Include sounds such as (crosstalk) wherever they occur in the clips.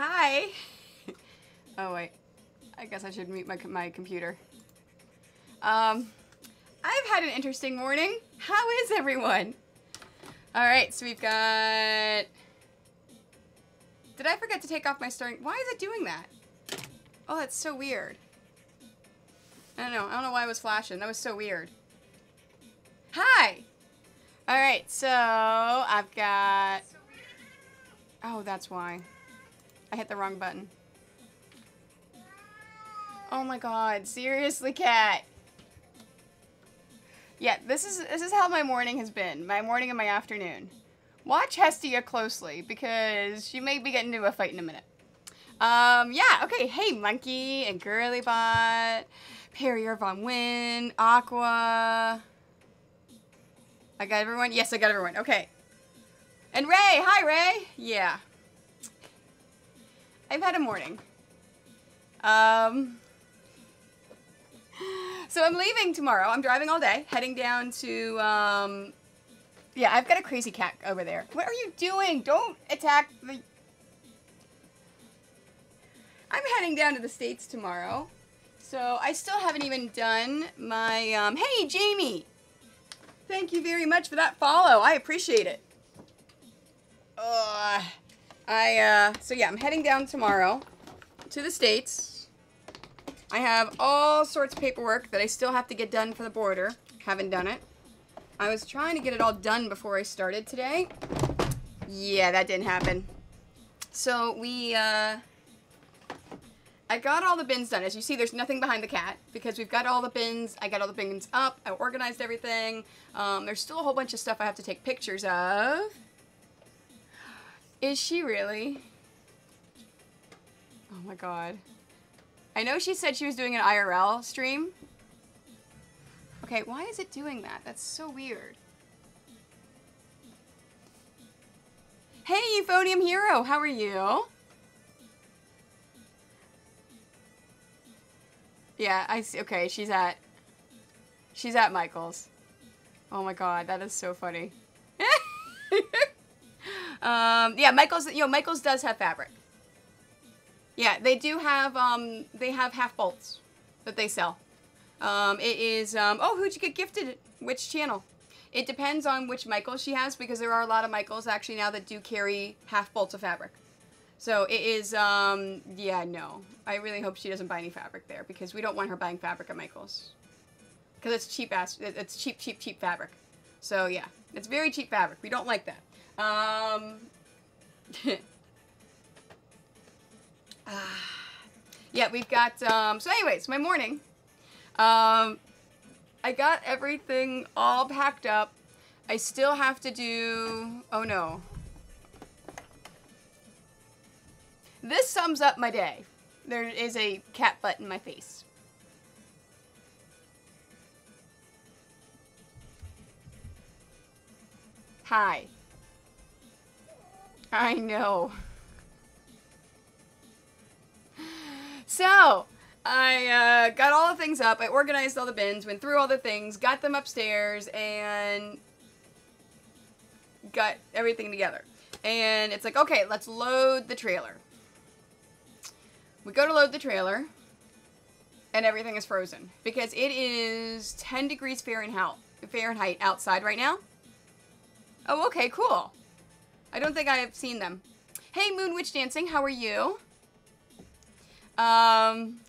Hi. (laughs) oh wait, I guess I should mute my my computer. Um, I've had an interesting morning. How is everyone? All right, so we've got. Did I forget to take off my starting? Why is it doing that? Oh, that's so weird. I don't know. I don't know why it was flashing. That was so weird. Hi. All right, so I've got. Oh, that's why. I hit the wrong button. Oh my god, seriously, cat. Yeah, this is this is how my morning has been. My morning and my afternoon. Watch Hestia closely because she may be getting into a fight in a minute. Um, yeah, okay. Hey, Monkey and Girlybot, Perrier Von Win, Aqua. I got everyone? Yes, I got everyone. Okay. And Ray. Hi, Ray. Yeah. I've had a morning. Um, so I'm leaving tomorrow. I'm driving all day, heading down to, um, yeah, I've got a crazy cat over there. What are you doing? Don't attack the... I'm heading down to the States tomorrow. So I still haven't even done my, um, hey, Jamie! Thank you very much for that follow. I appreciate it. Ugh. I, uh, so yeah, I'm heading down tomorrow to the States. I have all sorts of paperwork that I still have to get done for the border. Haven't done it. I was trying to get it all done before I started today. Yeah, that didn't happen. So we, uh, I got all the bins done. As you see, there's nothing behind the cat because we've got all the bins. I got all the bins up. I organized everything. Um, there's still a whole bunch of stuff I have to take pictures of. Is she really? Oh my god. I know she said she was doing an IRL stream. Okay, why is it doing that? That's so weird. Hey, Euphonium Hero, how are you? Yeah, I see. Okay, she's at... She's at Michael's. Oh my god, that is so funny. (laughs) Um, yeah, Michaels. You know, Michaels does have fabric. Yeah, they do have. Um, they have half bolts that they sell. Um, it is. Um, oh, who'd you get gifted? Which channel? It depends on which Michaels she has because there are a lot of Michaels actually now that do carry half bolts of fabric. So it is. Um, yeah, no. I really hope she doesn't buy any fabric there because we don't want her buying fabric at Michaels. Because it's cheap ass. It's cheap, cheap, cheap fabric. So yeah, it's very cheap fabric. We don't like that. Um. (laughs) yeah, we've got, um, so anyways, my morning. Um, I got everything all packed up. I still have to do, oh no. This sums up my day. There is a cat butt in my face. Hi. I know. So, I uh, got all the things up. I organized all the bins, went through all the things, got them upstairs, and got everything together. And it's like, okay, let's load the trailer. We go to load the trailer, and everything is frozen because it is 10 degrees Fahrenheit, Fahrenheit outside right now. Oh, okay, cool. I don't think I have seen them. Hey, Moon Witch Dancing, how are you? Um,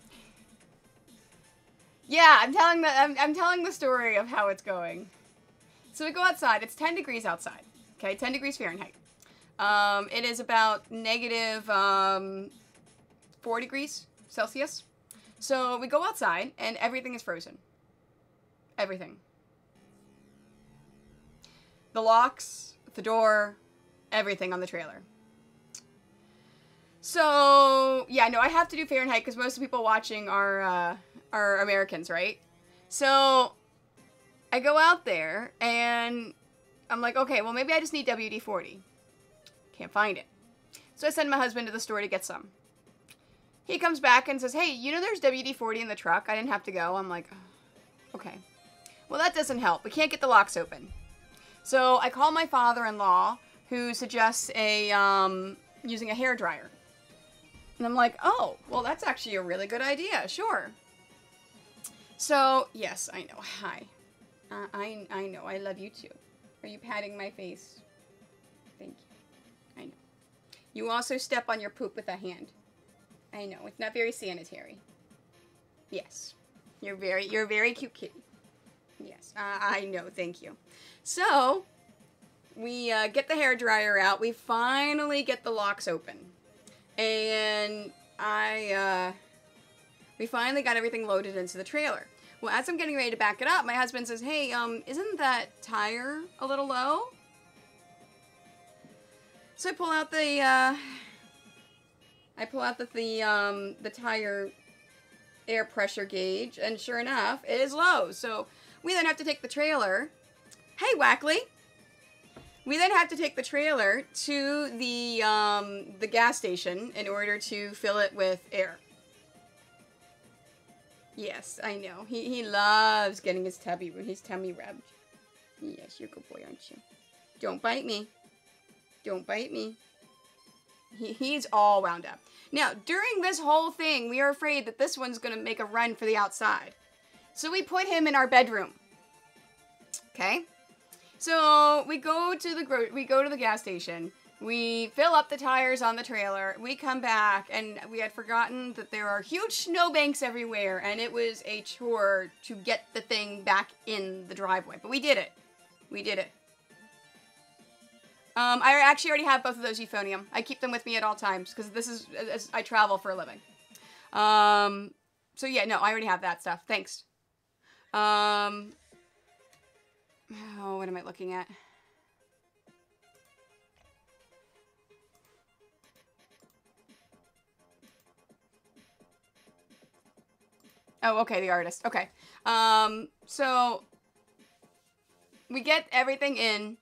yeah, I'm telling the I'm, I'm telling the story of how it's going. So we go outside. It's 10 degrees outside. Okay, 10 degrees Fahrenheit. Um, it is about negative um, 4 degrees Celsius. So we go outside and everything is frozen. Everything. The locks, the door, everything on the trailer. So yeah, no, I have to do Fahrenheit because most people watching are uh, are Americans, right? So I go out there and I'm like, okay, well maybe I just need WD-40. Can't find it. So I send my husband to the store to get some. He comes back and says, hey, you know there's WD-40 in the truck. I didn't have to go. I'm like, okay. Well, that doesn't help. We can't get the locks open. So I call my father-in-law who suggests a um, using a hair dryer. And I'm like, oh, well, that's actually a really good idea. Sure. So, yes, I know. Hi. Uh, I, I know. I love you too. Are you patting my face? Thank you. I know. You also step on your poop with a hand. I know. It's not very sanitary. Yes. You're very, you're a very cute kitty. Yes. Uh, I know. Thank you. So, we uh, get the hair dryer out. We finally get the locks open. And I, uh, we finally got everything loaded into the trailer. Well, as I'm getting ready to back it up, my husband says, hey, um, isn't that tire a little low? So I pull out the, uh, I pull out the, the, um, the tire air pressure gauge, and sure enough, it is low. So we then have to take the trailer. Hey, Wackley! We then have to take the trailer to the, um, the gas station in order to fill it with air. Yes, I know. He, he loves getting his tummy, his tummy rubbed. Yes, you're a good boy, aren't you? Don't bite me. Don't bite me. He, he's all wound up. Now, during this whole thing, we are afraid that this one's going to make a run for the outside. So we put him in our bedroom. Okay? So we go to the we go to the gas station. We fill up the tires on the trailer. We come back, and we had forgotten that there are huge snowbanks everywhere, and it was a chore to get the thing back in the driveway. But we did it. We did it. Um, I actually already have both of those euphonium. I keep them with me at all times because this is as I travel for a living. Um, so yeah, no, I already have that stuff. Thanks. Um, oh, what am I looking at? Oh, okay, the artist. Okay. Um, so we get everything in.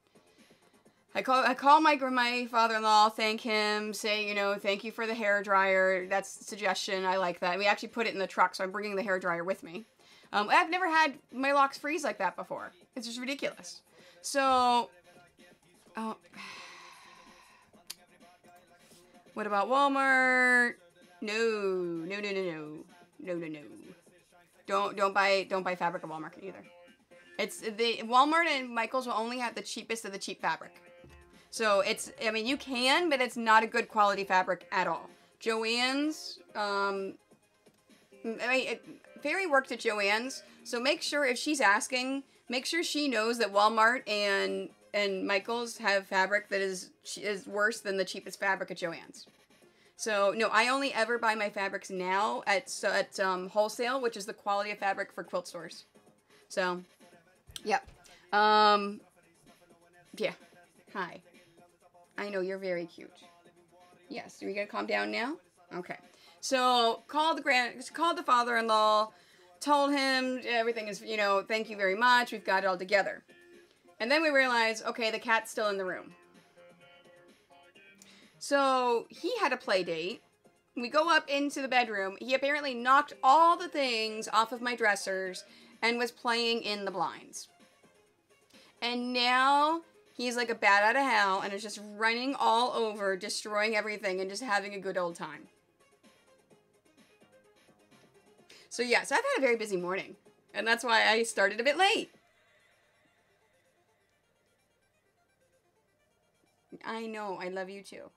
I call I call my my father-in-law, thank him, say you know thank you for the hair dryer. That's suggestion. I like that. We actually put it in the truck, so I'm bringing the hair dryer with me. Um, I've never had my locks freeze like that before. It's just ridiculous. So, oh, (sighs) what about Walmart? No, no, no, no, no, no, no, no. Don't don't buy don't buy fabric at Walmart either. It's the Walmart and Michaels will only have the cheapest of the cheap fabric. So it's I mean you can, but it's not a good quality fabric at all. Joann's, um, I mean, it, Fairy worked at Joann's, so make sure if she's asking, make sure she knows that Walmart and and Michaels have fabric that is is worse than the cheapest fabric at Joann's. So no, I only ever buy my fabrics now at at um, wholesale, which is the quality of fabric for quilt stores. So, yep. Um, yeah. Hi. I know you're very cute. Yes. Are we gonna calm down now? Okay. So call the grand, call the father-in-law, told him everything is, you know, thank you very much. We've got it all together. And then we realized, okay, the cat's still in the room. So he had a play date. We go up into the bedroom. He apparently knocked all the things off of my dressers and was playing in the blinds. And now he's like a bat out of hell and is just running all over, destroying everything, and just having a good old time. So, yeah, so I've had a very busy morning. And that's why I started a bit late. I know. I love you too.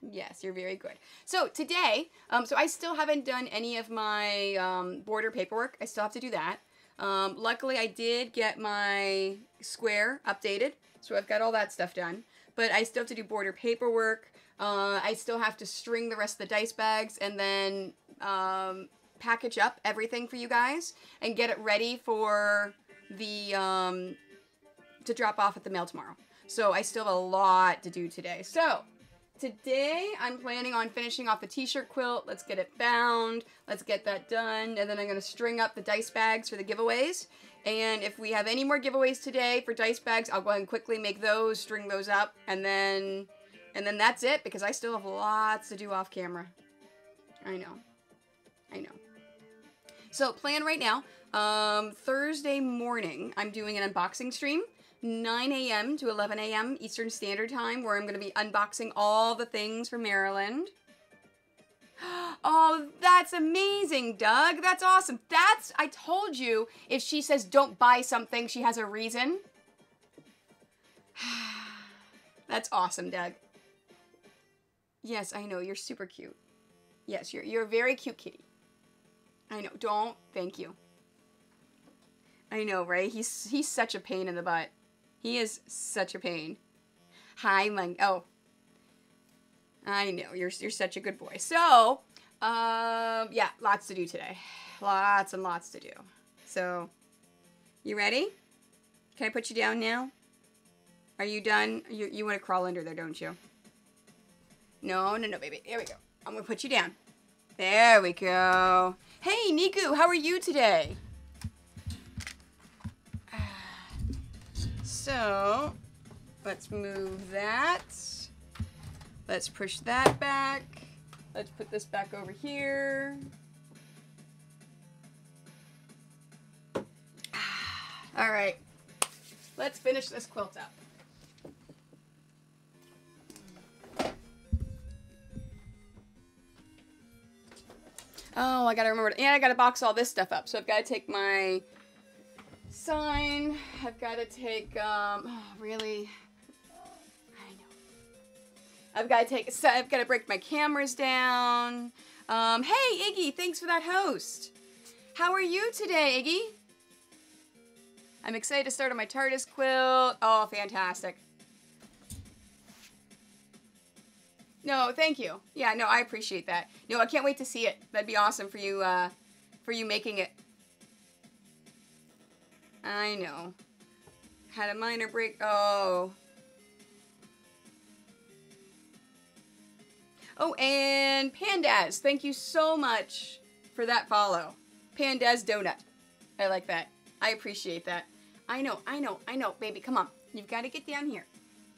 Yes, you're very good. So today, um, so I still haven't done any of my um, border paperwork. I still have to do that. Um, luckily, I did get my square updated, so I've got all that stuff done. But I still have to do border paperwork. Uh, I still have to string the rest of the dice bags and then um, package up everything for you guys and get it ready for the um, to drop off at the mail tomorrow. So I still have a lot to do today. So Today, I'm planning on finishing off the t-shirt quilt. Let's get it bound. Let's get that done. And then I'm going to string up the dice bags for the giveaways. And if we have any more giveaways today for dice bags, I'll go ahead and quickly make those, string those up, and then and then that's it because I still have lots to do off camera. I know. I know. So plan right now. Um, Thursday morning, I'm doing an unboxing stream. 9 a.m. to 11 a.m. Eastern Standard Time, where I'm going to be unboxing all the things from Maryland. (gasps) Oh, that's amazing, Doug. That's awesome. That's, I told you, if she says don't buy something, she has a reason. (sighs) that's awesome, Doug. Yes, I know. You're super cute. Yes, you're, you're a very cute kitty. I know. Don't. Thank you. I know, right? He's, he's such a pain in the butt. He is such a pain. Hi, Mon. Oh. I know. You're, you're such a good boy. So, um, yeah, lots to do today. Lots and lots to do. So, you ready? Can I put you down now? Are you done? You, you want to crawl under there, don't you? No, no, no, baby. There we go. I'm to put you down. There we go. Hey, Niku, how are you today? (sighs) So, let's move that. Let's push that back. Let's put this back over here. (sighs) All right. Let's finish this quilt up. Oh, I gotta remember. Yeah, I gotta box all this stuff up. So I've got to take my sign. I've got to take. Um, oh, really. I know. I've got to take. so I've got to break my cameras down. Um, hey, Iggy, thanks for that host. How are you today, Iggy? I'm excited to start on my TARDIS quilt. Oh, fantastic. No, thank you. Yeah, no, I appreciate that. No, I can't wait to see it. That'd be awesome for you, uh, for you making it. I know. Had a minor break. Oh. Oh, and Pandaz, thank you so much for that follow. Pandaz Donut. I like that. I appreciate that. I know, I know, I know, baby. Come on. You've got to get down here.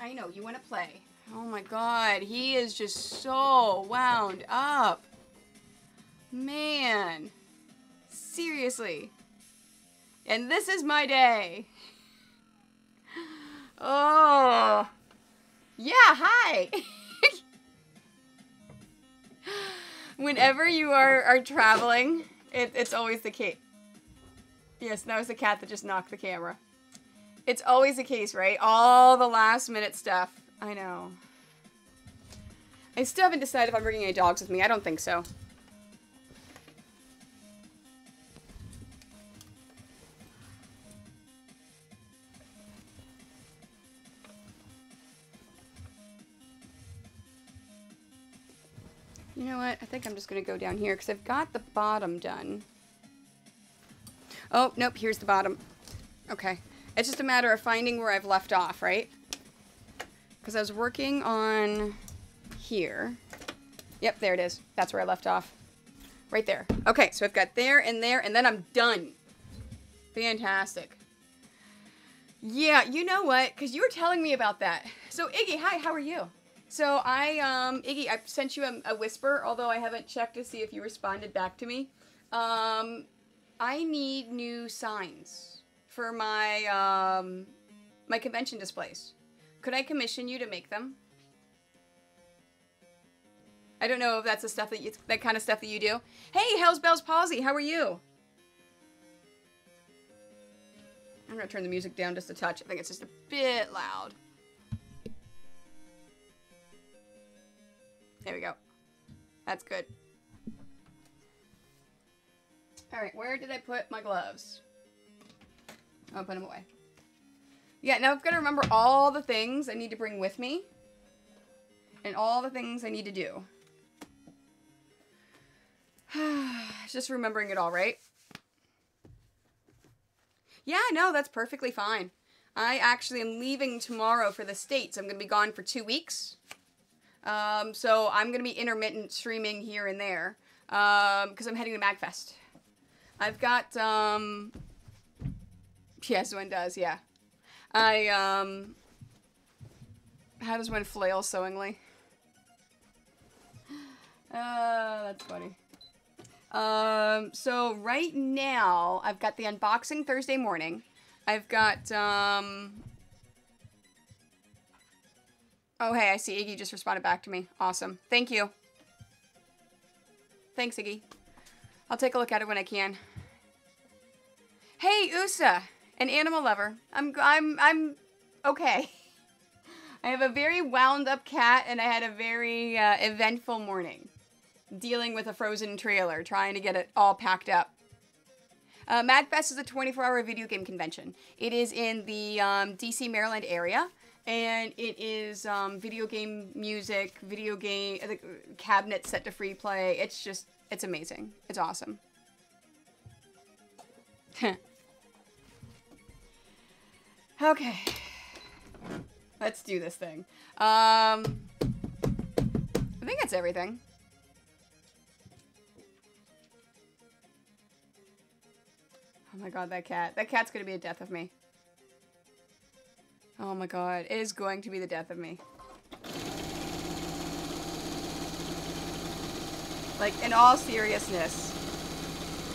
I know, you want to play. Oh my god, he is just so wound up. Man. Seriously. And this is my day. (laughs) Oh. Yeah, hi. (laughs) Whenever you are, are traveling, it, it's always the case. Yes, that was the cat that just knocked the camera. It's always the case, right? All the last minute stuff. I know. I still haven't decided if I'm bringing any dogs with me. I don't think so. You know what? I think I'm just going to go down here because I've got the bottom done. Oh, nope, here's the bottom. Okay. It's just a matter of finding where I've left off, right? Because I was working on here. Yep, there it is. That's where I left off. Right there. Okay, so I've got there and there, and then I'm done. Fantastic. Yeah, you know what? Because you were telling me about that. So, Iggy, hi, how are you? So I, um, Iggy, I sent you a, a, whisper, although I haven't checked to see if you responded back to me. Um, I need new signs for my, um, my convention displays. Could I commission you to make them? I don't know if that's the stuff that you, that kind of stuff that you do. Hey, how's Bell's Palsy? How are you? I'm gonna turn the music down just a touch. I think it's just a bit loud. There we go. That's good. Alright, where did I put my gloves? I'll put them away. Yeah, now I've got to remember all the things I need to bring with me. And all the things I need to do. (sighs) Just remembering it all, right? Yeah, no, that's perfectly fine. I actually am leaving tomorrow for the States. I'm going to be gone for two weeks. Um, so I'm going to be intermittent streaming here and there because um, I'm heading to MagFest. I've got, um, (laughs) yes, one does, yeah. I, um, how does one flail sewingly? Uh, that's funny. Um, so right now, I've got the unboxing Thursday morning. I've got, um, Oh, hey, I see Iggy just responded back to me. Awesome. Thank you. Thanks, Iggy. I'll take a look at it when I can. Hey, Usa, an animal lover. I'm I'm I'm okay. (laughs) I have a very wound up cat, and I had a very uh, eventful morning, dealing with a frozen trailer, trying to get it all packed up. Uh, MagFest is a 24-hour video game convention. It is in the um, D.C. Maryland area, and it is um, video game music, video game uh, cabinets set to free play. It's just, it's amazing. It's awesome. (laughs) okay. Let's do this thing. Um, I think that's everything. Oh my god, that cat. That cat's gonna be a death of me. Oh my god, it is going to be the death of me. Like, in all seriousness.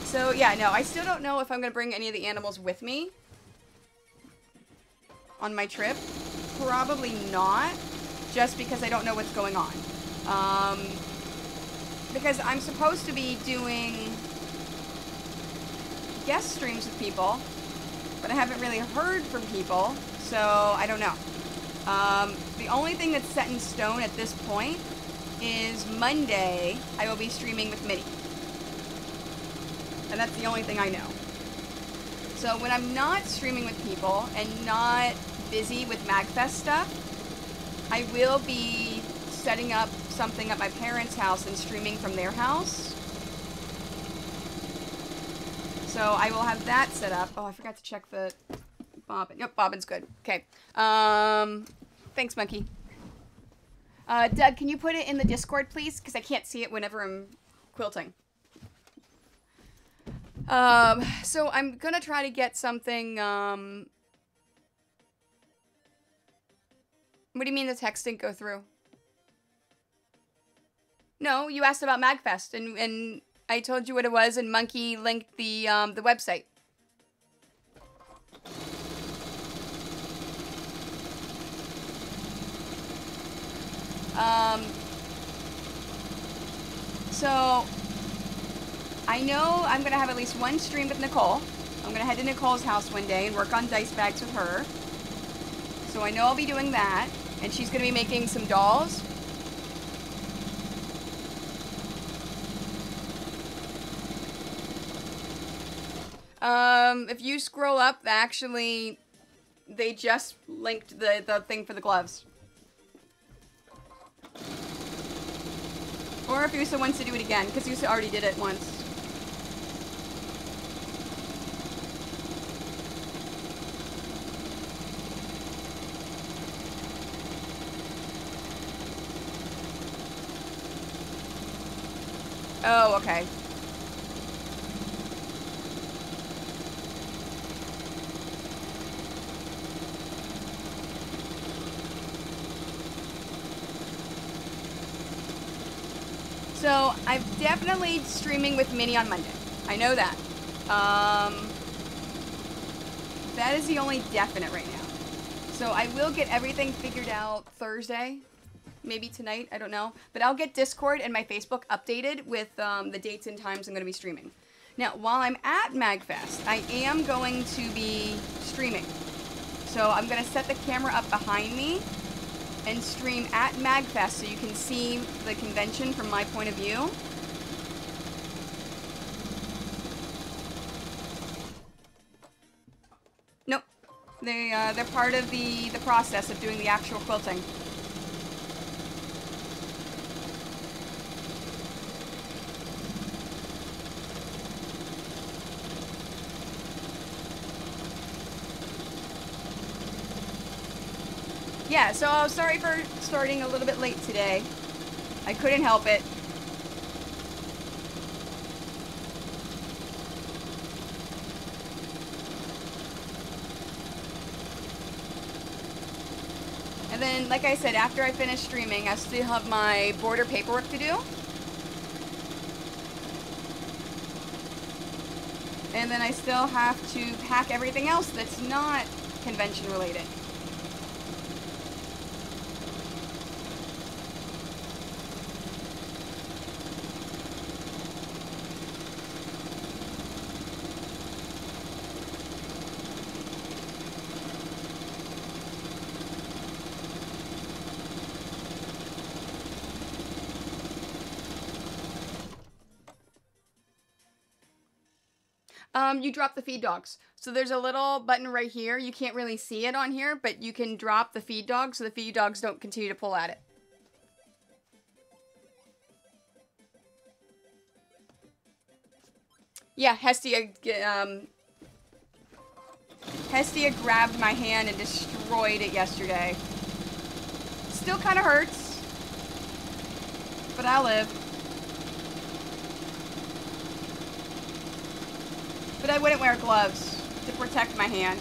So, yeah, no, I still don't know if I'm gonna bring any of the animals with me on my trip. Probably not, just because I don't know what's going on. Um, because I'm supposed to be doing guest streams with people, but I haven't really heard from people, so I don't know. Um, the only thing that's set in stone at this point is Monday I will be streaming with Minnie. And that's the only thing I know. So when I'm not streaming with people and not busy with MagFest stuff, I will be setting up something at my parents' house and streaming from their house. So I will have that set up. Oh, I forgot to check the bobbin. Yep, bobbin's good. Okay. Um, thanks, monkey. Uh, Doug, can you put it in the Discord, please? Because I can't see it whenever I'm quilting. Um, so I'm gonna try to get something, um, What do you mean the text didn't go through? No, you asked about MagFest, and, and I told you what it was, and Monkey linked the, um, the website. Um, so, I know I'm going to have at least one stream with Nicole. I'm going to head to Nicole's house one day and work on dice bags with her. So I know I'll be doing that. And she's going to be making some dolls. Um, if you scroll up, actually, they just linked the, the thing for the gloves. Or if Usa wants to do it again, because Usa already did it once. Oh, okay. So, I'm definitely streaming with Minnie on Monday. I know that. Um, that is the only definite right now. So I will get everything figured out Thursday maybe tonight, I don't know. But I'll get Discord and my Facebook updated with um, the dates and times I'm going to be streaming. Now, while I'm at MagFest, I am going to be streaming. So I'm going to set the camera up behind me and stream at MagFest so you can see the convention from my point of view. Nope. They, uh, they're part of the, the process of doing the actual quilting. Yeah, so uh, sorry for starting a little bit late today. I couldn't help it. And then, like I said, after I finish streaming, I still have my border paperwork to do. And then I still have to pack everything else that's not convention related. Um, you drop the feed dogs. So there's a little button right here. You can't really see it on here, but you can drop the feed dog so the feed dogs don't continue to pull at it. Yeah, Hestia, um, Hestia grabbed my hand and destroyed it yesterday. Still kind of hurts, but I'll live. But I wouldn't wear gloves to protect my hand.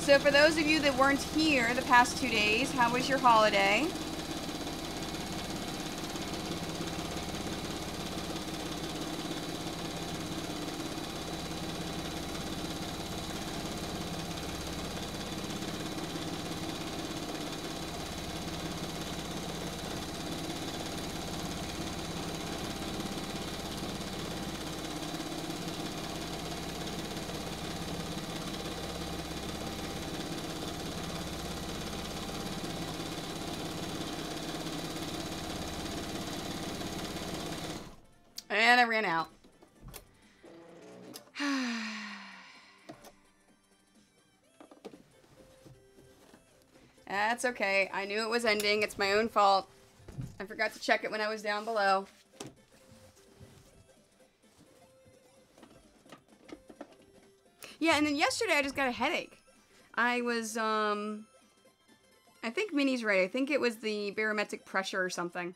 So for those of you that weren't here the past two days, how was your holiday? And I out. (sighs) That's okay. I knew it was ending. It's my own fault. I forgot to check it when I was down below. Yeah, and then yesterday I just got a headache. I was, um... I think Minnie's right. I think it was the barometric pressure or something.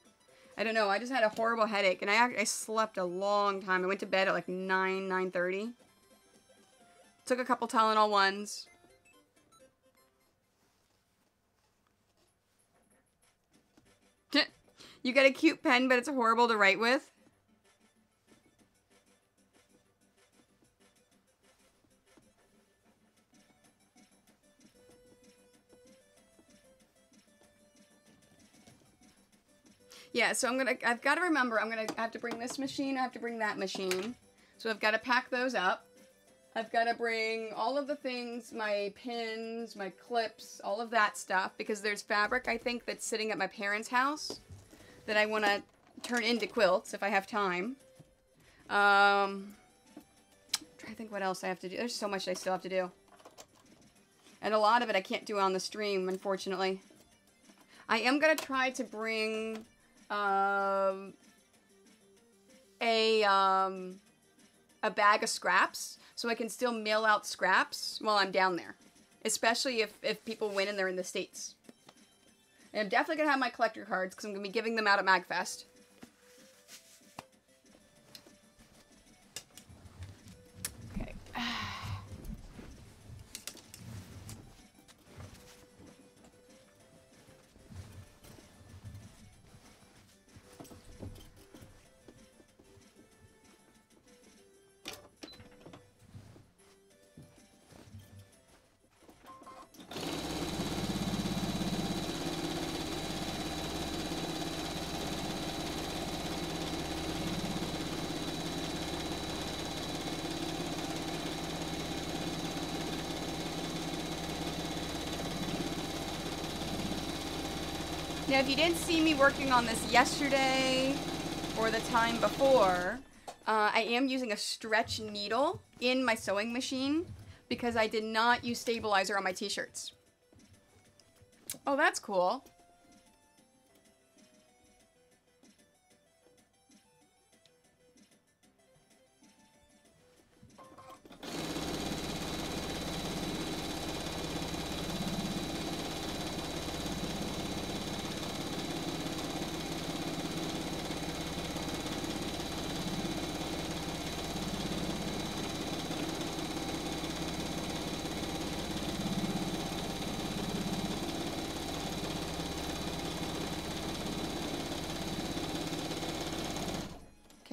I don't know. I just had a horrible headache, and I, I slept a long time. I went to bed at like 9, 9.30. Took a couple Tylenol ones. (laughs) You get a cute pen, but it's horrible to write with. Yeah, so I'm gonna, I've got to remember, I'm gonna have to bring this machine, I have to bring that machine. So I've got to pack those up. I've got to bring all of the things, my pins, my clips, all of that stuff, because there's fabric, I think, that's sitting at my parents' house that I want to turn into quilts if I have time. Um, try to think what else I have to do. There's so much I still have to do. And a lot of it I can't do on the stream, unfortunately. I am going to try to bring um, a, um, a bag of scraps so I can still mail out scraps while I'm down there. Especially if, if people win and they're in the States. And I'm definitely to have my collector cards because I'm going to be giving them out at MagFest. If you didn't see me working on this yesterday or the time before, uh, I am using a stretch needle in my sewing machine because I did not use stabilizer on my t-shirts. Oh, that's cool.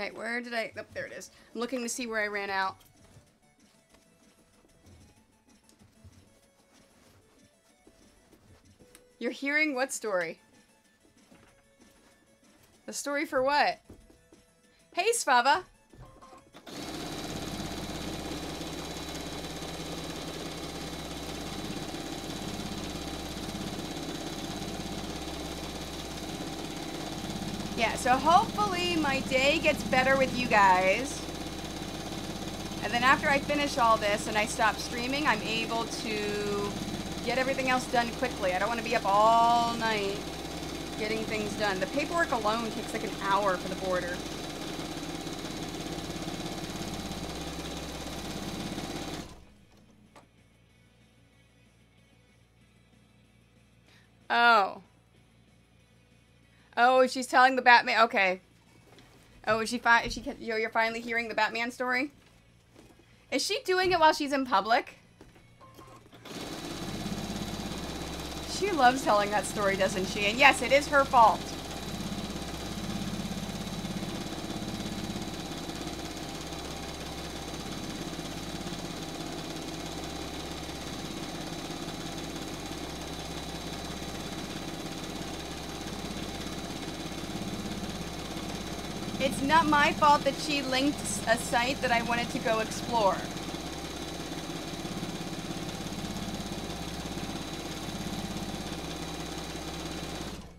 Okay, where did I... Oh, there it is. I'm looking to see where I ran out. You're hearing what story? The story for what? Hey, Svava! Yeah, so hopefully my day gets better with you guys. And then after I finish all this and I stop streaming, I'm able to get everything else done quickly. I don't want to be up all night getting things done. The paperwork alone takes like an hour for the border. Oh. Oh, she's telling the Batman. Okay. Oh, is she is she you're finally hearing the Batman story? Is she doing it while she's in public? She loves telling that story, doesn't she? And yes, it is her fault. It's not my fault that she linked a site that I wanted to go explore.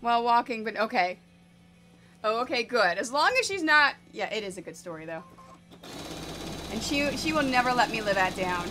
While walking, but okay. Oh, okay, good. As long as she's not... Yeah, it is a good story, though. And she, she will never let me live that down.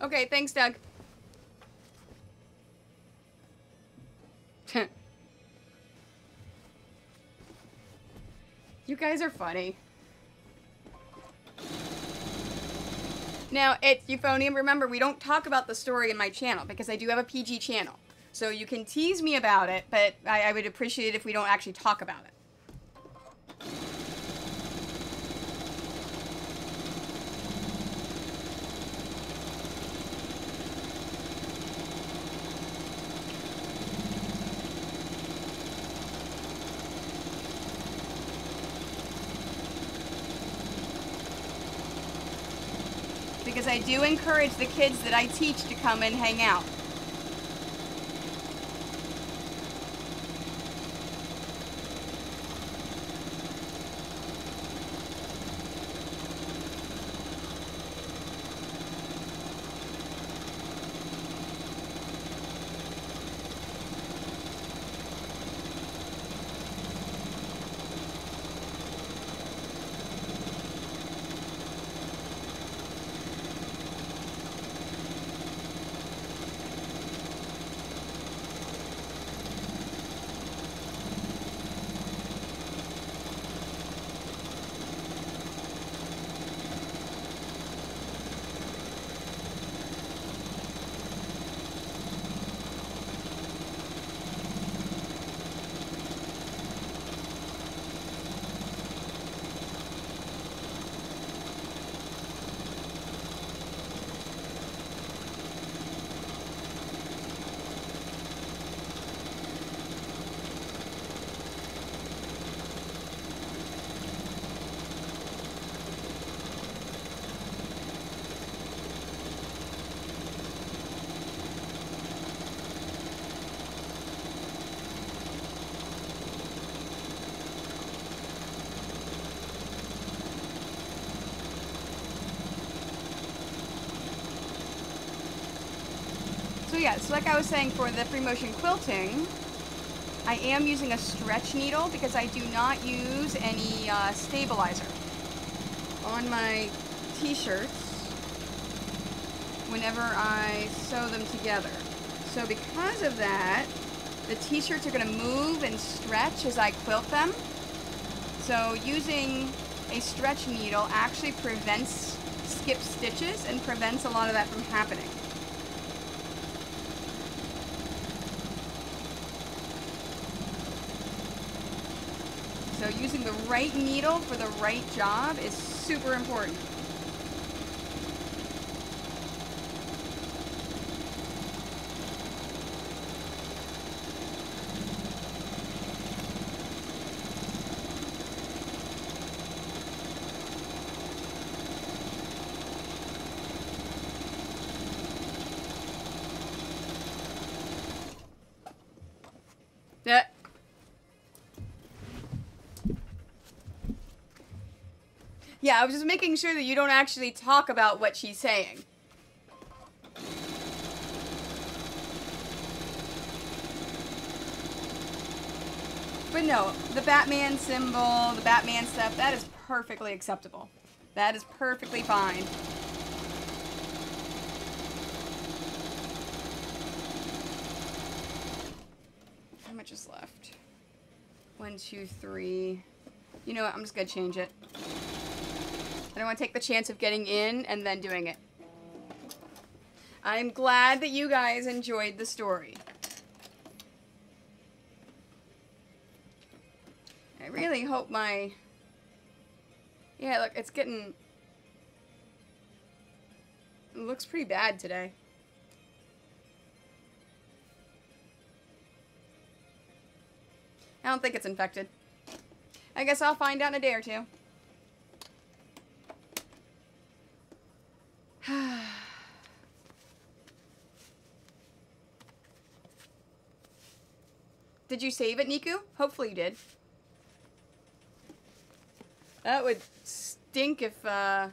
Okay, thanks, Doug. (laughs) you guys are funny. Now, it's euphonium. Remember, we don't talk about the story in my channel because I do have a PG channel. So you can tease me about it, but I, I would appreciate it if we don't actually talk about it. I do encourage the kids that I teach to come and hang out. Yeah, so like I was saying for the free motion quilting, I am using a stretch needle because I do not use any uh, stabilizer on my t-shirts whenever I sew them together. So because of that, the t-shirts are going to move and stretch as I quilt them. So using a stretch needle actually prevents skip stitches and prevents a lot of that from happening. So using the right needle for the right job is super important. Yeah. Yeah, I was just making sure that you don't actually talk about what she's saying. But no, the Batman symbol, the Batman stuff, that is perfectly acceptable. That is perfectly fine. How much is left? One, two, three. You know what? I'm just gonna change it. I don't want to take the chance of getting in and then doing it. I'm glad that you guys enjoyed the story. I really hope my... Yeah, look, it's getting... It looks pretty bad today. I don't think it's infected. I guess I'll find out in a day or two. (sighs) did you save it, Niku? Hopefully you did. That would stink if, uh,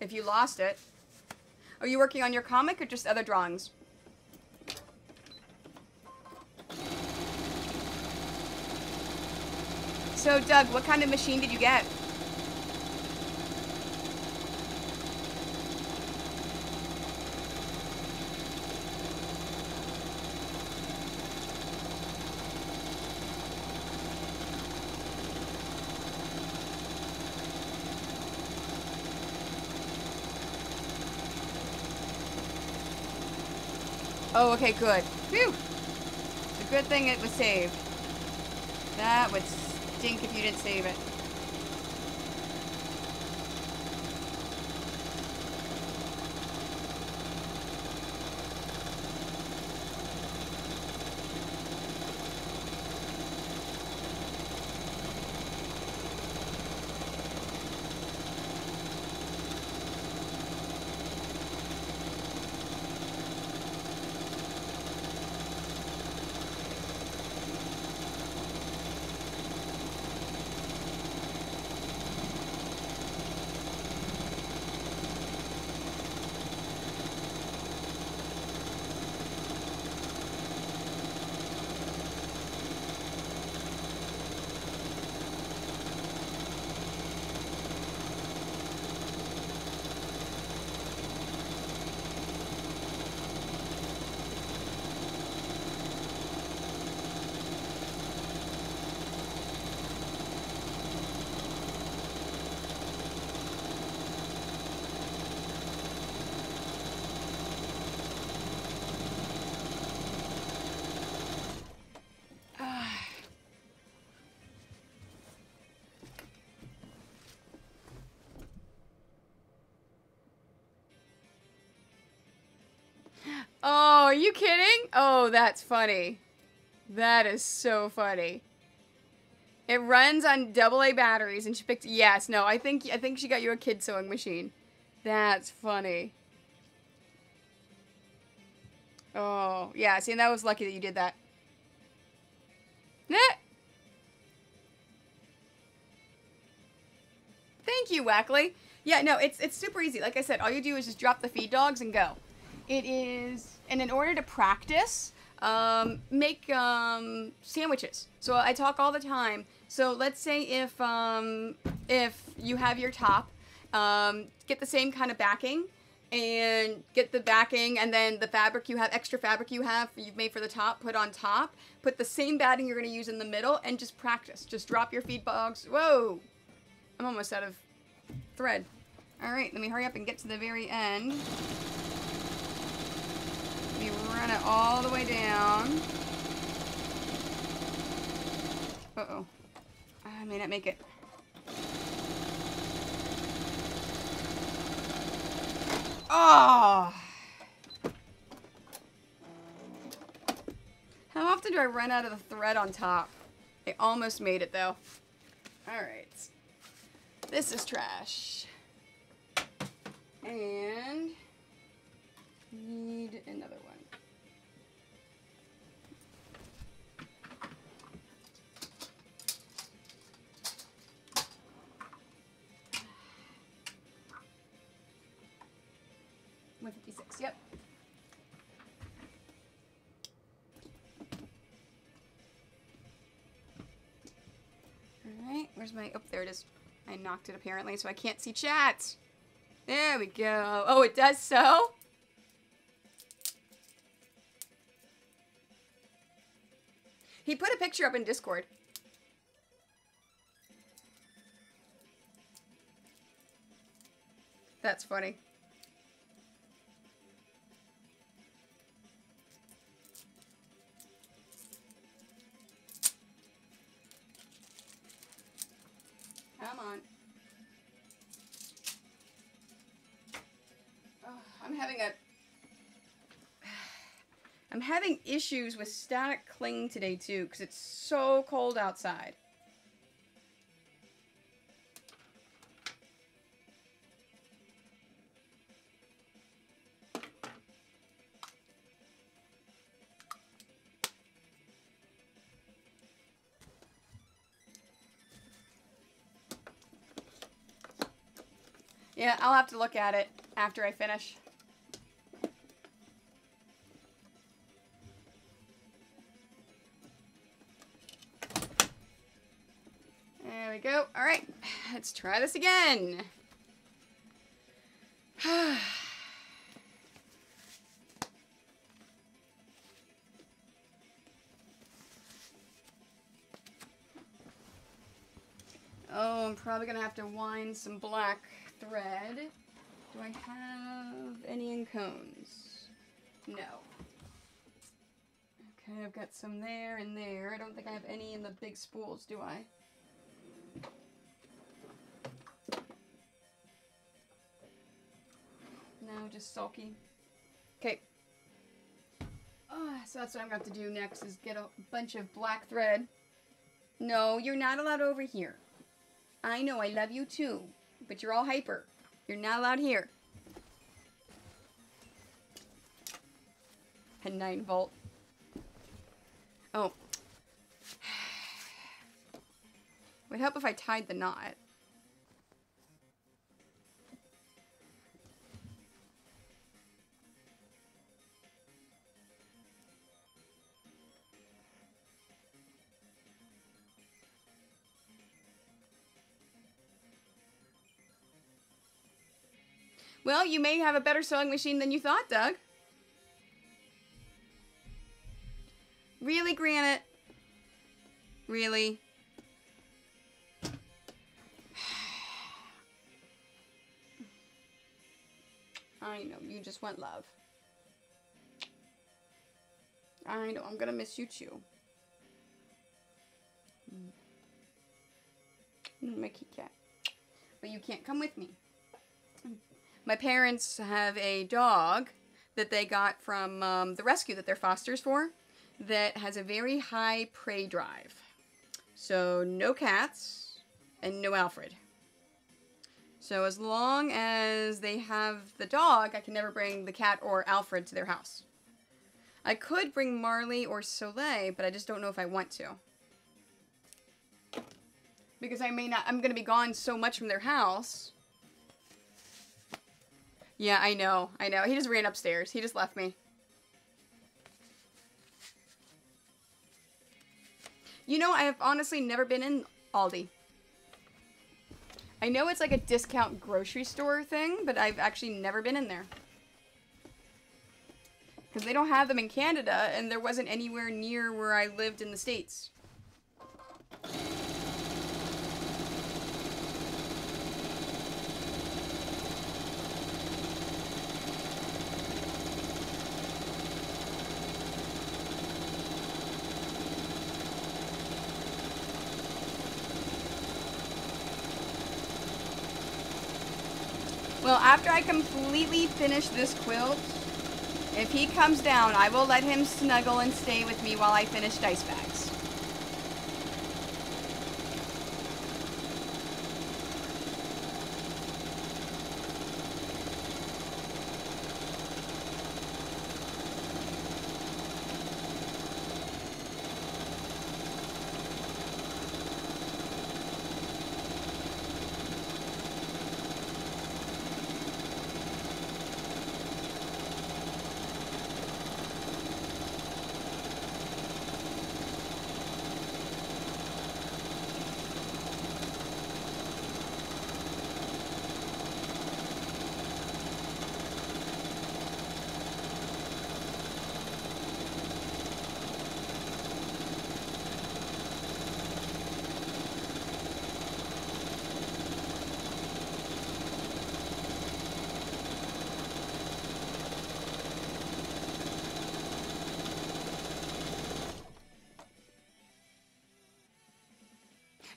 if you lost it. Are you working on your comic or just other drawings? So, Doug, what kind of machine did you get? Oh, okay, good. Phew! It's a good thing it was saved. That would stink if you didn't save it. Oh, are you kidding? Oh, that's funny. That is so funny. It runs on AA batteries, and she picked. Yes, no, I think I think she got you a kid sewing machine. That's funny. Oh, yeah. See, and that was lucky that you did that. Nah. Thank you, Wackley. Yeah, no, it's it's super easy. Like I said, all you do is just drop the feed dogs and go. It is, and in order to practice, um, make um, sandwiches. So I talk all the time. So let's say if um, if you have your top, um, get the same kind of backing and get the backing and then the fabric you have extra fabric you have you've made for the top put on top put the same batting you're going to use in the middle and just practice just drop your feed dogs whoa I'm almost out of thread. All right, let me hurry up and get to the very end. Run it all the way down. Uh-oh. I may not make it. Oh! How often do I run out of the thread on top? I almost made it though. Alright. This is trash. And need another. One Right. Where's my? Oh, there it is. I knocked it apparently, so I can't see chat. There we go. Oh, it does so. He put a picture up in Discord. That's funny. Come on. Oh, I'm having a (sighs) I'm having issues with static cling today too because it's so cold outside. Yeah, I'll have to look at it after I finish. There we go. All right, let's try this again. (sighs) oh, I'm probably gonna have to wind some black thread. Do I have any in cones? No. Okay, I've got some there and there. I don't think I have any in the big spools, do I? No, just sulky. Okay. Oh, so that's what I'm going to have to do next is get a bunch of black thread. No, you're not allowed over here. I know, I love you too, but you're all hyper. You're not allowed here. A 9 volt. Oh. (sighs) Would help if I tied the knot. Well, you may have a better sewing machine than you thought, Doug. Really, Granite? Really? (sighs) I know, you just want love. I know, I'm gonna miss you too. Mm, my kitty cat. But you can't come with me. My parents have a dog that they got from um, the rescue that they're fosters for that has a very high prey drive. So no cats and no Alfred. So as long as they have the dog, I can never bring the cat or Alfred to their house. I could bring Marley or Soleil, but I just don't know if I want to. Because I may not, I'm going to be gone so much from their house yeah, I know. I know. He just ran upstairs. He just left me. You know, I have honestly never been in Aldi. I know it's like a discount grocery store thing, but I've actually never been in there. Because they don't have them in Canada, and there wasn't anywhere near where I lived in the States. Well, after I completely finish this quilt, if he comes down, I will let him snuggle and stay with me while I finish dice bags.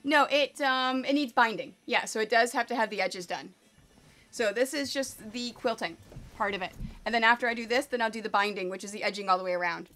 No, it um it needs binding. Yeah, so it does have to have the edges done. So this is just the quilting part of it. And then after I do this, then I'll do the binding, which is the edging all the way around.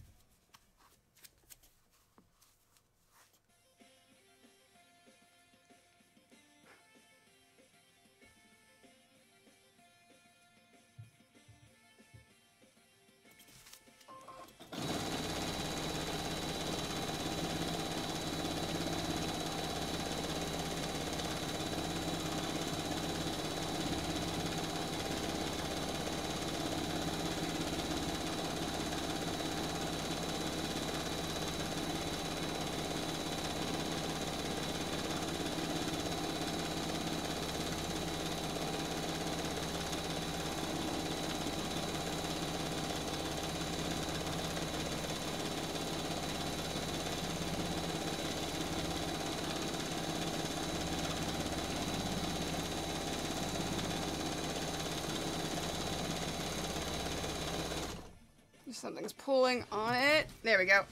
Pulling on it. There we go.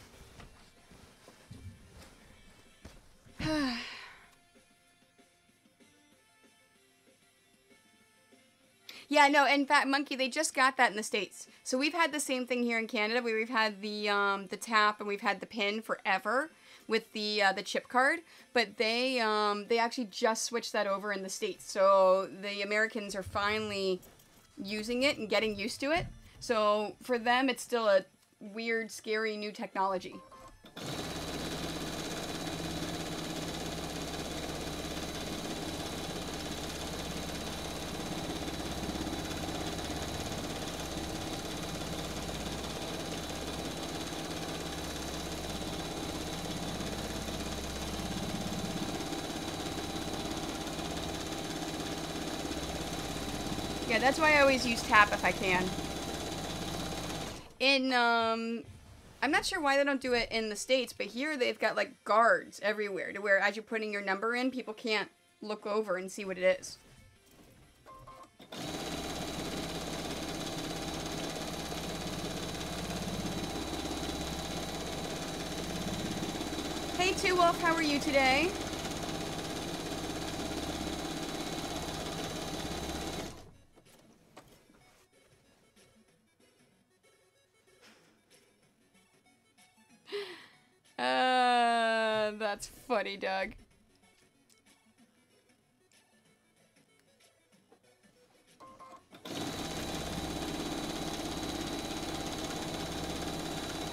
(sighs) yeah, no, in fact, Monkey, they just got that in the States. So we've had the same thing here in Canada. where We've had the um, the tap and we've had the pin forever with the uh, the chip card, but they um, they actually just switched that over in the States. So the Americans are finally using it and getting used to it. So for them, it's still a weird, scary new technology. Yeah, that's why I always use tap if I can in um I'm not sure why they don't do it in the states, but here they've got like guards everywhere to where as you're putting your number in, people can't look over and see what it is. Hey Two Wolf, how are you today? That's funny, Doug.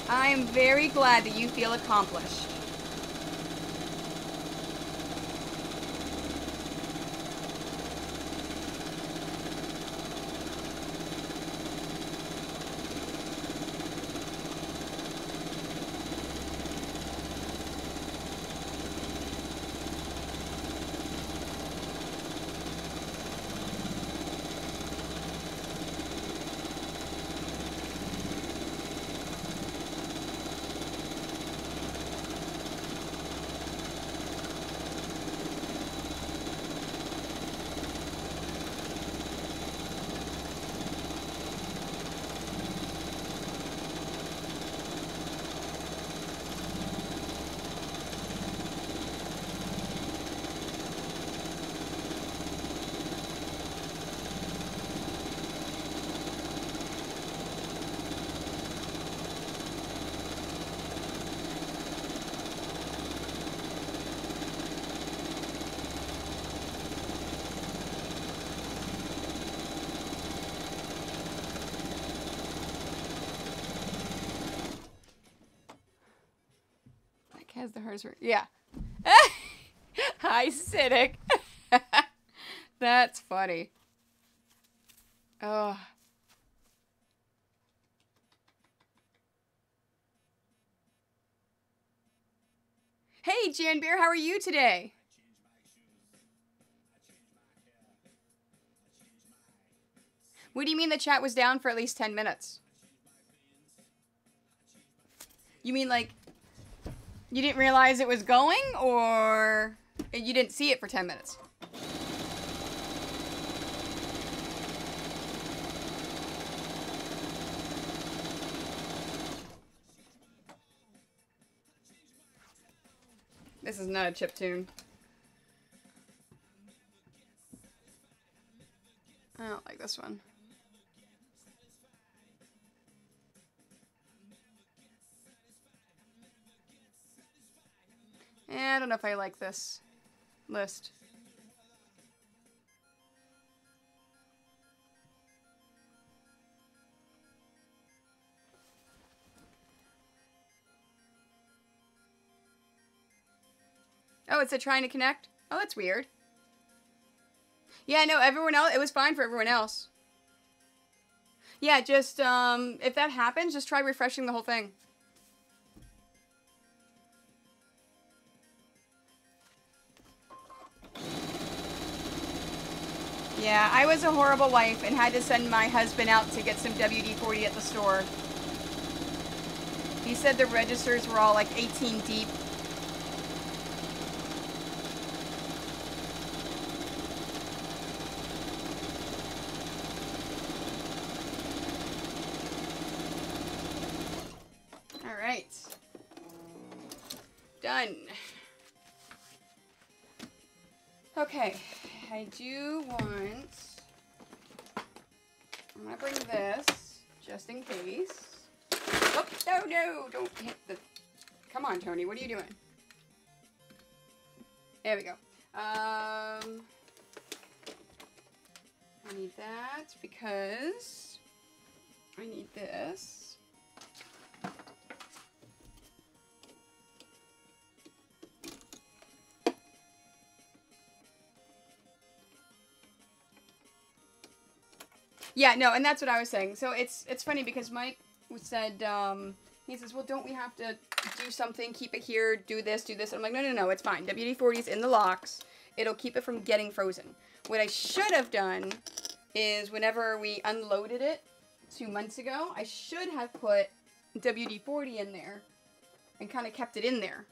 I am very glad that you feel accomplished. Hers were. Yeah. (laughs) Hi, Cynic. (laughs) That's funny. Oh. Hey, Jan Bear, how are you today? What do you mean the chat was down for at least 10 minutes? You mean like you didn't realize it was going or you didn't see it for 10 minutes? This is not a chip tune. I don't like this one. Know if I like this list. Oh, it's a trying to connect? Oh, that's weird. Yeah, no, everyone else, it was fine for everyone else. Yeah, just, um, if that happens, just try refreshing the whole thing. Yeah, I was a horrible wife and had to send my husband out to get some WD-40 at the store. He said the registers were all like 18 deep do want, I'm gonna bring this just in case. Oh, no, no, don't hit the, come on, Tony, what are you doing? There we go. Um, I need that because I need this. Yeah, no, and that's what I was saying. So it's it's funny because Mike said um, he says, "Well, don't we have to do something? Keep it here. Do this. Do this." And I'm like, "No, no, no. It's fine. WD-40 is in the locks. It'll keep it from getting frozen." What I should have done is whenever we unloaded it two months ago, I should have put WD-40 in there and kind of kept it in there.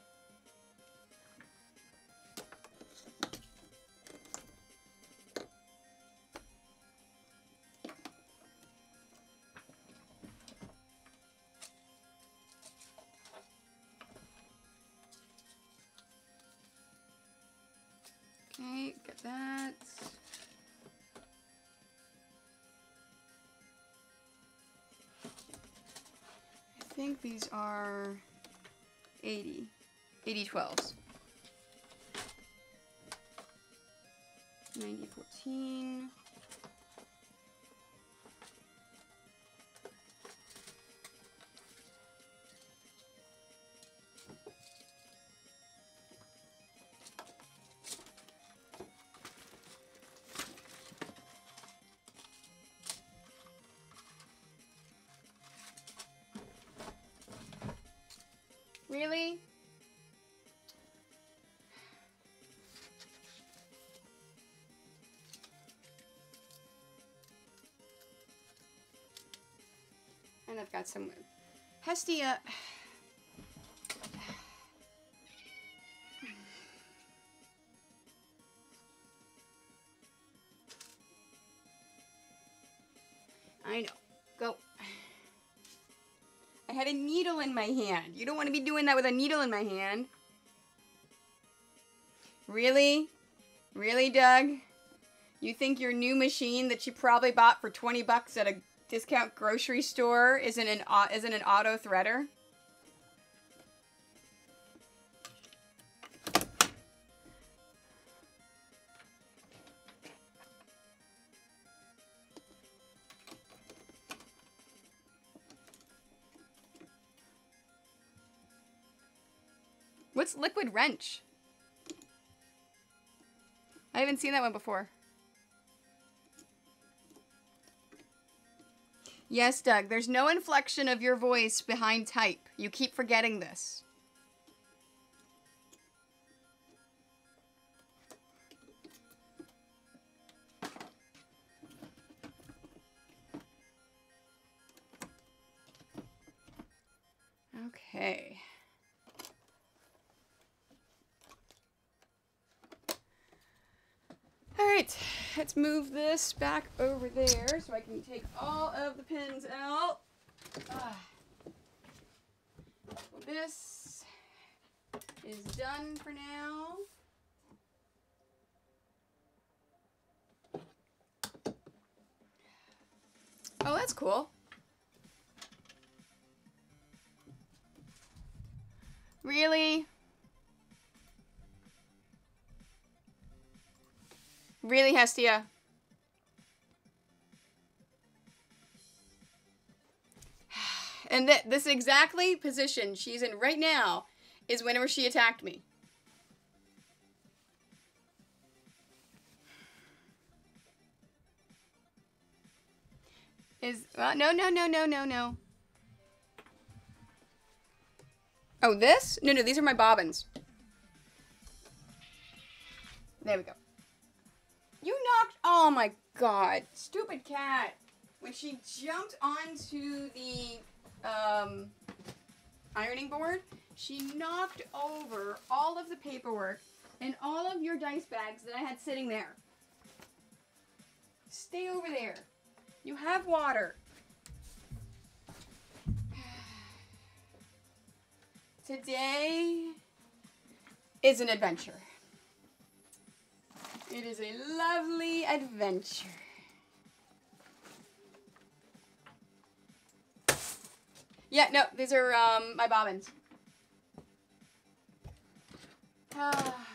Are 80, 80 12s. 90 14. I've got some Hestia. I know. Go. I had a needle in my hand. You don't want to be doing that with a needle in my hand. Really? Really, Doug? You think your new machine that you probably bought for 20 bucks at a discount grocery store isn't an isn't an auto threader? What's liquid wrench? I haven't seen that one before. Yes, Doug, there's no inflection of your voice behind type. You keep forgetting this. Let's move this back over there so I can take all of the pins out. Ah. This is done for now. Oh, that's cool. Really? Really, Hestia? (sighs) And th this exactly position she's in right now is whenever she attacked me. Is, well, no, no, no, no, no, no. Oh, this? No, no, these are my bobbins. There we go. You knocked, oh my god, stupid cat. When she jumped onto the um, ironing board, she knocked over all of the paperwork and all of your dice bags that I had sitting there. Stay over there. You have water. (sighs) Today is an adventure. It is a lovely adventure. Yeah, no, these are um, my bobbins. Ah.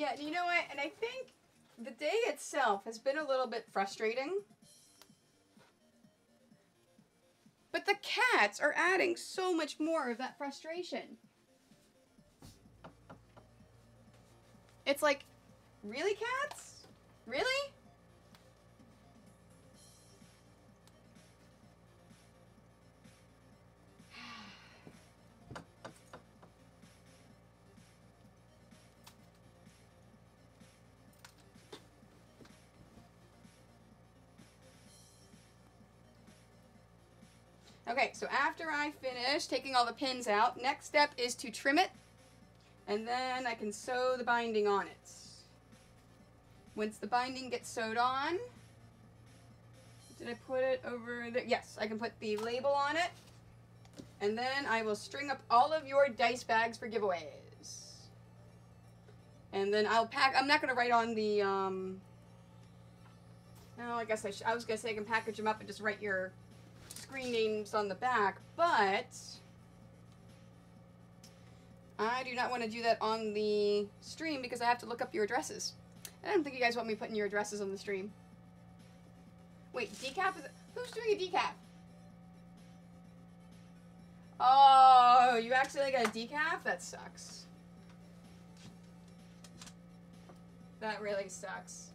Yeah, you know what? And I think the day itself has been a little bit frustrating. But the cats are adding so much more of that frustration. It's like, really, cats? Okay, so after I finish taking all the pins out, next step is to trim it, and then I can sew the binding on it. Once the binding gets sewed on, did I put it over there? Yes, I can put the label on it, and then I will string up all of your dice bags for giveaways. And then I'll pack, I'm not going to write on the, um, no, I guess I, I was going to say I can package them up and just write your screen names on the back, but I do not want to do that on the stream because I have to look up your addresses. I don't think you guys want me putting your addresses on the stream. Wait, decaf is... Who's doing a decaf? Oh, you accidentally got a decaf? That sucks. That really sucks.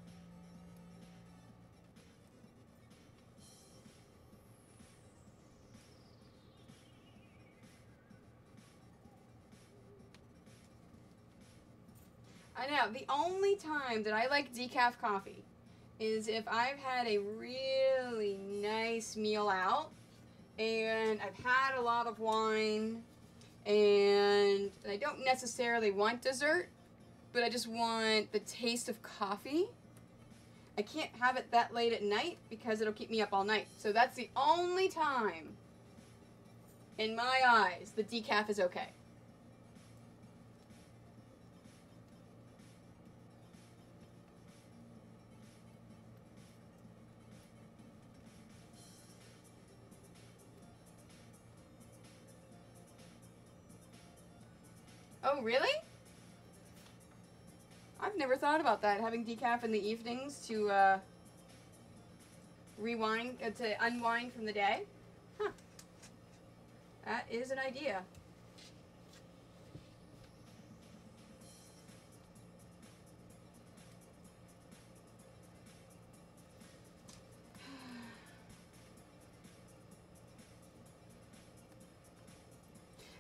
I know. The only time that I like decaf coffee is if I've had a really nice meal out and I've had a lot of wine and I don't necessarily want dessert, but I just want the taste of coffee. I can't have it that late at night because it'll keep me up all night. So that's the only time, in my eyes, the decaf is okay. Oh, really? I've never thought about that, having decaf in the evenings to uh, rewind, uh, to unwind from the day. Huh. That is an idea.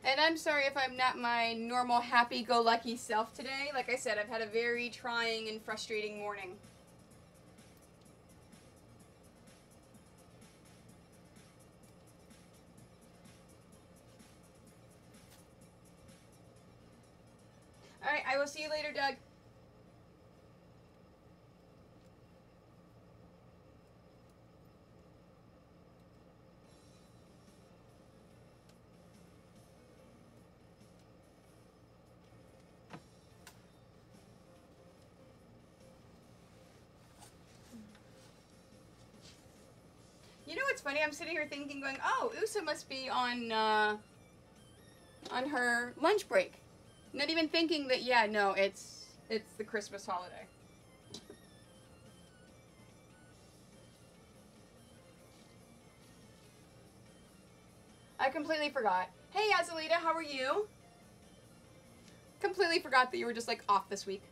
And I'm sorry if I'm not my normal happy-go-lucky self today. Like I said, I've had a very trying and frustrating morning. All right, I will see you later, Doug. Funny? I'm sitting here thinking, going, "Oh, Usa must be on uh, on her lunch break." Not even thinking that. Yeah, no, it's it's the Christmas holiday. I completely forgot. Hey, Azalita, how are you? Completely forgot that you were just like off this week.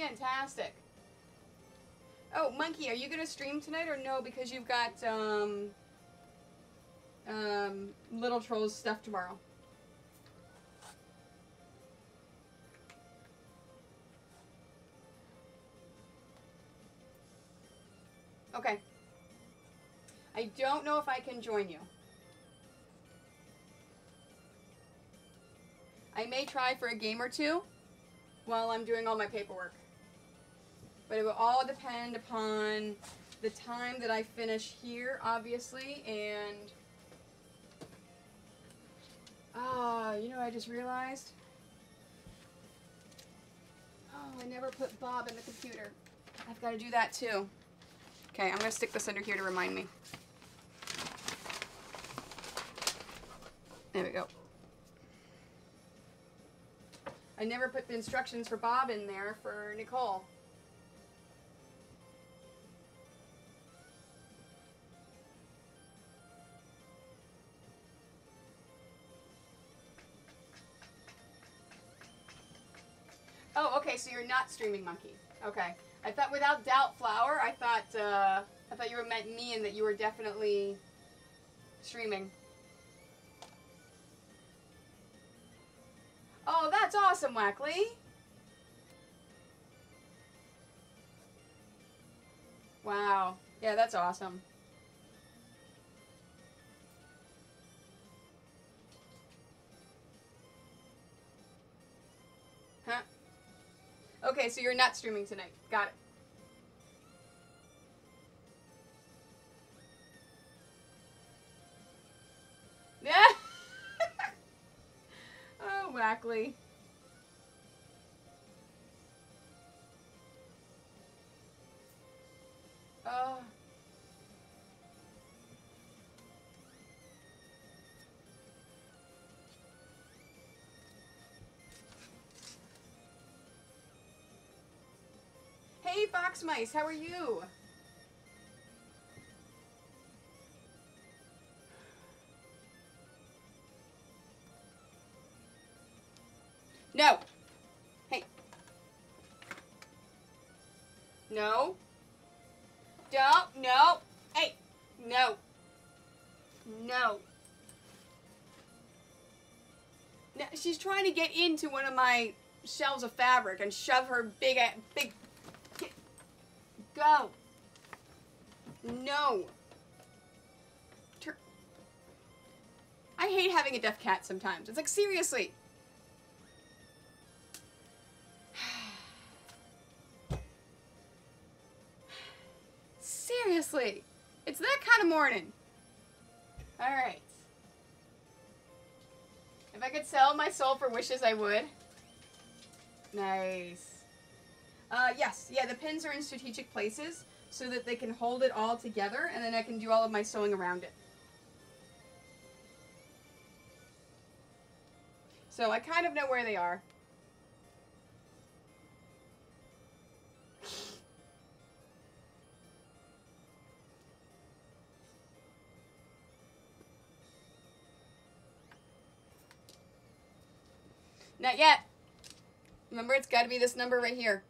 Fantastic. Oh, Monkey, are you going to stream tonight or no? Because you've got um, um, Little Trolls stuff tomorrow. Okay. I don't know if I can join you. I may try for a game or two while I'm doing all my paperwork. But it will all depend upon the time that I finish here, obviously, and... Ah, you know I just realized? Oh, I never put Bob in the computer. I've got to do that too. Okay, I'm going to stick this under here to remind me. There we go. I never put the instructions for Bob in there for Nicole. Oh, okay, so you're not streaming Monkey. Okay. I thought without doubt Flower, I thought uh, I thought you were meant me and that you were definitely streaming. Oh, that's awesome, Wackley. Wow. Yeah, that's awesome. Okay, so you're not streaming tonight. Got it. Yeah. (laughs) oh, Wackley. Fox Mice, how are you? No. Hey. No. Don't. No. Hey. No. No. No. She's trying to get into one of my shelves of fabric and shove her big, big. Go. No. Tur- I hate having a deaf cat sometimes. It's like, seriously. (sighs) Seriously. It's that kind of morning. Alright. If I could sell my soul for wishes, I would. Nice. Uh, yes, yeah, the pins are in strategic places so that they can hold it all together and then I can do all of my sewing around it. So I kind of know where they are. Not yet. Remember, it's got to be this number right here.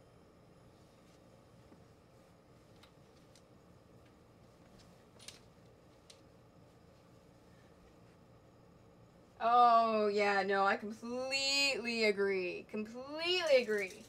Oh, yeah, no, I completely agree. Completely agree.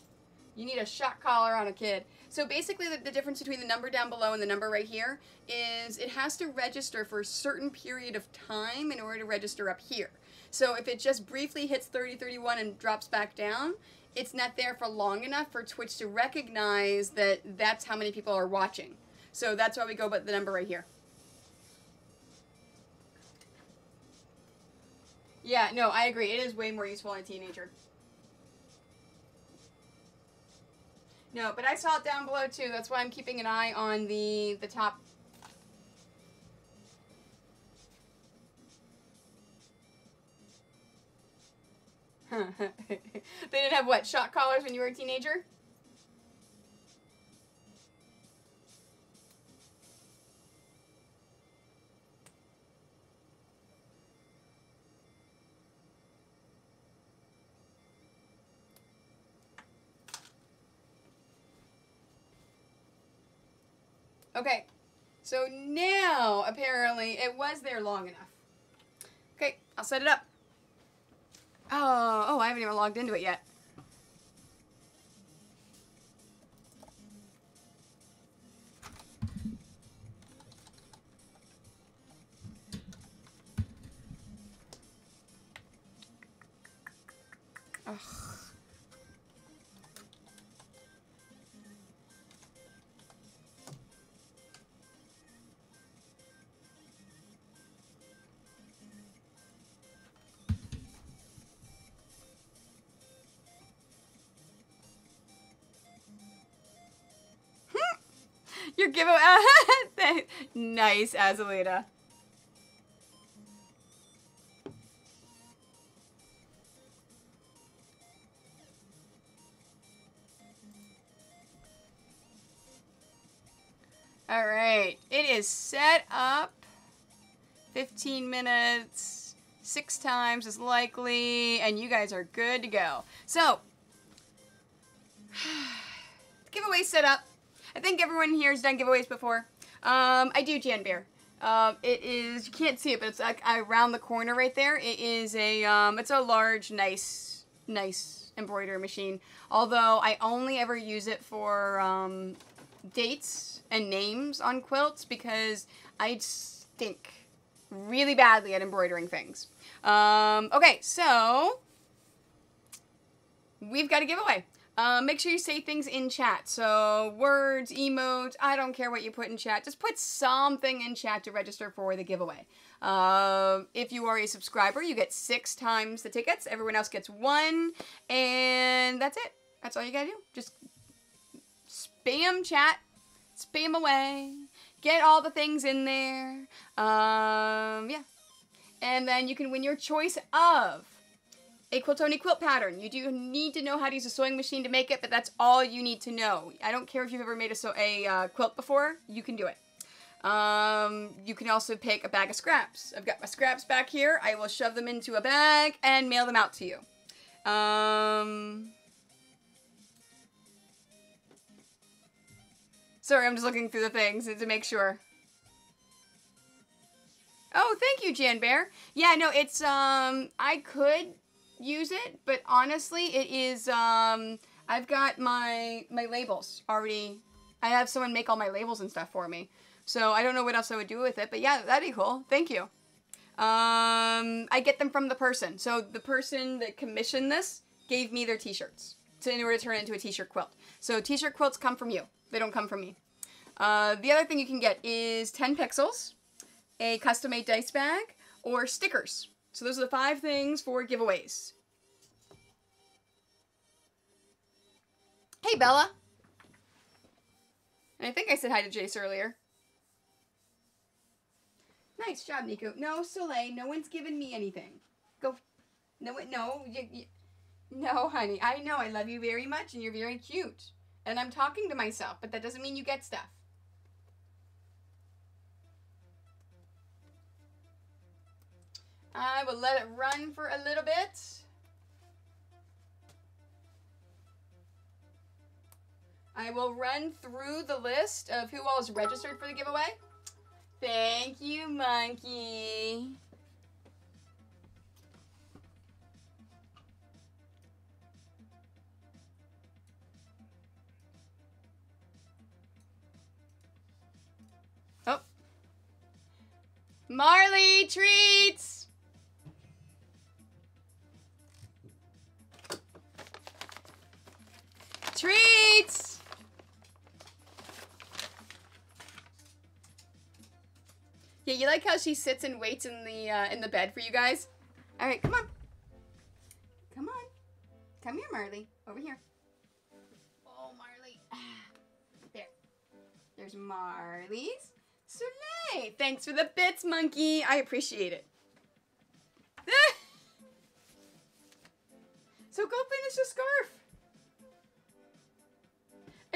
You need a shock collar on a kid. So basically, the, the, difference between the number down below and the number right here is it has to register for a certain period of time in order to register up here. So if it just briefly hits 30, 31 and drops back down, it's not there for long enough for Twitch to recognize that that's how many people are watching. So that's why we go by the number right here. Yeah, no, I agree. It is way more useful in a teenager. No, but I saw it down below too. That's why I'm keeping an eye on the the top (laughs) they didn't have what, shock collars when you were a teenager? Okay, so now apparently it was there long enough. Okay, I'll set it up. Oh, oh, I haven't even logged into it yet. Ugh. Giveaway. (laughs) nice, Azalita. All right, it is set up. 15 minutes, six times is likely, and you guys are good to go. So, (sighs) giveaway set up. I think everyone here has done giveaways before. Um, I do Jan Bear. Um, it is, you can't see it, but it's like around the corner right there. It is a, um, it's a large, nice, nice embroidery machine. Although I only ever use it for um, dates and names on quilts because I stink really badly at embroidering things. Um, okay, so we've got a giveaway. Uh, make sure you say things in chat. So words, emotes, I don't care what you put in chat. Just put something in chat to register for the giveaway. Uh, if you are a subscriber, you get six times the tickets. Everyone else gets one. And that's it. That's all you gotta do. Just spam chat. Spam away. Get all the things in there. Um, yeah. And then you can win your choice of a Quiltoni quilt pattern. You do need to know how to use a sewing machine to make it, but that's all you need to know. I don't care if you've ever made a, so a uh, quilt before, you can do it. Um, you can also pick a bag of scraps. I've got my scraps back here. I will shove them into a bag and mail them out to you. Um, sorry, I'm just looking through the things to make sure. Oh, thank you, Jan Bear. Yeah, no, it's, um, I could use it, but honestly, it is, um, I've got my, my labels already. I have someone make all my labels and stuff for me. So I don't know what else I would do with it, but yeah, that'd be cool. Thank you. Um, I get them from the person. So the person that commissioned this gave me their t-shirts to, in order to turn it into a t-shirt quilt. So t-shirt quilts come from you. They don't come from me. Uh, the other thing you can get is 10 pixels, a custom-made dice bag, or stickers. So those are the five things for giveaways. Hey, Bella. And I think I said hi to Jace earlier. Nice job, Nico. No, Soleil, no one's given me anything. Go. No, no, you, you, no, honey. I know I love you very much and you're very cute. And I'm talking to myself, but that doesn't mean you get stuff. I will let it run for a little bit. I will run through the list of who all is registered for the giveaway. Thank you, monkey. Oh. Marley treats. Treats. Yeah, you like how she sits and waits in the uh, in the bed for you guys? All right, come on. Come on. Come here, Marley. Over here. Oh, Marley. (sighs) There. There's Marley's. Soleil. Thanks for the bits, monkey. I appreciate it. (laughs) so go finish the scarf.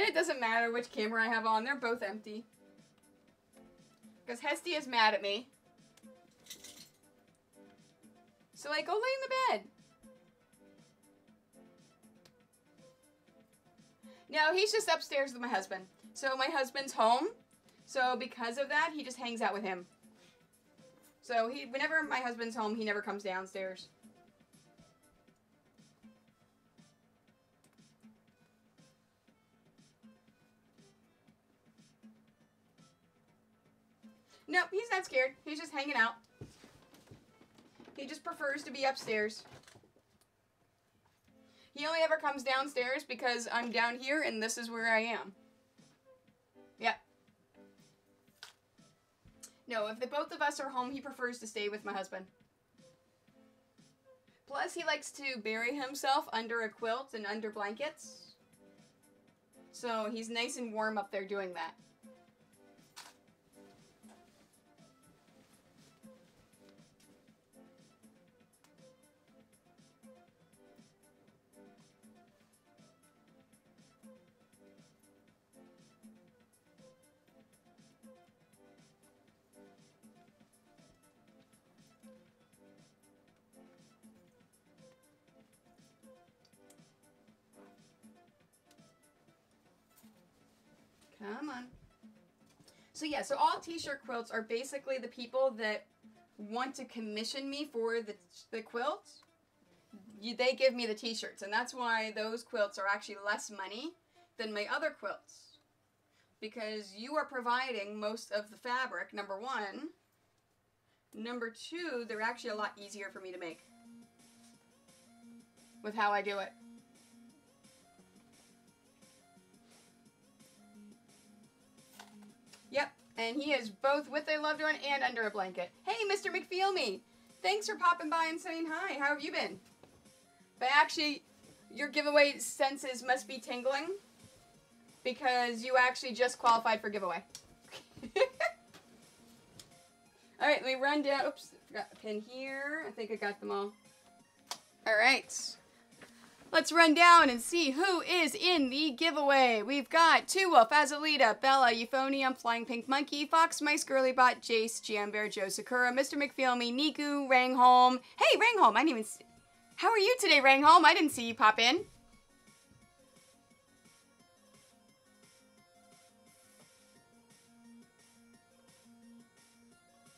And it doesn't matter which camera I have on. They're both empty. Because Hesty is mad at me. So, like, go lay in the bed. No, he's just upstairs with my husband. So, my husband's home. So, because of that, he just hangs out with him. So, he whenever my husband's home, he never comes downstairs. No, he's not scared. He's just hanging out. He just prefers to be upstairs. He only ever comes downstairs because I'm down here and this is where I am. Yep. No, if the both of us are home, he prefers to stay with my husband. Plus, he likes to bury himself under a quilt and under blankets. So he's nice and warm up there doing that. Come on. So yeah, so all t-shirt quilts are basically the people that want to commission me for the, the quilt. You, they give me the t-shirts, and that's why those quilts are actually less money than my other quilts. Because you are providing most of the fabric, number one. Number two, they're actually a lot easier for me to make. With how I do it. Yep, and he is both with a loved one and under a blanket. Hey, Mr. McFeelme! Thanks for popping by and saying hi. How have you been? But actually, your giveaway senses must be tingling because you actually just qualified for giveaway. (laughs) all right, let me run down. Oops, forgot a pin here. I think I got them all. All right. Let's run down and see who is in the giveaway. We've got Two Wolf, Azalita, Bella, Euphonium, Flying Pink Monkey, Fox, Mice, Girlybot, Jace, Jambear, Joe Sakura, Mr. McFeelme, Niku, Rangholm. Hey, Rangholm, I didn't even see... How are you today, Rangholm? I didn't see you pop in.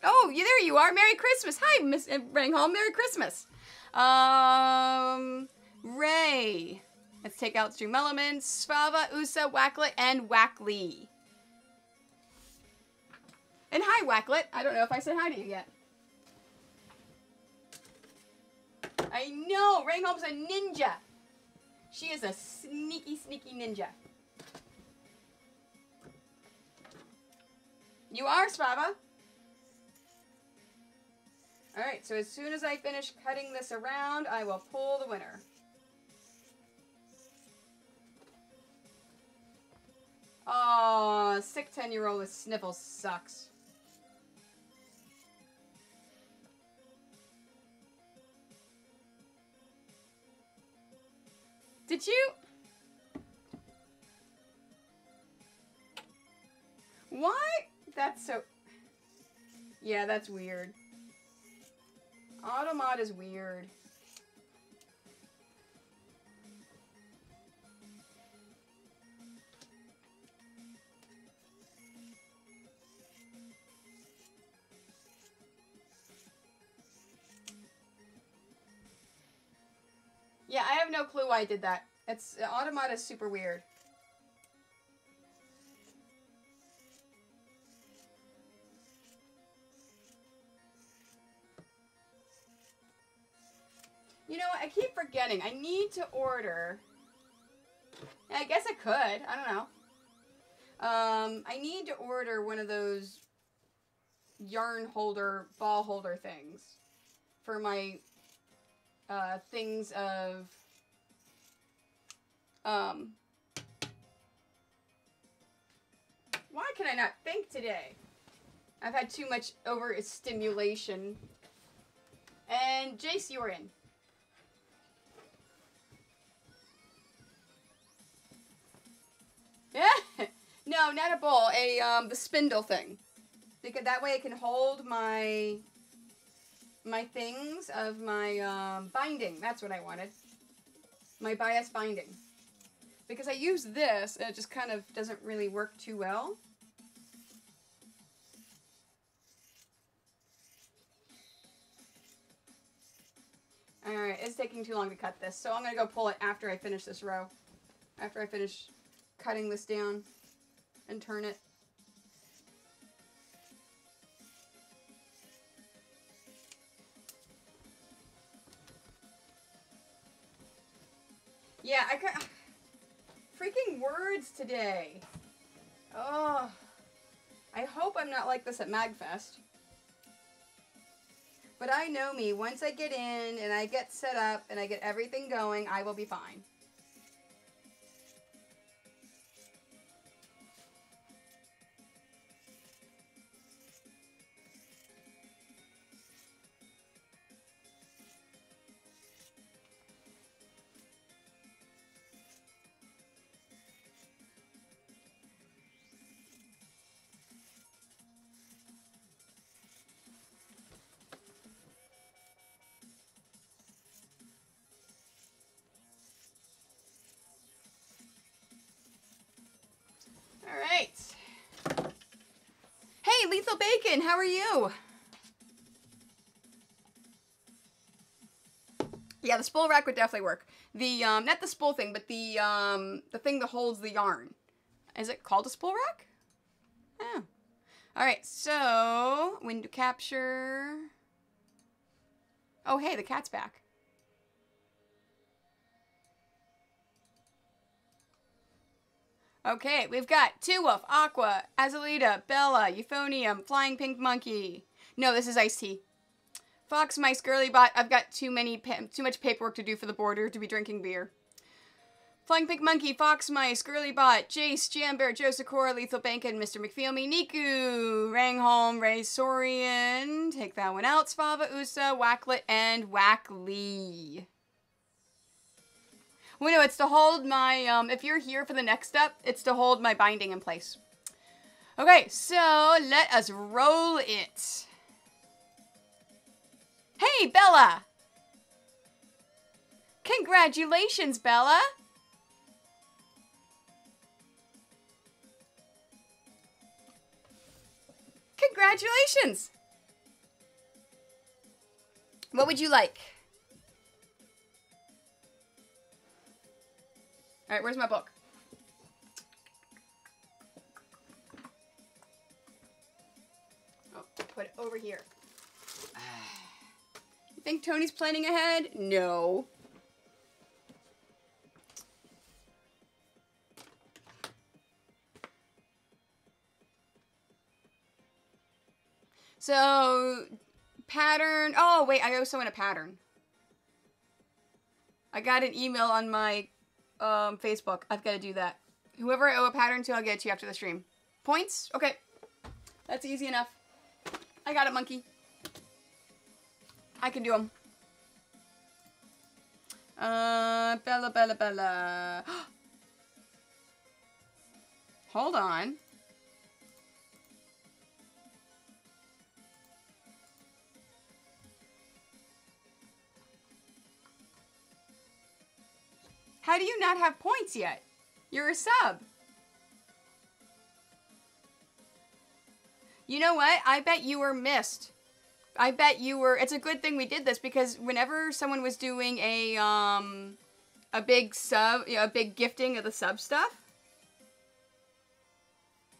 Oh, you there you are. Merry Christmas. Hi, Miss uh, Rangholm. Merry Christmas. Um... Ray. Let's take out Stream Elements, Svava, Usa, Wacklet, and Wackly. And hi, Wacklet. I don't know if I said hi to you yet. I know! Rangholm's a ninja! She is a sneaky, sneaky ninja. You are, Svava. Alright, so as soon as I finish cutting this around, I will pull the winner. Oh, sick 10 year old with sniffles sucks. Did you? Why? That's so. Yeah, that's weird. Automod is weird. Yeah, I have no clue why I did that. It's Automata is super weird. You know what? I keep forgetting. I need to order. I guess I could. I don't know. Um, I need to order one of those yarn holder, ball holder things for my uh, things of um, why can I not think today? I've had too much overstimulation. And Jace, you're in. Yeah. (laughs) no, not a bowl. A um the spindle thing. Because that way I can hold my my things of my um, binding. That's what I wanted. My bias binding. Because I use this and it just kind of doesn't really work too well. Alright, it's taking too long to cut this, so I'm going to go pull it after I finish this row. After I finish cutting this down and turn it. Yeah, I could. Freaking words today. Oh. I hope I'm not like this at MagFest. But I know me. Once I get in and I get set up and I get everything going, I will be fine. Lethal Bacon, how are you? Yeah, the spool rack would definitely work. The um, not the spool thing, but the um, the thing that holds the yarn. Is it called a spool rack? Oh. All right, so window capture. Oh, hey, the cat's back. Okay, we've got Two Wolf, Aqua, Azalita, Bella, Euphonium, Flying Pink Monkey. No, this is Ice Tea. Fox, Mice, Girly Bot. I've got too many, too much paperwork to do for the border to be drinking beer. Flying Pink Monkey, Fox Mice, Girly Bot, Jace, Jambear, Josicora, Lethal Bacon, Mr. McFeelme, Niku, Rangholm, Ray Sorian, take that one out, Svava Usa, Wacklet, and Wacklee. Well, no, it's to hold my, um, if you're here for the next step, it's to hold my binding in place. Okay, so let us roll it. Hey, Bella! Congratulations, Bella! Congratulations! What would you like? All right, where's my book? Oh, put it over here. You think Tony's planning ahead? No. So, pattern. Oh, wait, I also want a pattern. I got an email on my um, Facebook. I've got to do that. Whoever I owe a pattern to, I'll get to you after the stream. Points? Okay. That's easy enough. I got it, monkey. I can do them. Uh, Bella, Bella, Bella. (gasps) Hold on. How do you not have points yet? You're a sub. You know what? I bet you were missed. I bet you were. It's a good thing we did this because whenever someone was doing a um, a big sub, you know, a big gifting of the sub stuff.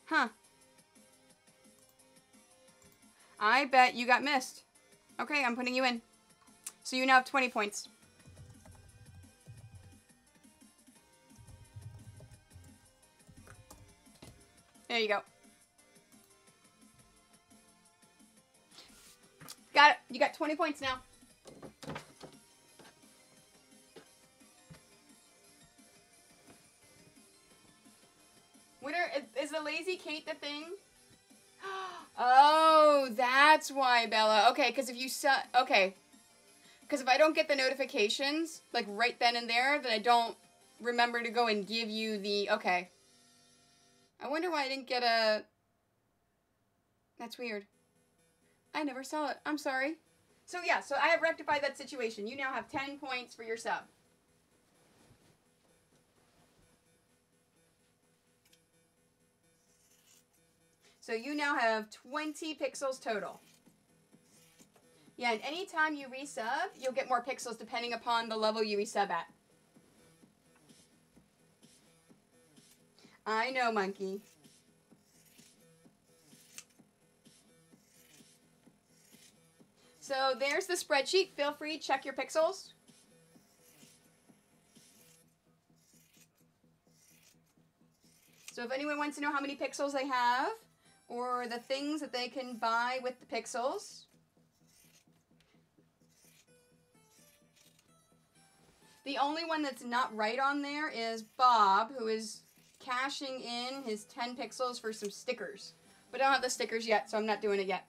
Huh. I bet you got missed. Okay, I'm putting you in. So you now have 20 points. There you go. Got it. You got 20 points now. Winner, is the lazy Kate the thing? (gasps) Oh, that's why, Bella. Okay, because if you su- okay, because if I don't get the notifications like right then and there, then I don't remember to go and give you the okay. I wonder why I didn't get a. That's weird. I never saw it. I'm sorry. So yeah, so I have rectified that situation. You now have 10 points for your sub. So you now have 20 pixels total. Yeah, and anytime you resub, you'll get more pixels depending upon the level you resub at. I know, monkey. So there's the spreadsheet. Feel free, to check your pixels. So if anyone wants to know how many pixels they have, or the things that they can buy with the pixels, The only one that's not right on there is Bob, who is cashing in his 10 pixels for some stickers. But I don't have the stickers yet, so I'm not doing it yet.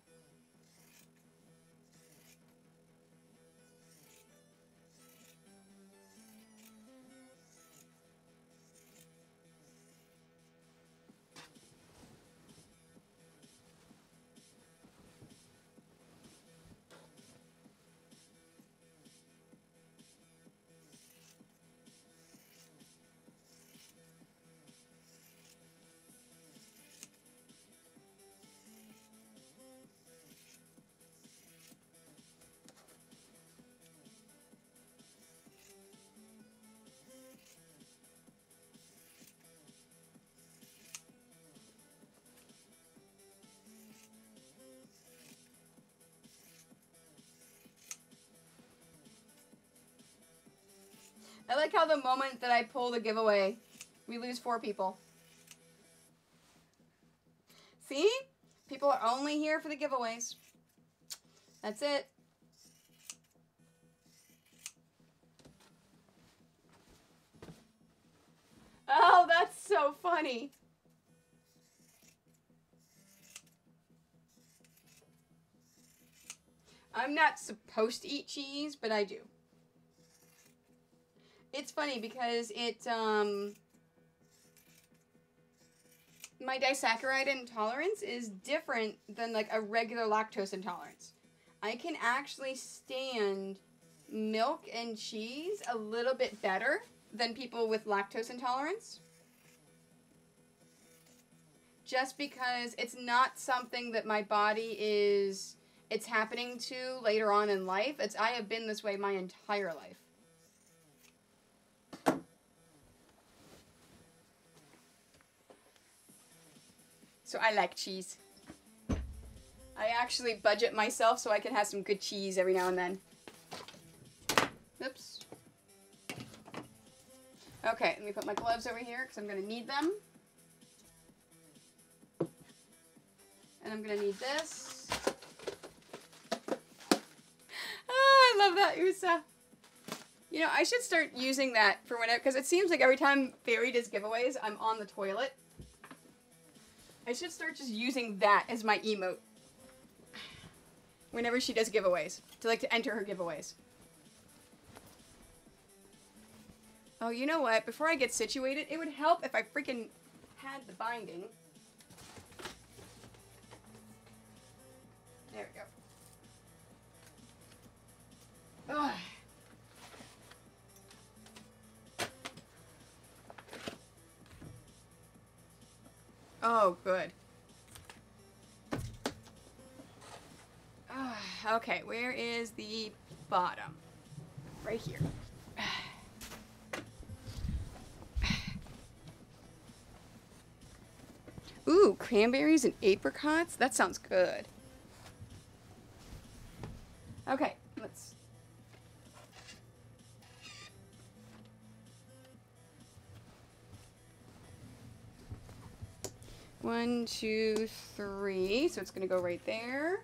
I like how the moment that I pull the giveaway, we lose four people. See? People are only here for the giveaways. That's it. Oh, that's so funny. I'm not supposed to eat cheese, but I do. It's funny because it, um, my disaccharide intolerance is different than like a regular lactose intolerance. I can actually stand milk and cheese a little bit better than people with lactose intolerance. Just because it's not something that my body is it's happening to later on in life. It's I have been this way my entire life. So I like cheese. I actually budget myself so I can have some good cheese every now and then. Oops. Okay, let me put my gloves over here because I'm going to need them. And I'm going to need this. Oh, I love that, Usa. You know, I should start using that for whenever, because it seems like every time Fairy does giveaways, I'm on the toilet. I should start just using that as my emote. Whenever she does giveaways. To like to enter her giveaways. Oh, you know what? Before I get situated, it would help if I freaking had the binding. There we go. Ugh. Oh, good. Ah, okay, where is the bottom? Right here. (sighs) Ooh, cranberries and apricots? That sounds good. Okay, One, two, three. So it's going to go right there.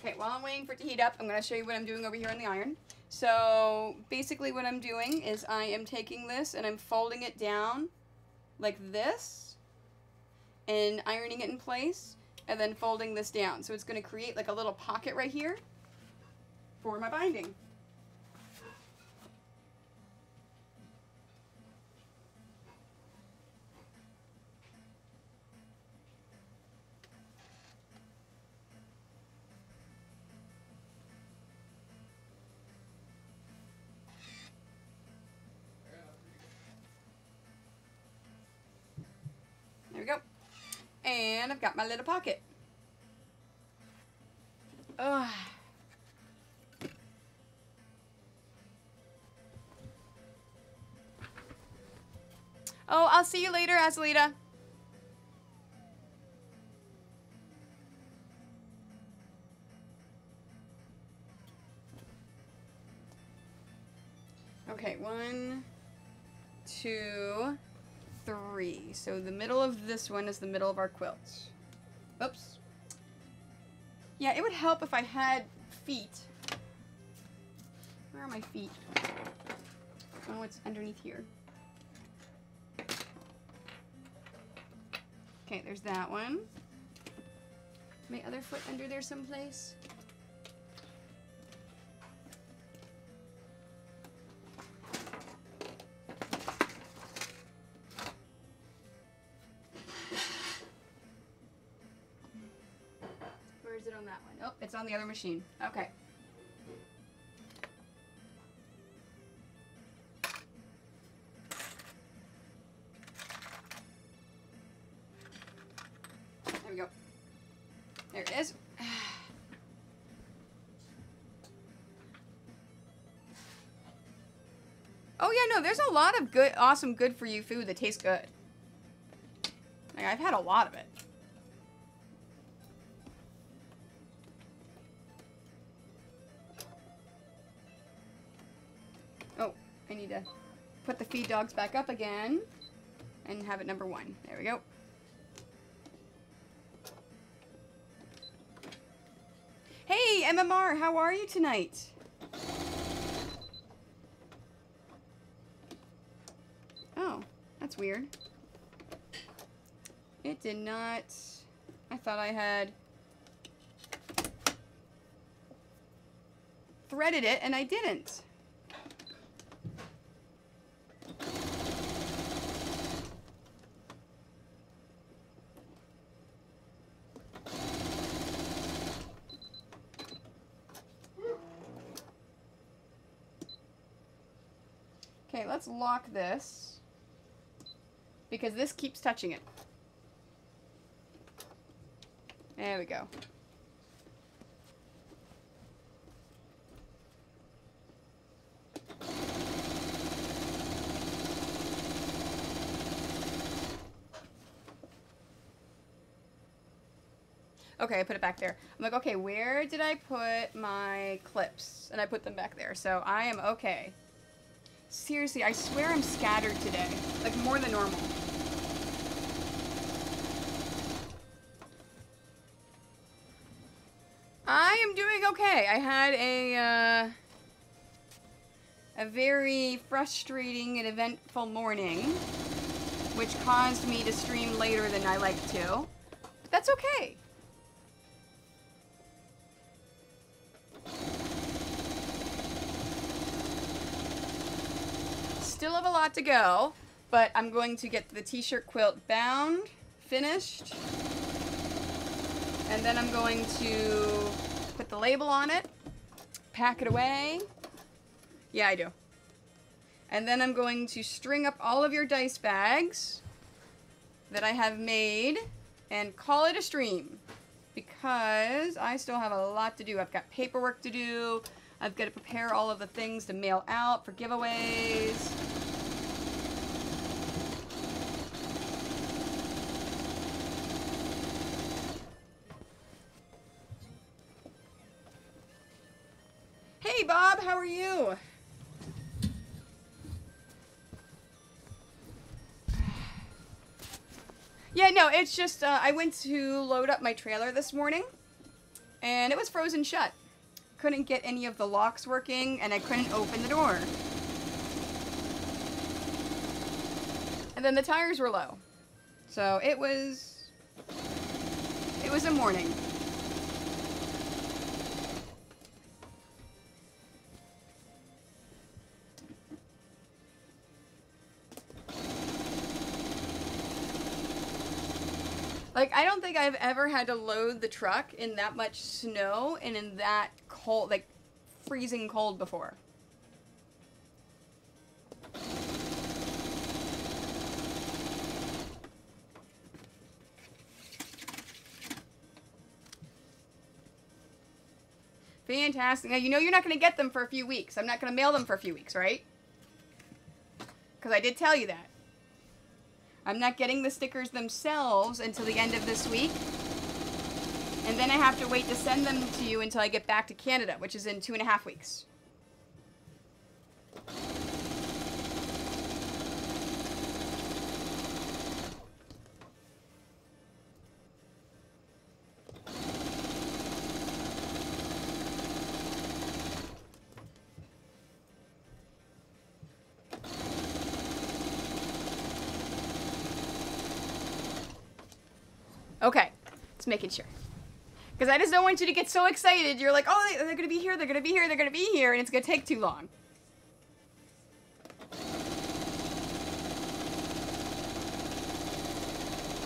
Okay, while I'm waiting for it to heat up, I'm going to show you what I'm doing over here on the iron. So basically what I'm doing is I am taking this and I'm folding it down like this and ironing it in place and then folding this down. So it's going to create like a little pocket right here for my binding. And I've got my little pocket. Ugh. Oh, I'll see you later, Azalita. Okay, one, two, three. So the middle of this one is the middle of our quilt. Oops. Yeah, it would help if I had feet. Where are my feet? Oh, it's underneath here. Okay, there's that one. My other foot under there someplace. That one? Oh, it's on the other machine. Okay. There we go. There it is. (sighs) Oh yeah, no, there's a lot of good, awesome, good for you food that tastes good. Like I've had a lot of it. To put the feed dogs back up again and have it number one. There we go. Hey, MMR, how are you tonight? Oh, that's weird. It did not... I thought I had threaded it, and I didn't. Okay, let's lock this because this keeps touching it. There we go. Okay, I put it back there. I'm like, okay, where did I put my clips? And I put them back there. So I am okay. Seriously, I swear I'm scattered today. Like more than normal. I am doing okay. I had a uh, a very frustrating and eventful morning, which caused me to stream later than I like to. But that's okay. Still have a lot to go, but I'm going to get the t-shirt quilt bound, finished, and then I'm going to put the label on it, pack it away. Yeah, I do. And then I'm going to string up all of your dice bags that I have made and call it a stream because I still have a lot to do. I've got paperwork to do. I've got to prepare all of the things to mail out for giveaways. Hey Bob, how are you? Yeah, no, it's just uh, I went to load up my trailer this morning, and it was frozen shut. Couldn't get any of the locks working, and I couldn't open the door. And then the tires were low, so it was it was a morning. Like, I don't think I've ever had to load the truck in that much snow and in that cold, like, freezing cold before. Fantastic. Now, you know you're not going to get them for a few weeks. I'm not going to mail them for a few weeks, right? Because I did tell you that. I'm not getting the stickers themselves until the end of this week. And then I have to wait to send them to you until I get back to Canada, which is in two and a half weeks. Making sure. Because I just don't want you to get so excited. You're like, oh, they're going to be here, they're going to be here, they're going to be here, and it's going to take too long.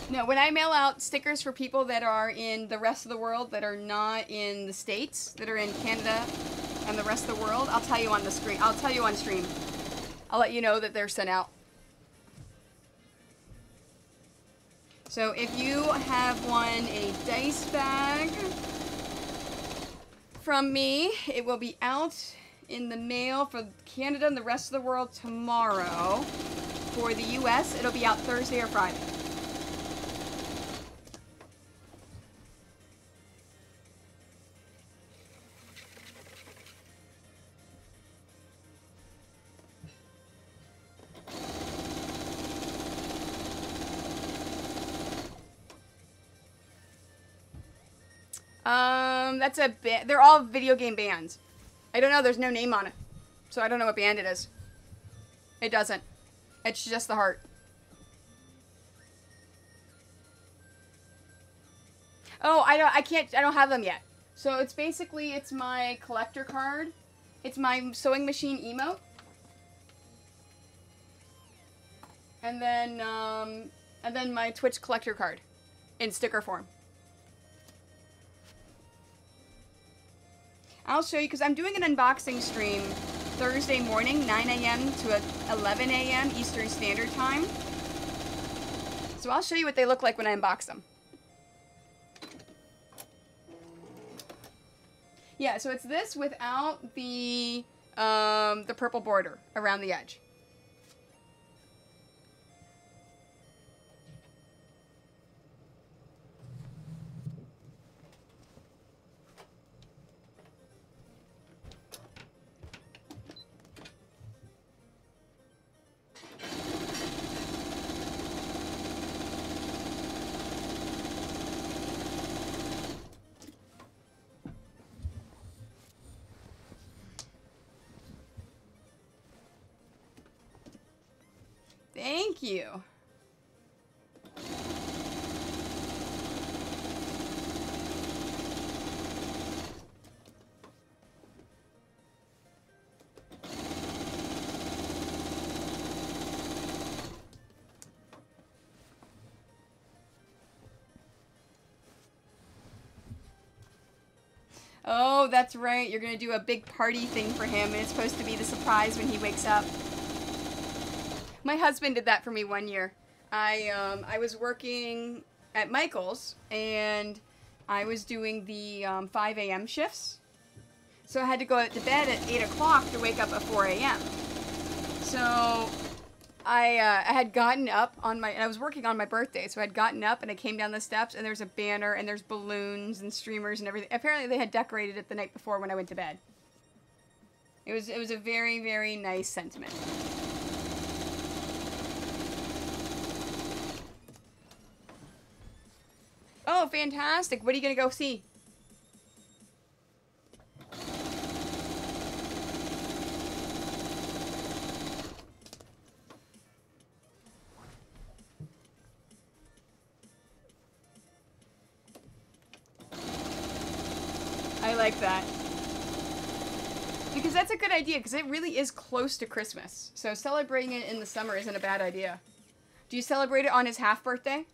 No, when I mail out stickers for people that are in the rest of the world, that are not in the States, that are in Canada and the rest of the world, I'll tell you on the screen. I'll tell you on stream. I'll let you know that they're sent out. So if you have won a dice bag from me, it will be out in the mail for Canada and the rest of the world tomorrow. For the US, it'll be out Thursday or Friday. Um, that's a bit. They're all video game bands. I don't know. There's no name on it, so I don't know what band it is. It doesn't. It's just the heart. Oh, I don't. I can't. I don't have them yet. So it's basically it's my collector card. It's my sewing machine emote. And then um, and then my Twitch collector card in sticker form. I'll show you because I'm doing an unboxing stream Thursday morning, 9 a.m. to 11 a.m. Eastern Standard Time. So I'll show you what they look like when I unbox them. Yeah, so it's this without the um, the purple border around the edge. Thank you. Oh, that's right. You're going to do a big party thing for him, and it's supposed to be the surprise when he wakes up. My husband did that for me one year. I um, I was working at Michael's, and I was doing the um, 5 a.m. shifts. So I had to go to bed at 8 o'clock to wake up at 4 a.m. So I, uh, I had gotten up on my, and I was working on my birthday, so I had gotten up and I came down the steps and there's a banner and there's balloons and streamers and everything. Apparently they had decorated it the night before when I went to bed. It was, it was a very, very nice sentiment. Oh, fantastic. What are you going to go see? I like that. Because that's a good idea, because it really is close to Christmas. So celebrating it in the summer isn't a bad idea. Do you celebrate it on his half birthday?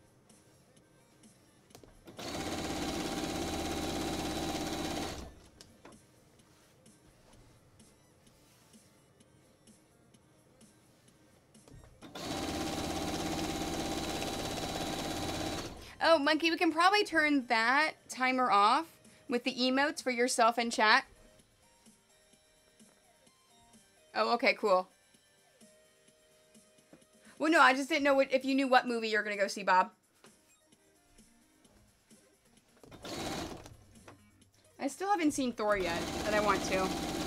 Oh, Monkey, we can probably turn that timer off with the emotes for yourself and chat. Oh, okay, cool. Well, no, I just didn't know what, if you knew what movie you're going to go see, Bob. I still haven't seen Thor yet, but I want to.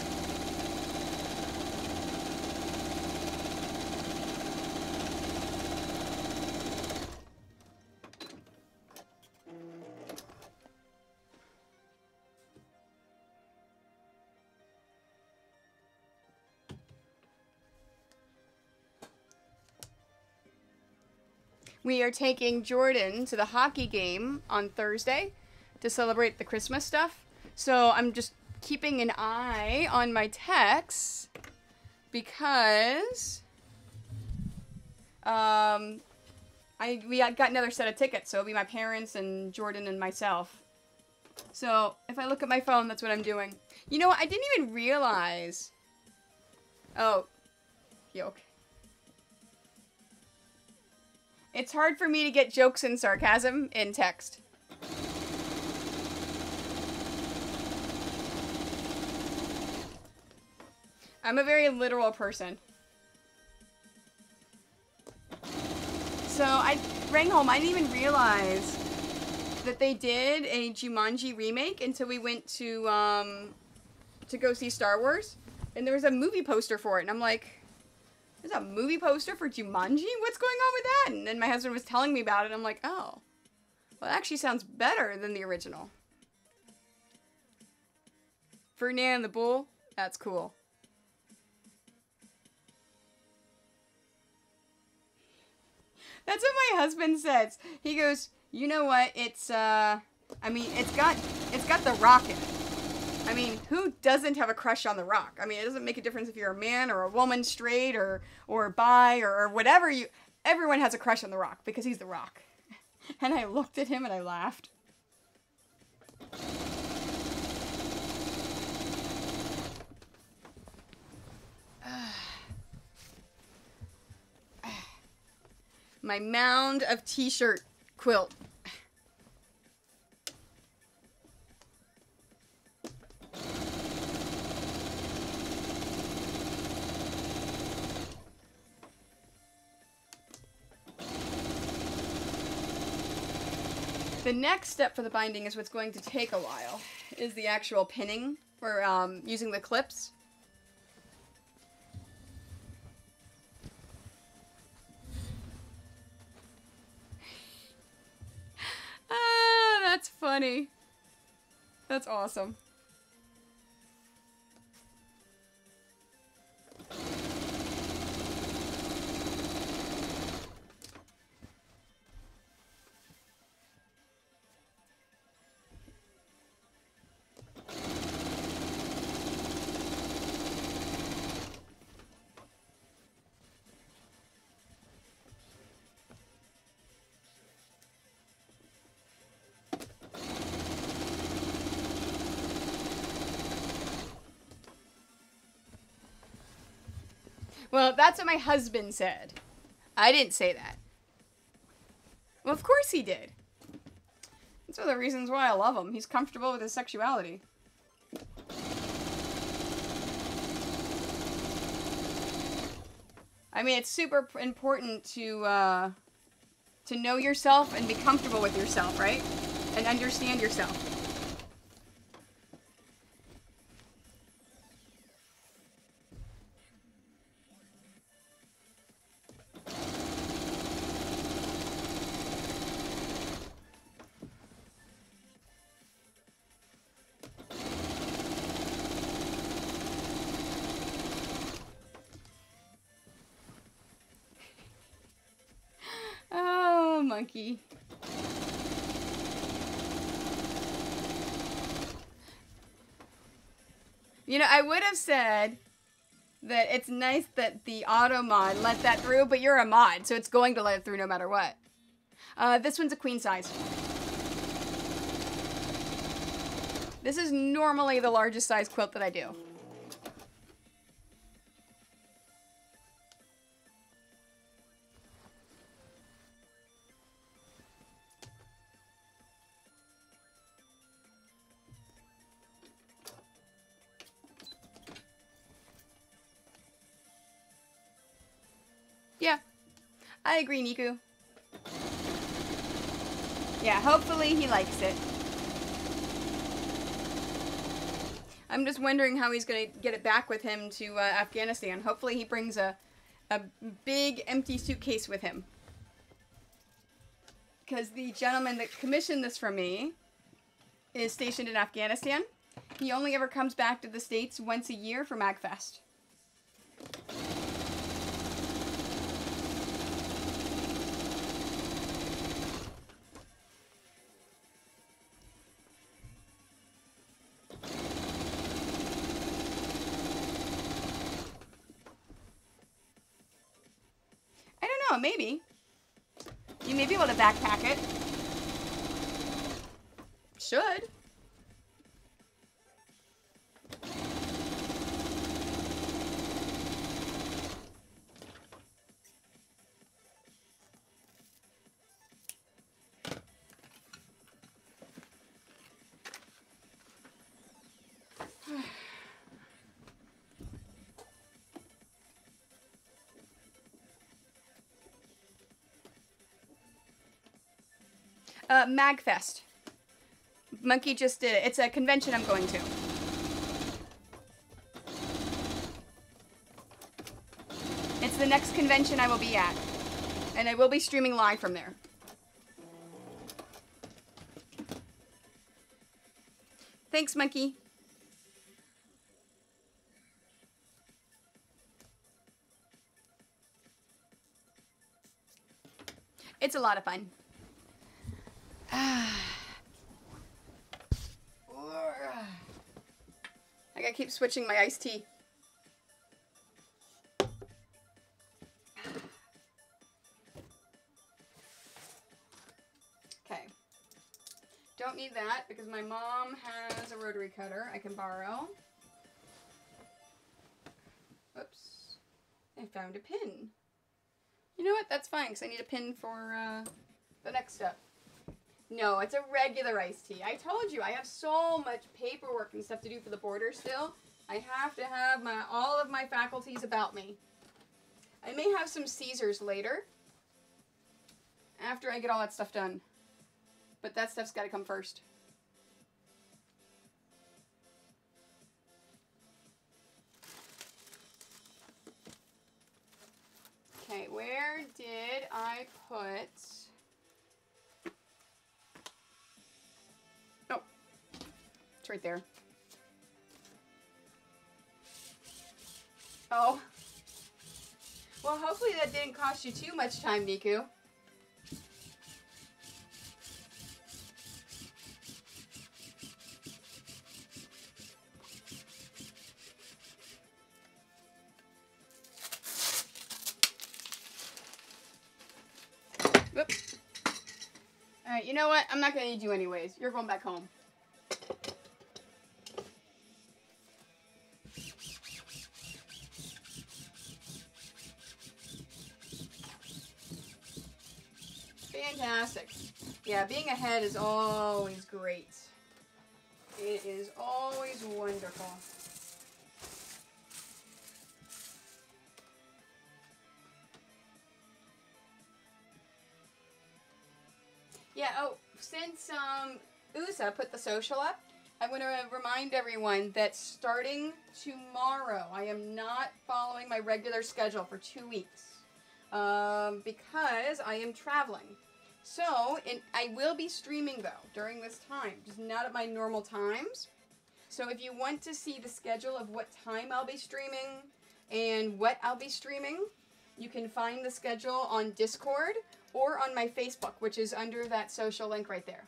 We are taking Jordan to the hockey game on Thursday to celebrate the Christmas stuff. So I'm just keeping an eye on my texts because um, I we got another set of tickets, so it'll be my parents and Jordan and myself. So if I look at my phone, that's what I'm doing. You know what? I didn't even realize. Oh, yoke. It's hard for me to get jokes and sarcasm in text. I'm a very literal person. So I rang home. I didn't even realize that they did a Jumanji remake until we went to um, to go see Star Wars, and there was a movie poster for it, and I'm like, there's a movie poster for Jumanji? What's going on with that? And then my husband was telling me about it. I'm like, oh. Well, it actually sounds better than the original. Ferdinand the Bull? That's cool. That's what my husband says. He goes, you know what? It's, uh, I mean, it's got, it's got the rock in it. I mean, who doesn't have a crush on The Rock? I mean, it doesn't make a difference if you're a man or a woman, straight or or bi or, or whatever you. Everyone has a crush on The Rock because he's The Rock. (laughs) And I looked at him and I laughed. (sighs) (sighs) My mound of t-shirt quilt. The next step for the binding is what's going to take a while, is the actual pinning, or um, using the clips. (laughs) ah, that's funny. That's awesome. Well, that's what my husband said. I didn't say that. Well, of course he did. That's one of the reasons why I love him. He's comfortable with his sexuality. I mean, it's super important to uh, to know yourself and be comfortable with yourself, right? And understand yourself. You know, I would have said that it's nice that the auto mod let that through, but you're a mod, so it's going to let it through no matter what. Uh, this one's a queen size. This is normally the largest size quilt that I do. Yeah, I agree, Niku. Yeah, hopefully he likes it. I'm just wondering how he's going to get it back with him to uh, Afghanistan. Hopefully he brings a, a big empty suitcase with him. Because the gentleman that commissioned this for me is stationed in Afghanistan. He only ever comes back to the States once a year for MagFest. Uh, Magfest. Monkey just did it. It's a convention I'm going to. It's the next convention I will be at. And I will be streaming live from there. Thanks, Monkey. It's a lot of fun. (sighs) I gotta keep switching my iced tea. Okay. Don't need that because my mom has a rotary cutter I can borrow. Oops. I found a pin. You know what? That's fine because I need a pin for uh, the next step. No, it's a regular iced tea. I told you, I have so much paperwork and stuff to do for the border still. I have to have my all of my faculties about me. I may have some Caesars later. After I get all that stuff done. But that stuff's got to come first. Okay, where did I put... it's right there. Oh. Well, hopefully that didn't cost you too much time, Niku. Alright, you know what? I'm not going to need you anyways. You're going back home. Yeah, being ahead is always great. It is always wonderful. Yeah, oh, since um, USA put the social up, I want to remind everyone that starting tomorrow, I am not following my regular schedule for two weeks um, because I am traveling. So, in, I will be streaming though during this time, just not at my normal times. So, if you want to see the schedule of what time I'll be streaming and what I'll be streaming, you can find the schedule on Discord or on my Facebook, which is under that social link right there.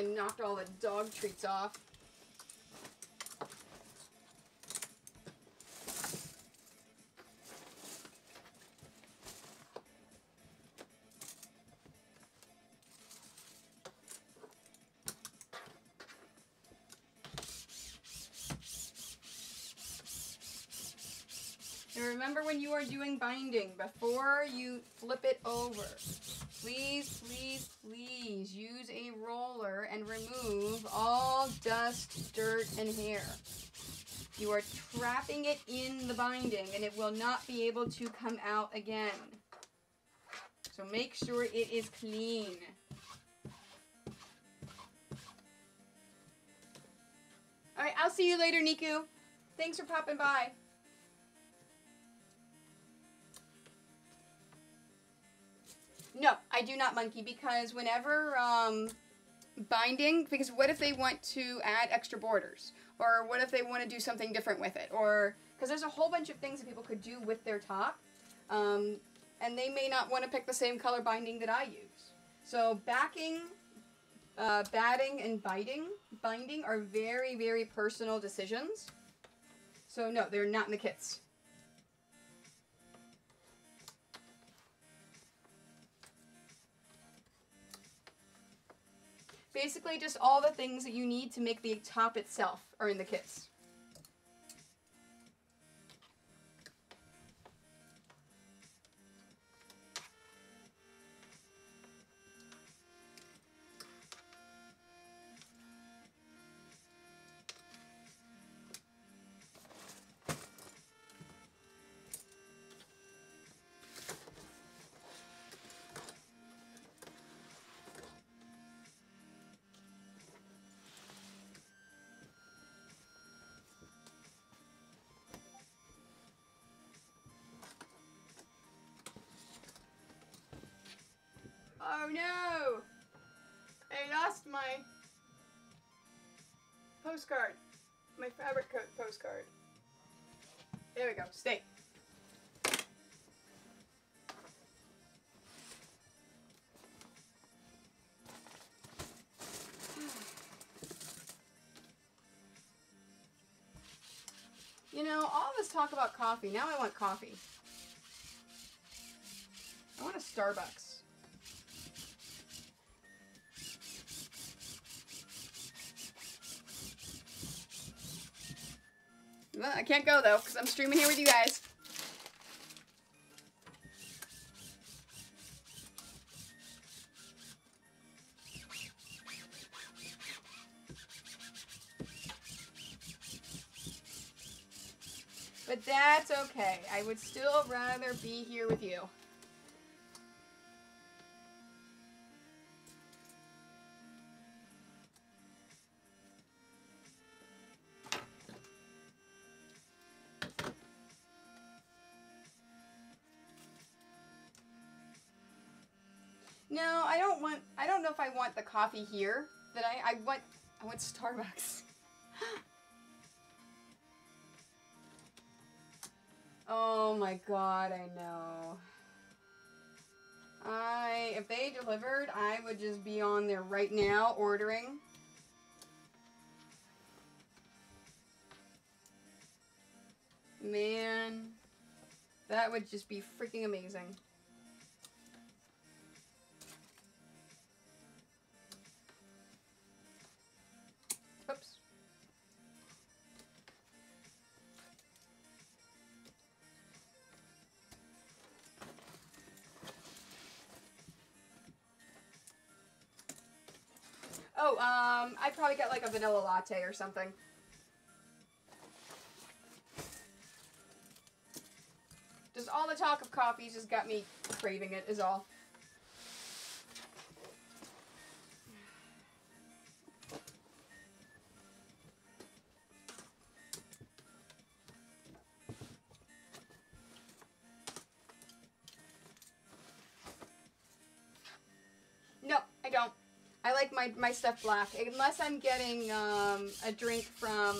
I knocked all the dog treats off. When you are doing binding, before you flip it over, please, please, please use a roller and remove all dust, dirt, and hair. You are trapping it in the binding and it will not be able to come out again. So make sure it is clean. Alright, I'll see you later, Niku. Thanks for popping by. No, I do not monkey because whenever um, binding, because what if they want to add extra borders? Or what if they want to do something different with it? Or, because there's a whole bunch of things that people could do with their top. Um, and they may not want to pick the same color binding that I use. So backing, uh, batting, and biting, binding are very, very personal decisions. So no, they're not in the kits. Basically, just all the things that you need to make the top itself are in the kits. No! I lost my postcard. My fabric coat postcard. There we go. Stay. You know, all this talk about coffee, now I want coffee. I want a Starbucks. I can't go though, because I'm streaming here with you guys. But that's okay. I would still rather be here with you. coffee here that I, I went, I went Starbucks. (laughs) oh my god, I know. I, if they delivered, I would just be on there right now ordering. Man, that would just be freaking amazing. Um, I probably got like a vanilla latte or something. Just all the talk of coffee just got me craving it, is all. My, stuff black. Unless I'm getting um, a drink from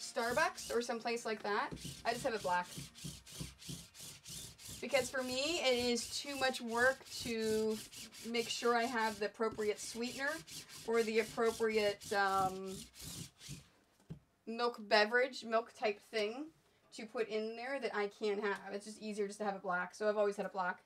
Starbucks or someplace like that, I just have it black. Because for me, it is too much work to make sure I have the appropriate sweetener or the appropriate um, milk beverage, milk type thing to put in there that I can't have. It's just easier just to have it black. So I've always had it black.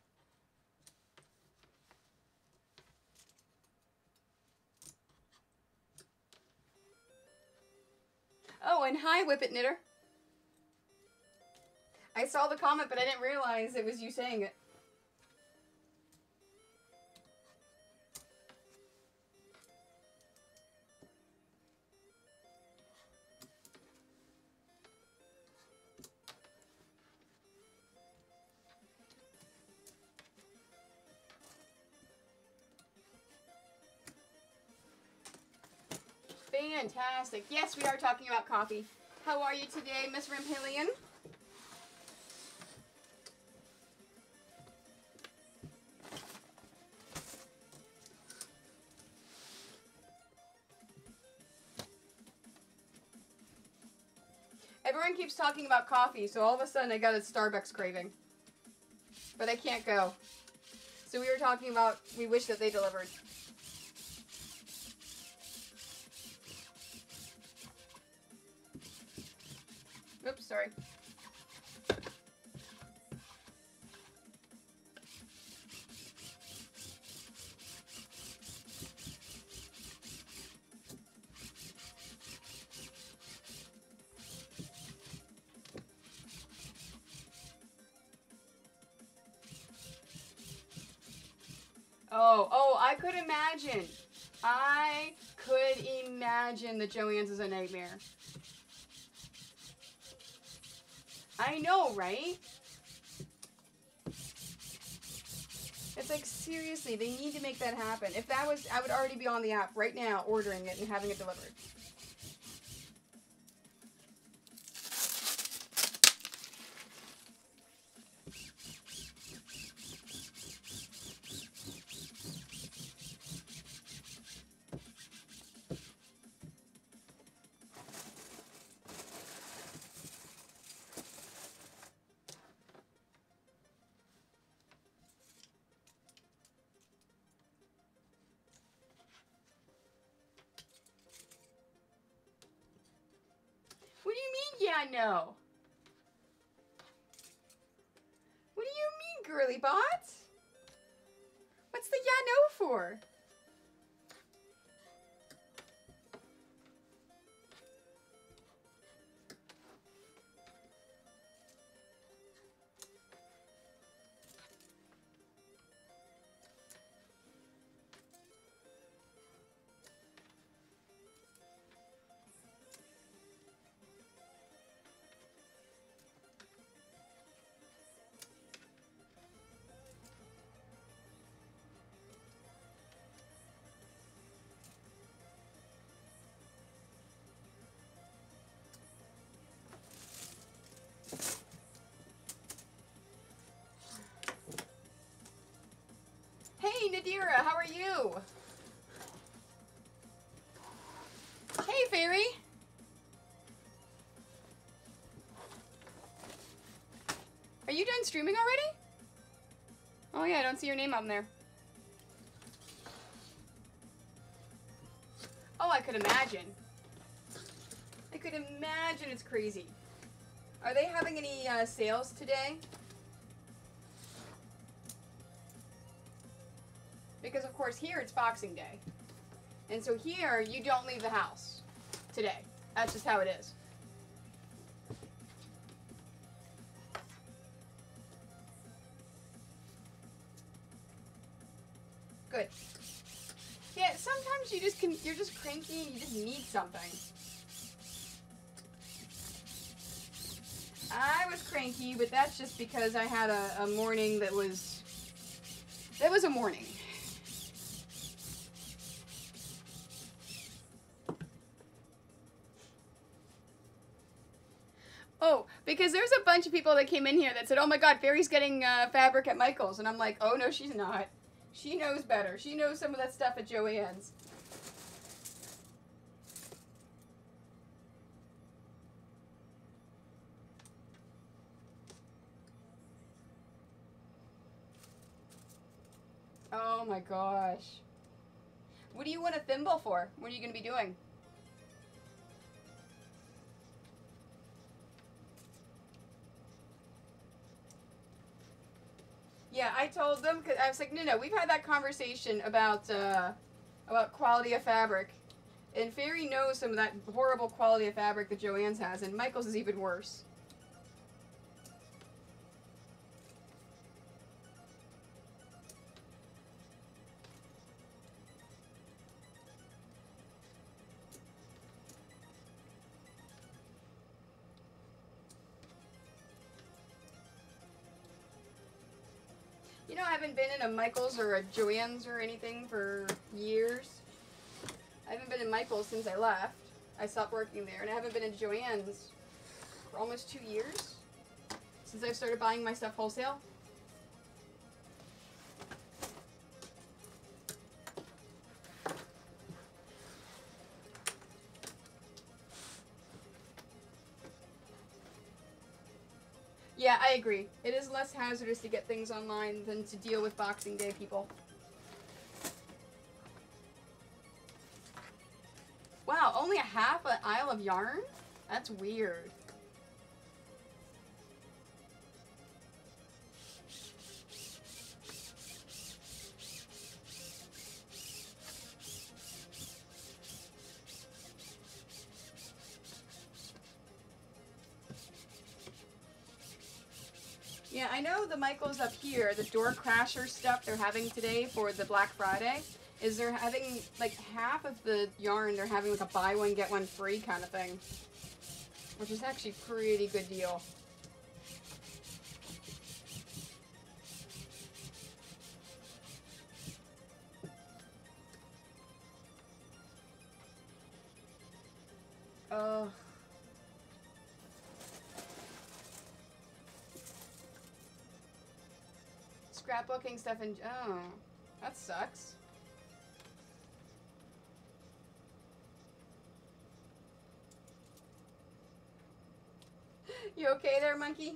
Oh, and hi, Whippet Knitter. I saw the comment, but I didn't realize it was you saying it. Fantastic. Yes, we are talking about coffee. How are you today, Miss Rampillion? Everyone keeps talking about coffee, so all of a sudden I got a Starbucks craving. But I can't go. So we were talking about, we wish that they delivered. Oops, sorry. Oh, oh, I could imagine. I could imagine that Joann's is a nightmare. I know, right? It's like seriously, they need to make that happen. If that was, I would already be on the app right now ordering it and having it delivered. Nadira, how are you? Hey, Fairy. Are you done streaming already? Oh yeah, I don't see your name on there. Oh, I could imagine. I could imagine it's crazy. Are they having any uh, sales today? Because of course here it's Boxing Day. And so here you don't leave the house today. That's just how it is. Good. Yeah, sometimes you just can you're just cranky and you just need something. I was cranky, but that's just because I had a, a morning that was that was a morning. Bunch of people that came in here that said, "Oh my God, Fairy's getting uh, fabric at Michael's," and I'm like, "Oh no, she's not. She knows better. She knows some of that stuff at Joann's." Oh my gosh. What do you want a thimble for? What are you going to be doing? Yeah, I told them because I was like, no, no, we've had that conversation about uh, about quality of fabric, and Fairy knows some of that horrible quality of fabric that Joann's has, and Michael's is even worse. Been in a Michael's or a Joann's or anything for years. I haven't been in Michael's since I left. I stopped working there, and I haven't been in Joann's for almost two years since I started buying my stuff wholesale. Agree. It is less hazardous to get things online than to deal with Boxing Day people. Wow, only a half an aisle of yarn? That's weird. The Michaels up here, the door crasher stuff they're having today for the Black Friday, is they're having like half of the yarn, they're having like a buy one, get one free kind of thing. Which is actually pretty good deal. Oh. Scrapbooking stuff and oh, that sucks. (laughs) You okay there, monkey?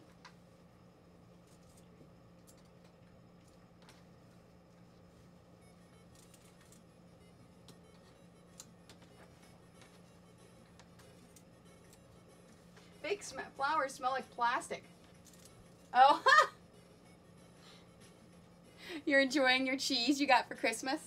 Fake sm flowers smell like plastic. Oh, (laughs) You're enjoying your cheese you got for Christmas?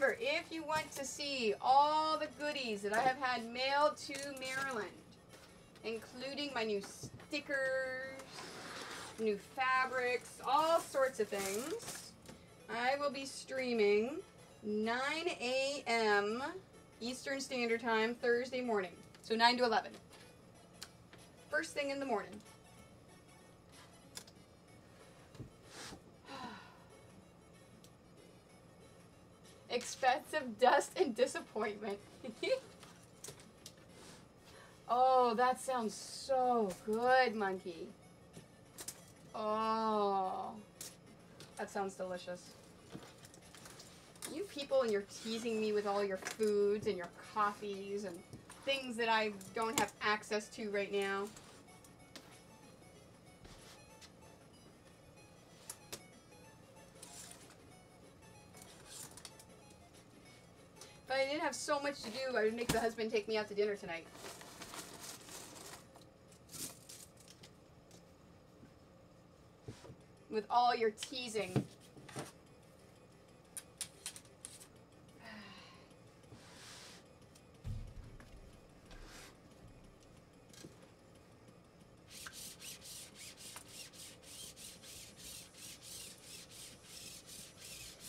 Remember, if you want to see all the goodies that I have had mailed to Maryland, including my new stickers, new fabrics, all sorts of things, I will be streaming 9 a.m. Eastern Standard Time Thursday morning. So 9 to 11. First thing in the morning. Expensive dust and disappointment. (laughs) oh, that sounds so good, monkey. Oh, that sounds delicious. You people and you're teasing me with all your foods and your coffees and things that I don't have access to right now. I didn't have so much to do, I would make the husband take me out to dinner tonight. With all your teasing. (sighs)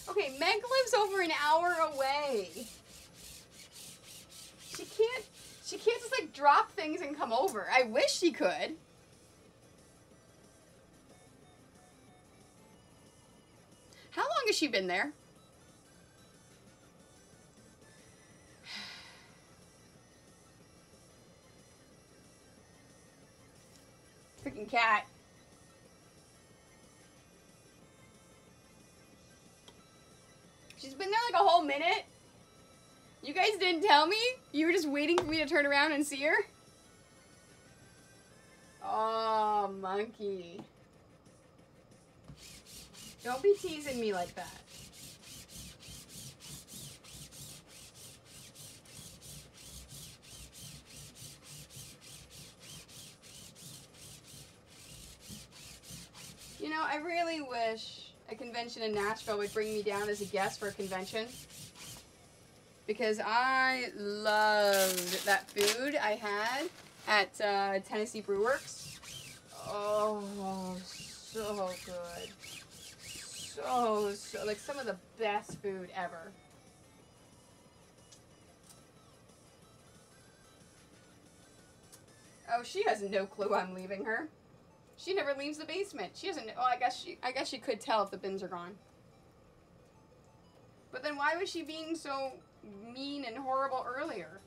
Okay, Meg lives over an hour away. She can't she can't just drop things and come over. I wish she could. How long has she been there? (sighs) Freaking cat. She's been there like a whole minute. You guys didn't tell me? You were just waiting for me to turn around and see her? Oh, monkey. Don't be teasing me like that. You know, I really wish a convention in Nashville would bring me down as a guest for a convention. Because I loved that food I had at uh, Tennessee Brewworks. Oh, so good. So, so, like some of the best food ever. Oh, she has no clue I'm leaving her. She never leaves the basement. She doesn't. Oh, I guess she. I guess she could tell if the bins are gone. But then why was she being so mean and horrible earlier?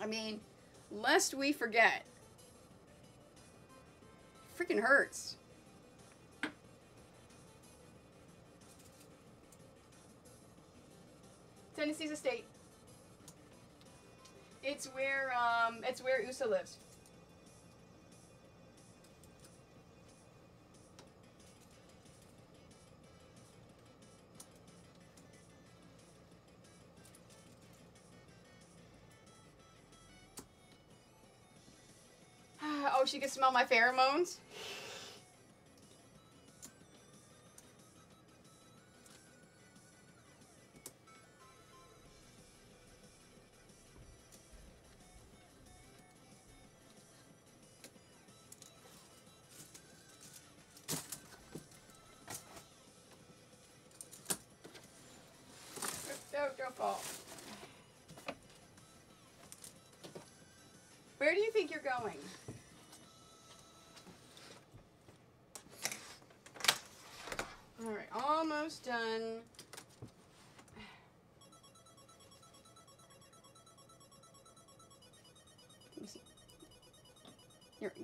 I mean, lest we forget. Freaking hurts. Tennessee's a state. It's where um it's where Usa lives. She can smell my pheromones.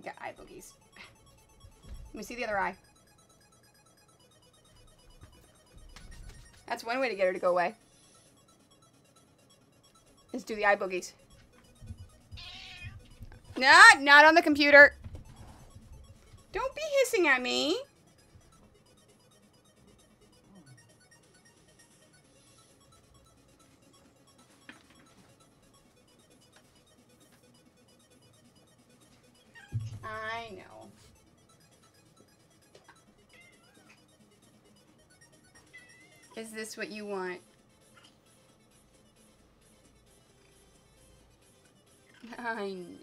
You got eye boogies. Let me see the other eye. That's one way to get her to go away. Is do the eye boogies. Not, not on the computer. Don't be hissing at me. This what you want? (laughs) I know.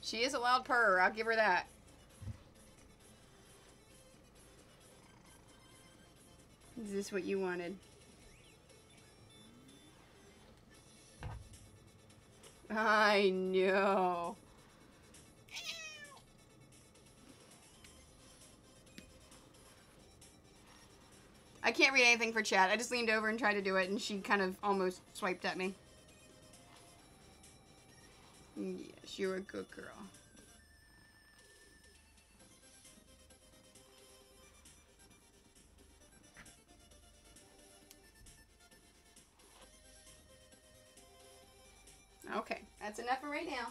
She is a loud purr, I'll give her that. Is this what you wanted? I know. I can't read anything for chat. I just leaned over and tried to do it, and she kind of almost swiped at me. Yes, you're a good girl. Okay, that's enough for right now.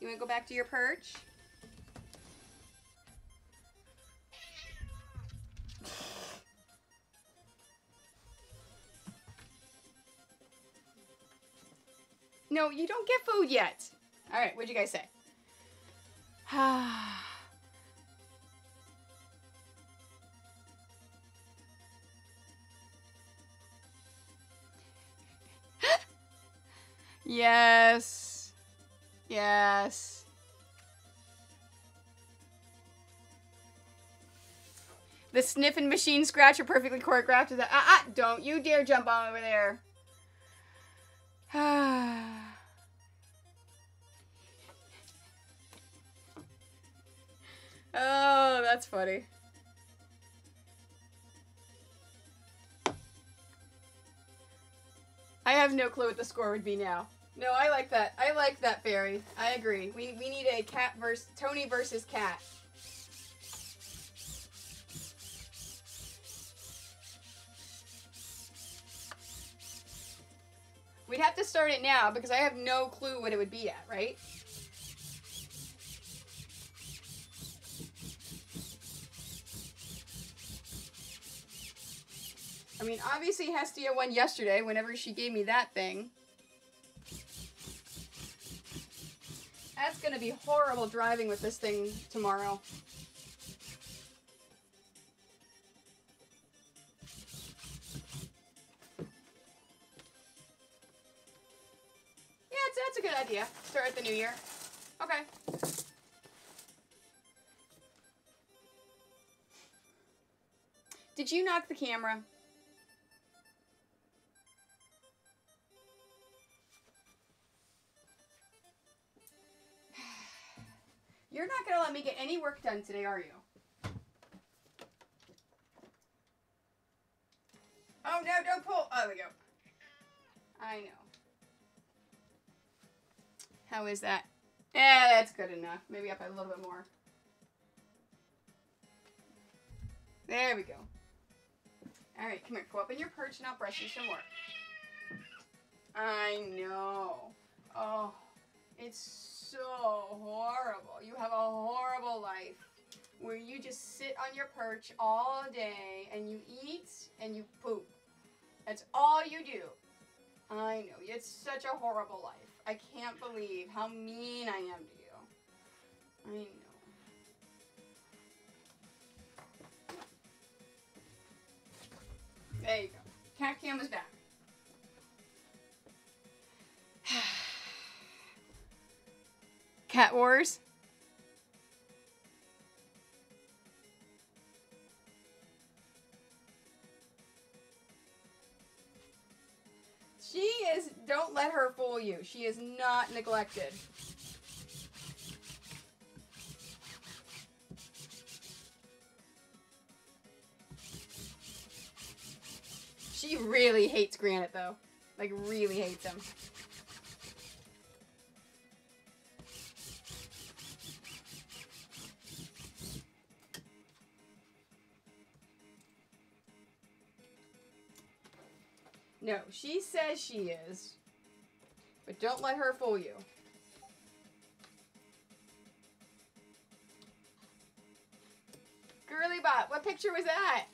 You want to go back to your perch? No, you don't get food yet. All right, what'd you guys say? (sighs) yes. Yes. The sniffing machine scratcher perfectly choreographed to that. Ah, ah, don't you dare jump on over there. (sighs) oh, that's funny. I have no clue what the score would be now. No, I like that. I like that, Barry. I agree. We, we need a cat versus Tony versus cat. We'd have to start it now because I have no clue what it would be at, right? I mean, obviously Hestia won yesterday whenever she gave me that thing. That's gonna be horrible driving with this thing tomorrow. Yeah, that's, that's a good idea. Start at the new year. Okay. Did you knock the camera? You're not going to let me get any work done today, are you? Oh, no, don't pull. Oh, there we go. I know. How is that? Yeah, that's good enough. Maybe up a little bit more. There we go. All right, come here. Go up in your perch and I'll brush you some more. I know. Oh, it's so horrible. You have a horrible life where you just sit on your perch all day and you eat and you poop. That's all you do. I know. It's such a horrible life. I can't believe how mean I am to you. I know. There you go. Cat cam is back. Cat Wars. She is, don't let her fool you. She is not neglected. She really hates Granite though. Like really hates him. No, she says she is. But don't let her fool you. Girly Bot, what picture was that?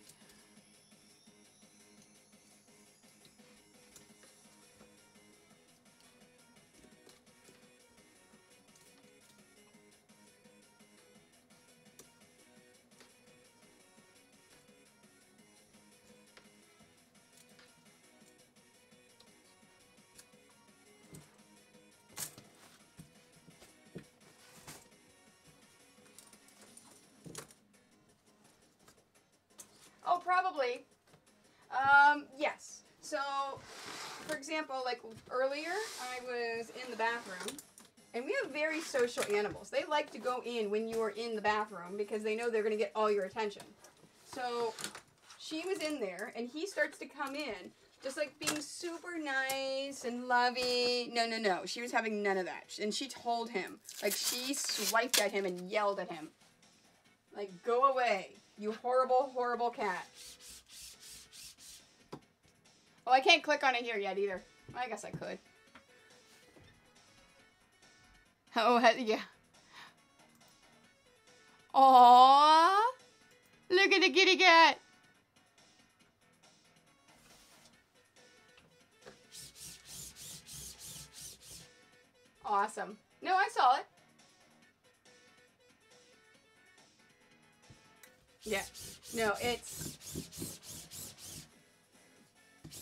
Earlier, I was in the bathroom, and we have very social animals. They like to go in when you are in the bathroom because they know they're going to get all your attention. So, she was in there, and he starts to come in, just like being super nice and lovey. No, no, no. She was having none of that. And she told him, like, she swiped at him and yelled at him. Like, go away, you horrible, horrible cat. Oh, I can't click on it here yet either. I guess I could. Oh, yeah. Aww. Look at the kitty cat. Awesome. No, I saw it. Yeah. No, it's...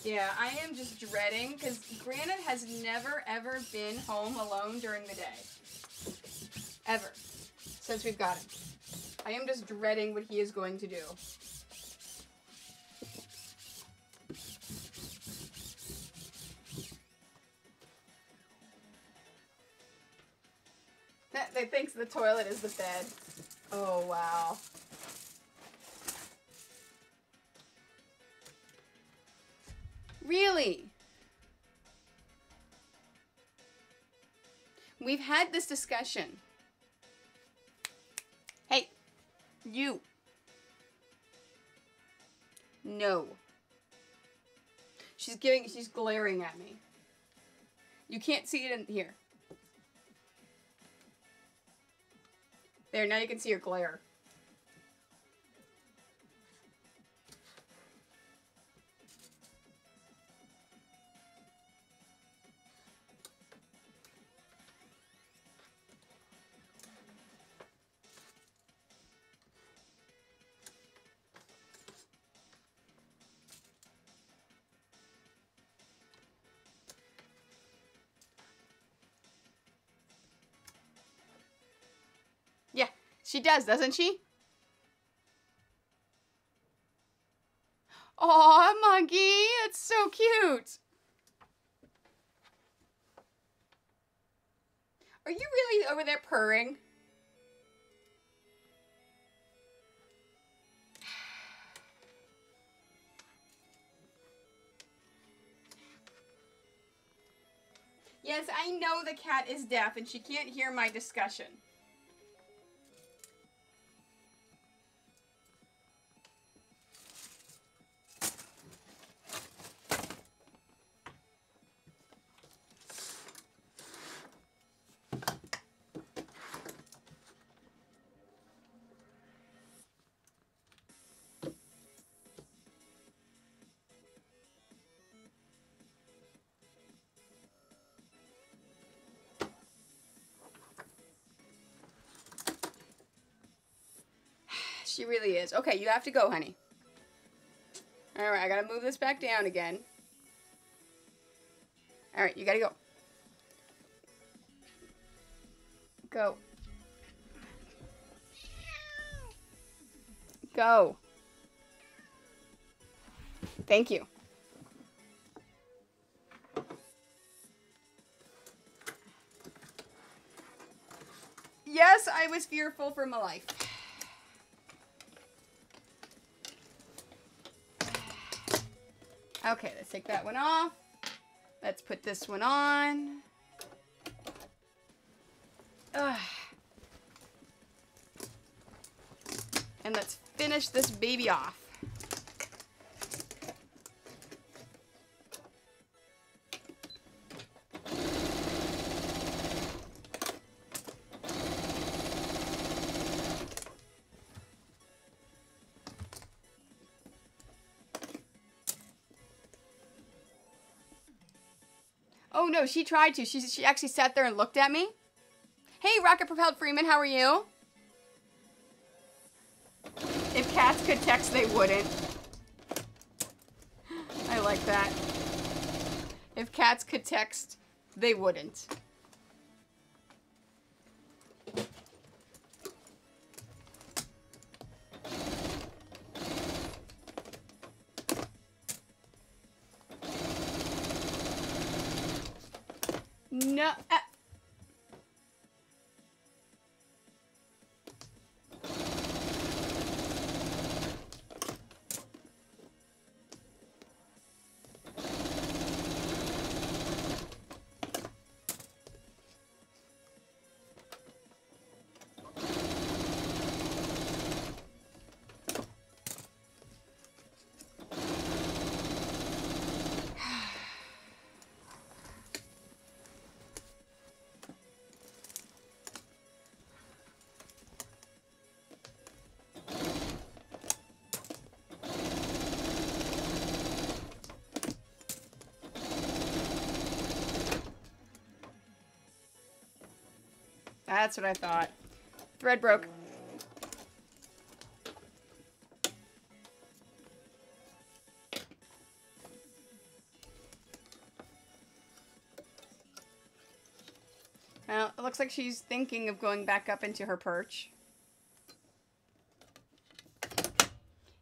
Yeah, I am just dreading, because Granite has never, ever been home alone during the day. Ever. Since we've got him. I am just dreading what he is going to do. That they thinks the toilet is the bed. Oh wow. Really? We've had this discussion. Hey, you. No. She's giving, she's glaring at me. You can't see it in here. There, now you can see her glare. Does, doesn't she? Aw, monkey, it's so cute. Are you really over there purring? (sighs) Yes, I know the cat is deaf and she can't hear my discussion. Really is. Okay, you have to go, honey. Alright, I gotta move this back down again. Alright, you gotta go. Go. Go. Thank you. Yes, I was fearful for my life. Okay, let's take that one off. Let's put this one on. Ugh. And let's finish this baby off. No, she tried to. She, she actually sat there and looked at me. Hey, Rocket Propelled Freeman, how are you? If cats could text, they wouldn't. I like that. If cats could text, they wouldn't. That's what I thought. Thread broke. Well, it looks like she's thinking of going back up into her perch.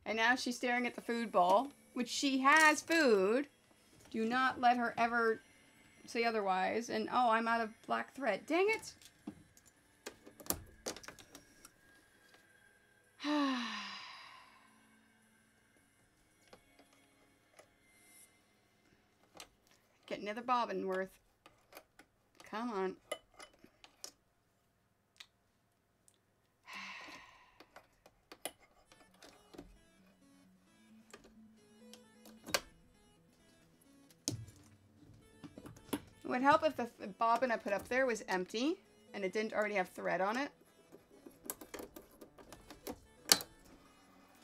And now she's staring at the food bowl, which she has food. Do not let her ever say otherwise. And oh, I'm out of black thread. Dang it! Get another bobbin worth. Come on. It would help if the bobbin I put up there was empty and it didn't already have thread on it.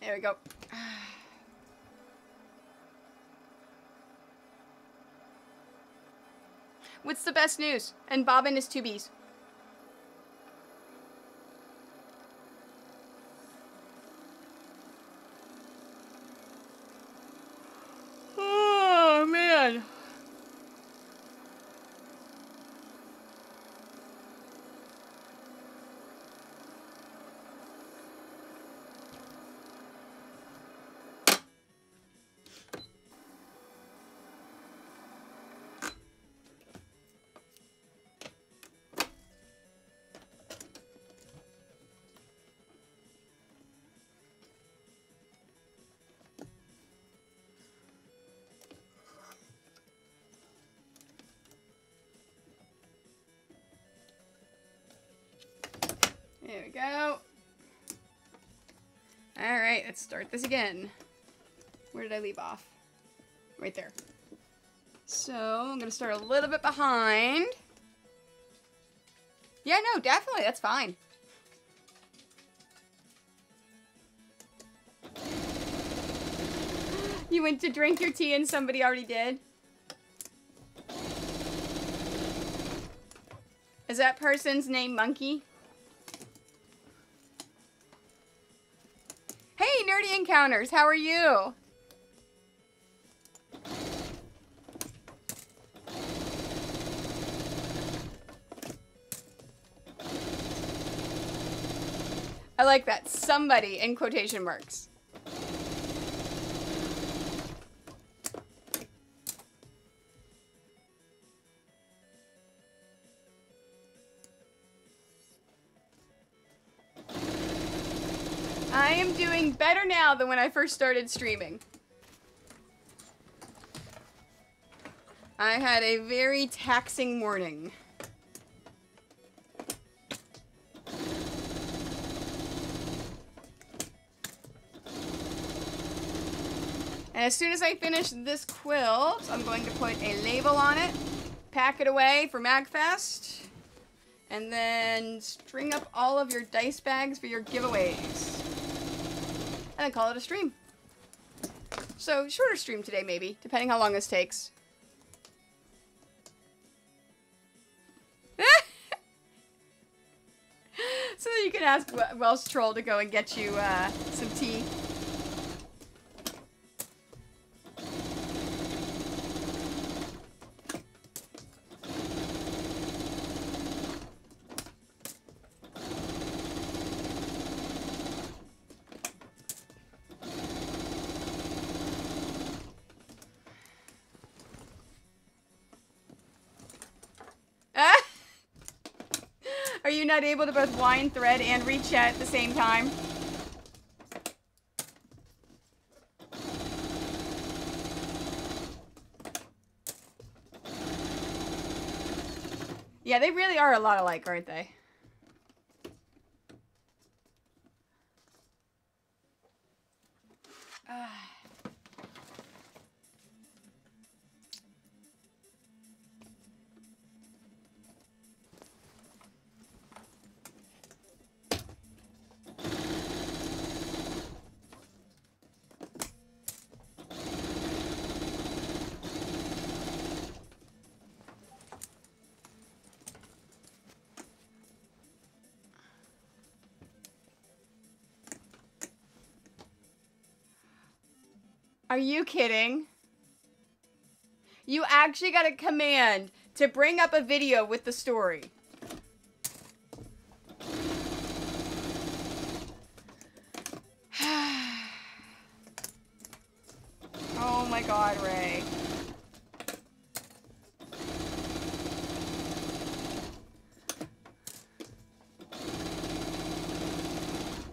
There we go. The best news? And bobbin is two bees. There we go. Alright, let's start this again. Where did I leave off? Right there. So, I'm going to start a little bit behind. Yeah, no, definitely, that's fine. (gasps) You went to drink your tea and somebody already did? Is that person's name Monkey? How are you? I like that. Somebody in quotation marks. Better now than when I first started streaming. I had a very taxing morning. And as soon as I finish this quilt, I'm going to put a label on it, pack it away for MagFest, and then string up all of your dice bags for your giveaways. And then call it a stream. So, shorter stream today, maybe, depending how long this takes. (laughs) so that you can ask Welsh Troll to go and get you uh, some tea. Not able to both wind thread and read chat at the same time? Yeah, they really are a lot alike, aren't they? Are you kidding? You actually got a command to bring up a video with the story. (sighs) oh my god, Ray.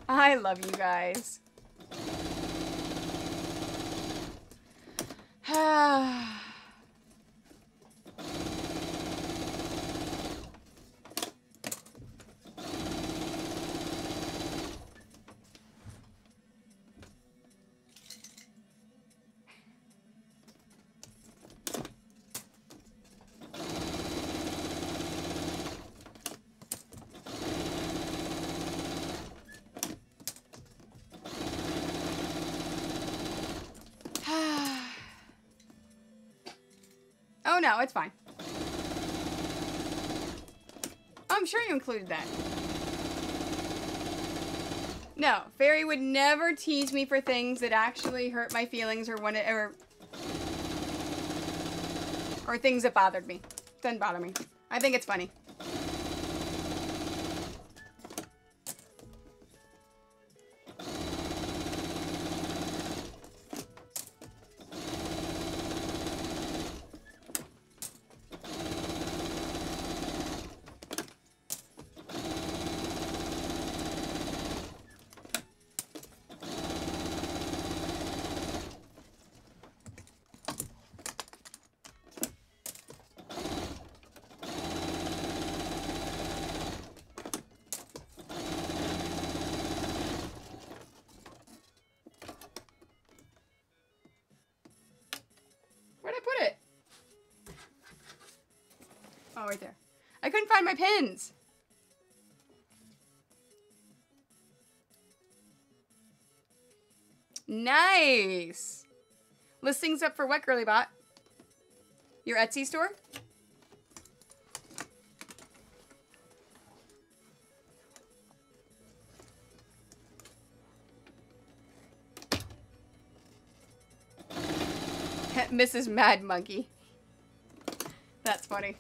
I love you guys. No, it's fine. I'm sure you included that. No, Fairy would never tease me for things that actually hurt my feelings or when it, or or things that bothered me. Doesn't bother me. I think it's funny. Pins. Nice. Listings up for what, Girlybot? Your Etsy store? (laughs) Mrs. Mad Monkey. That's funny.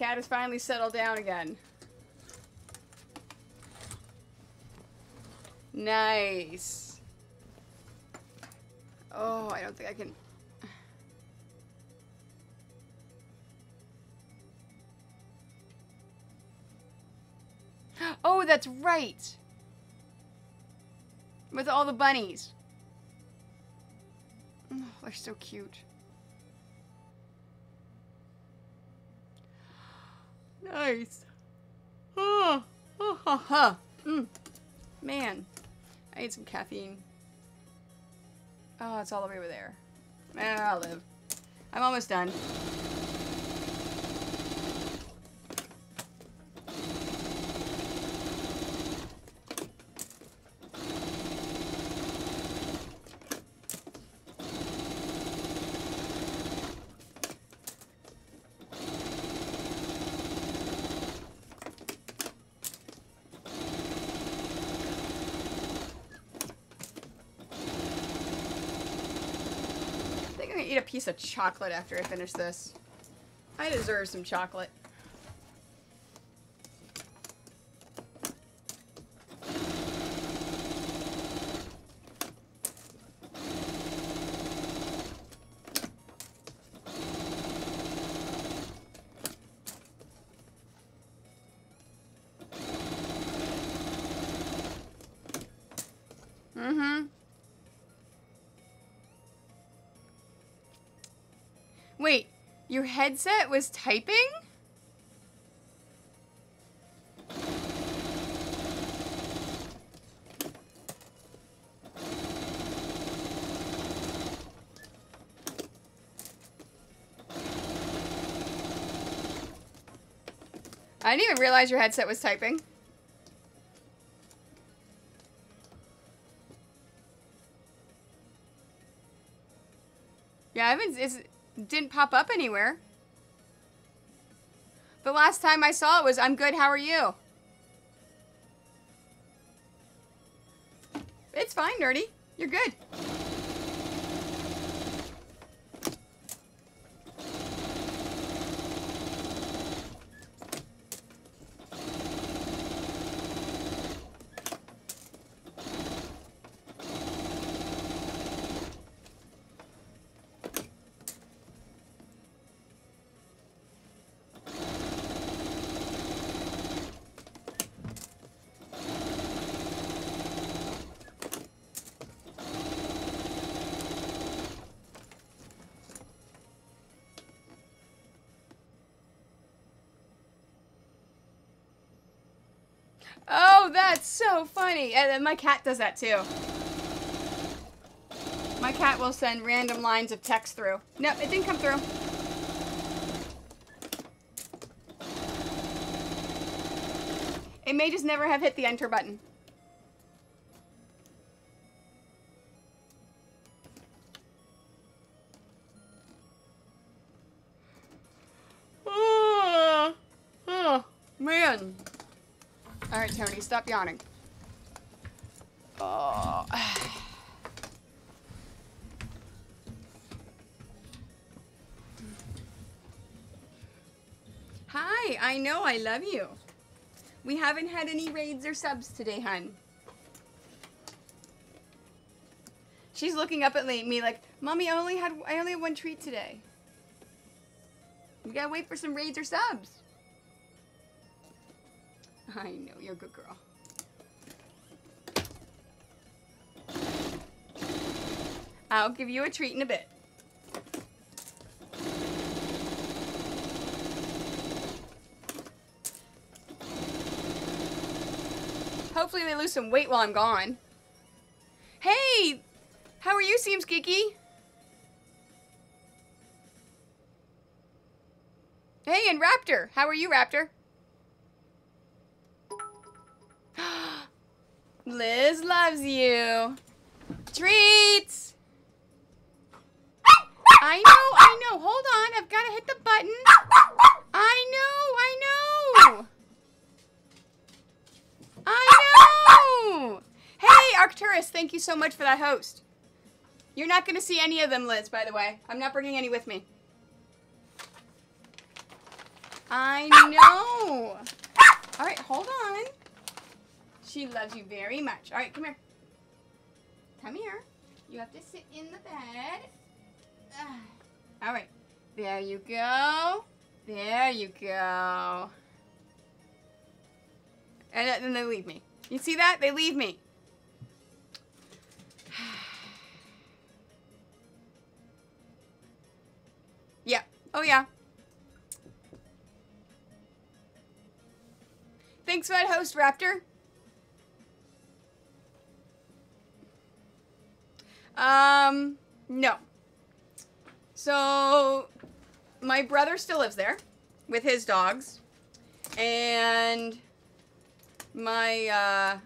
Cat has finally settled down again. Nice. Oh, I don't think I can... Oh, that's right! With all the bunnies. Oh, they're so cute. Nice. Oh, oh, ha, ha. Mm. Man, I need some caffeine. Oh, it's all the way over there. Man, I'll live. I'm almost done. Of chocolate after I finish this. I deserve some chocolate. headset was typing? I didn't even realize your headset was typing. Yeah, I haven't. It's, didn't pop up anywhere. The last time I saw it was, I'm good, how are you? It's fine, Nerdy. You're good. That's so funny. And my cat does that too. My cat will send random lines of text through. Nope, it didn't come through. It may just never have hit the enter button. Stop yawning. Oh. (sighs) Hi, I know I love you. We haven't had any raids or subs today, hun. She's looking up at me like, "Mommy, I only had I only had one treat today. We gotta wait for some raids or subs." (laughs) I know, you're a good girl. I'll give you a treat in a bit. Hopefully they lose some weight while I'm gone. Hey! How are you, Seems Geeky? Hey, and Raptor! How are you, Raptor? Liz loves you. Treats! I know, I know. Hold on. I've got to hit the button. I know, I know. I know. Hey, Arcturus, thank you so much for that host. You're not going to see any of them, Liz, by the way. I'm not bringing any with me. I know. All right, hold on. She loves you very much. All right, come here. Come here. You have to sit in the bed. All right. There you go. There you go. And uh, then they leave me. You see that? They leave me. (sighs) yeah. Oh, yeah. Thanks for that host, Raptor. Um, no. So, my brother still lives there with his dogs. And my, uh,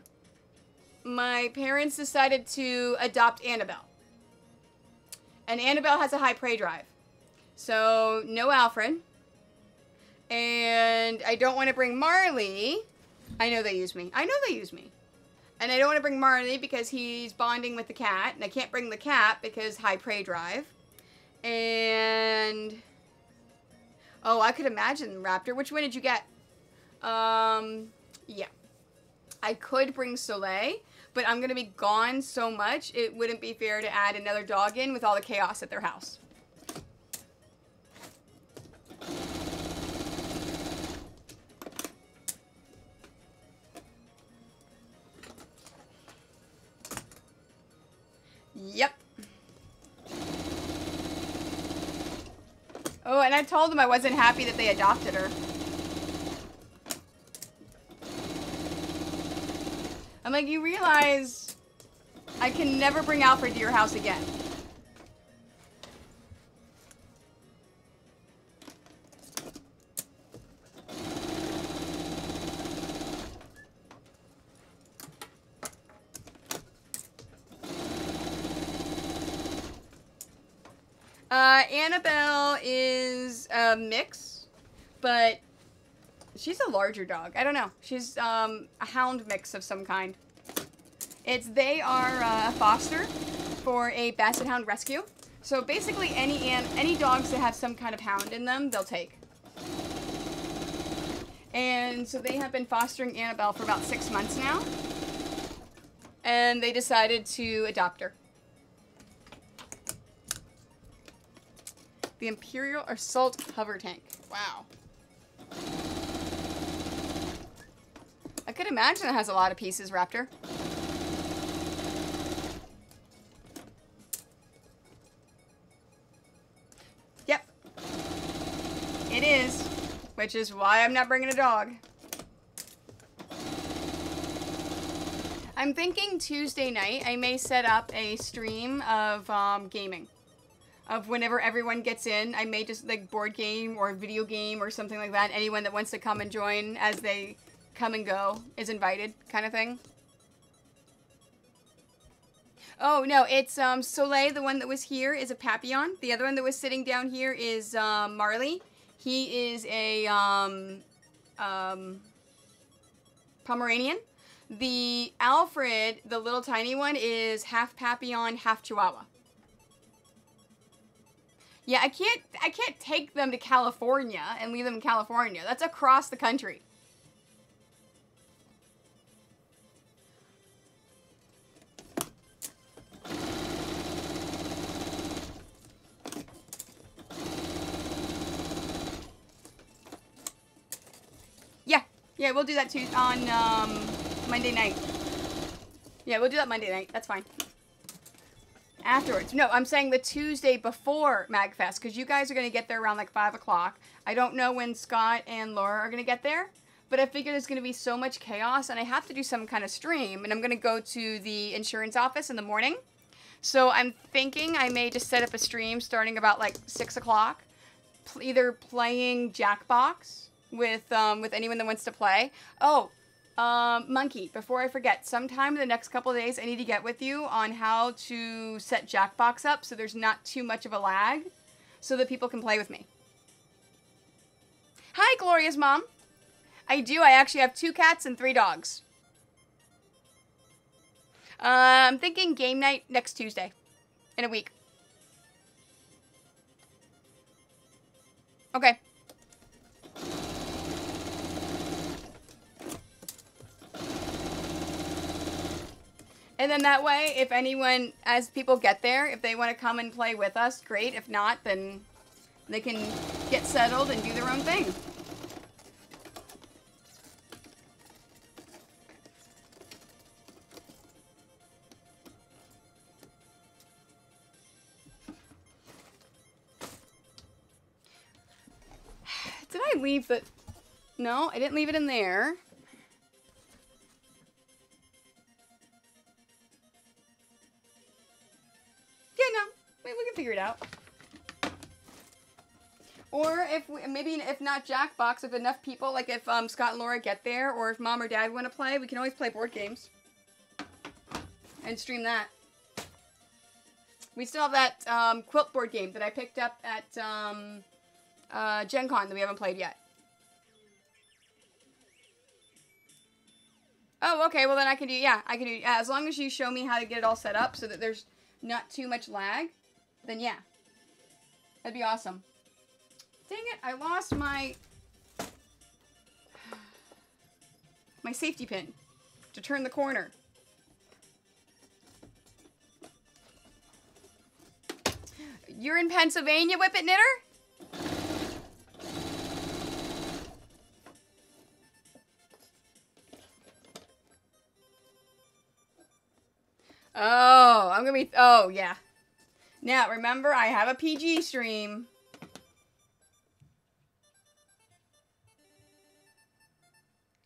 my parents decided to adopt Annabelle. And Annabelle has a high prey drive. So, no Alfred. And I don't want to bring Marley. I know they use me. I know they use me. And I don't want to bring Marley because he's bonding with the cat. And I can't bring the cat because high prey drive. And... Oh, I could imagine Raptor. Which one did you get? Um, yeah. I could bring Soleil, but I'm going to be gone so much, it wouldn't be fair to add another dog in with all the chaos at their house. Yep. Oh, and I told them I wasn't happy that they adopted her. I'm like, you realize I can never bring Alfred to your house again. A mix, but she's a larger dog. I don't know. She's um, a hound mix of some kind. It's they are uh, a foster for a basset hound rescue. So basically, any any dogs that have some kind of hound in them, they'll take. And so they have been fostering Annabelle for about six months now. And they decided to adopt her. The Imperial Assault Hover Tank. Wow. I could imagine it has a lot of pieces, Raptor. Yep. It is. Which is why I'm not bringing a dog. I'm thinking Tuesday night I may set up a stream of um, gaming. Of whenever everyone gets in, I may just like board game or video game or something like that. Anyone that wants to come and join as they come and go is invited, kind of thing. Oh no, it's um, Soleil. The one that was here is a Papillon. The other one that was sitting down here is um, Marley. He is a um, um, Pomeranian. The Alfred, the little tiny one, is half Papillon, half Chihuahua. Yeah, I can't I can't take them to California and leave them in California. That's across the country. Yeah, yeah, we'll do that too on um, Monday night. Yeah, we'll do that Monday night. That's fine. Afterwards. No, I'm saying the Tuesday before MagFest, because you guys are going to get there around like 5 o'clock. I don't know when Scott and Laura are going to get there, but I figure there's going to be so much chaos, and I have to do some kind of stream, and I'm going to go to the insurance office in the morning. So I'm thinking I may just set up a stream starting about like 6 o'clock, either playing Jackbox with, um, with anyone that wants to play. Oh, um, Monkey, before I forget, sometime in the next couple days, I need to get with you on how to set Jackbox up so there's not too much of a lag so that people can play with me. Hi, Gloria's mom. I do. I actually have two cats and three dogs. Uh, I'm thinking game night next Tuesday in a week. Okay. And then that way, if anyone, as people get there, if they want to come and play with us, great. If not, then they can get settled and do their own thing. (sighs) Did I leave the... No, I didn't leave it in there. We, we can figure it out. Or if we, maybe if not Jackbox, if enough people, like if um, Scott and Laura get there, or if mom or dad want to play, we can always play board games and stream that. We still have that um, quilt board game that I picked up at um, uh, Gen Con that we haven't played yet. Oh, okay. Well, then I can do, yeah, I can do, yeah, as long as you show me how to get it all set up so that there's not too much lag, then yeah. That'd be awesome. Dang it, I lost my my safety pin to turn the corner. You're in Pennsylvania, Whippet Knitter? Oh, I'm gonna be. Oh, yeah. Now, remember, I have a PG stream.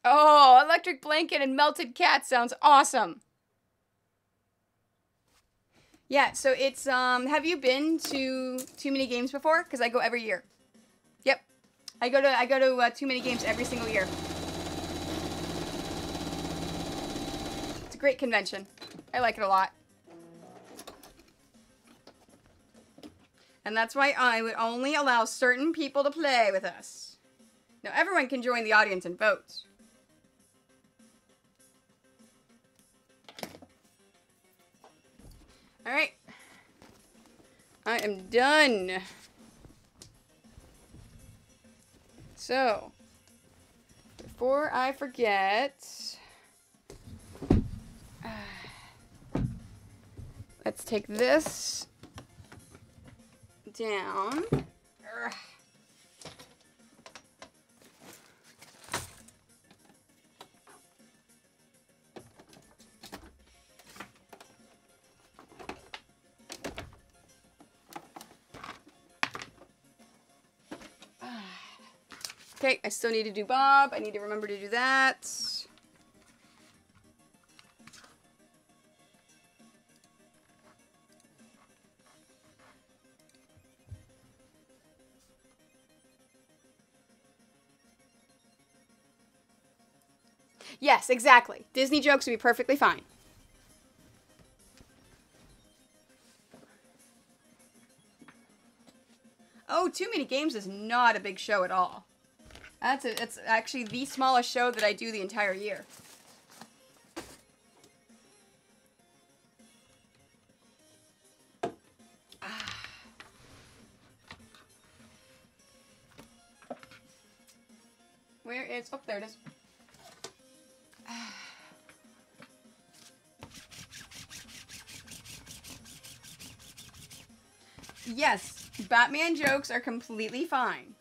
Oh, electric blanket and melted cat sounds awesome. Yeah, so it's um have you been to too many games before? Cuz I go every year. Yep. I go to I go to uh, too many games every single year. It's a great convention. I like it a lot. And that's why I would only allow certain people to play with us. Now, everyone can join the audience and vote. All right. I am done. So, before I forget, (sighs) let's take this down. (sighs) Okay, I still need to do Bob. I need to remember to do that. Yes, exactly. Disney jokes would be perfectly fine. Oh, Too Many Games is not a big show at all. That's a, it's actually the smallest show that I do the entire year. Ah. Where is, oh, there it is. (sighs) Yes, Batman jokes are completely fine.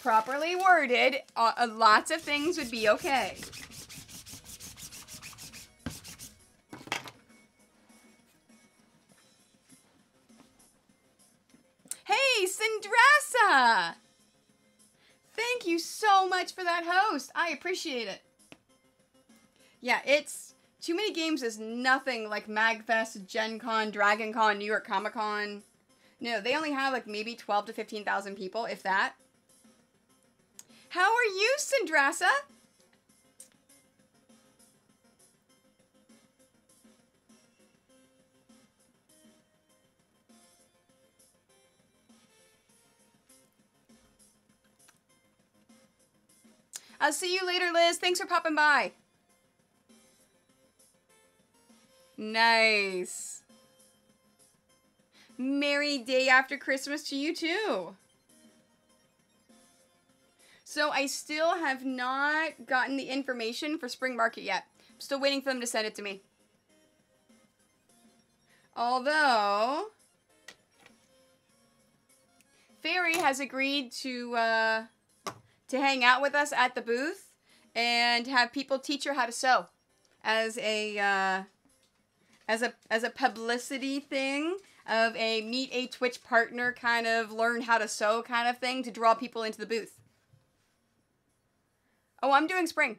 Properly worded, uh, lots of things would be okay. Hey, Syndrasa! You so much for that host. I appreciate it. Yeah, it's too many games is nothing like MagFest, Gen Con, Dragon Con, New York Comic Con. No, they only have like maybe 12 to 15,000 people, if that. How are you, Syndrasa? I'll see you later, Liz. Thanks for popping by. Nice. Merry day after Christmas to you too. So I still have not gotten the information for Spring Market yet. I'm still waiting for them to send it to me. Although, Fairy has agreed to uh, to hang out with us at the booth and have people teach her how to sew as a uh, as a as a publicity thing of a meet a Twitch partner kind of learn how to sew kind of thing to draw people into the booth. Oh, I'm doing spring.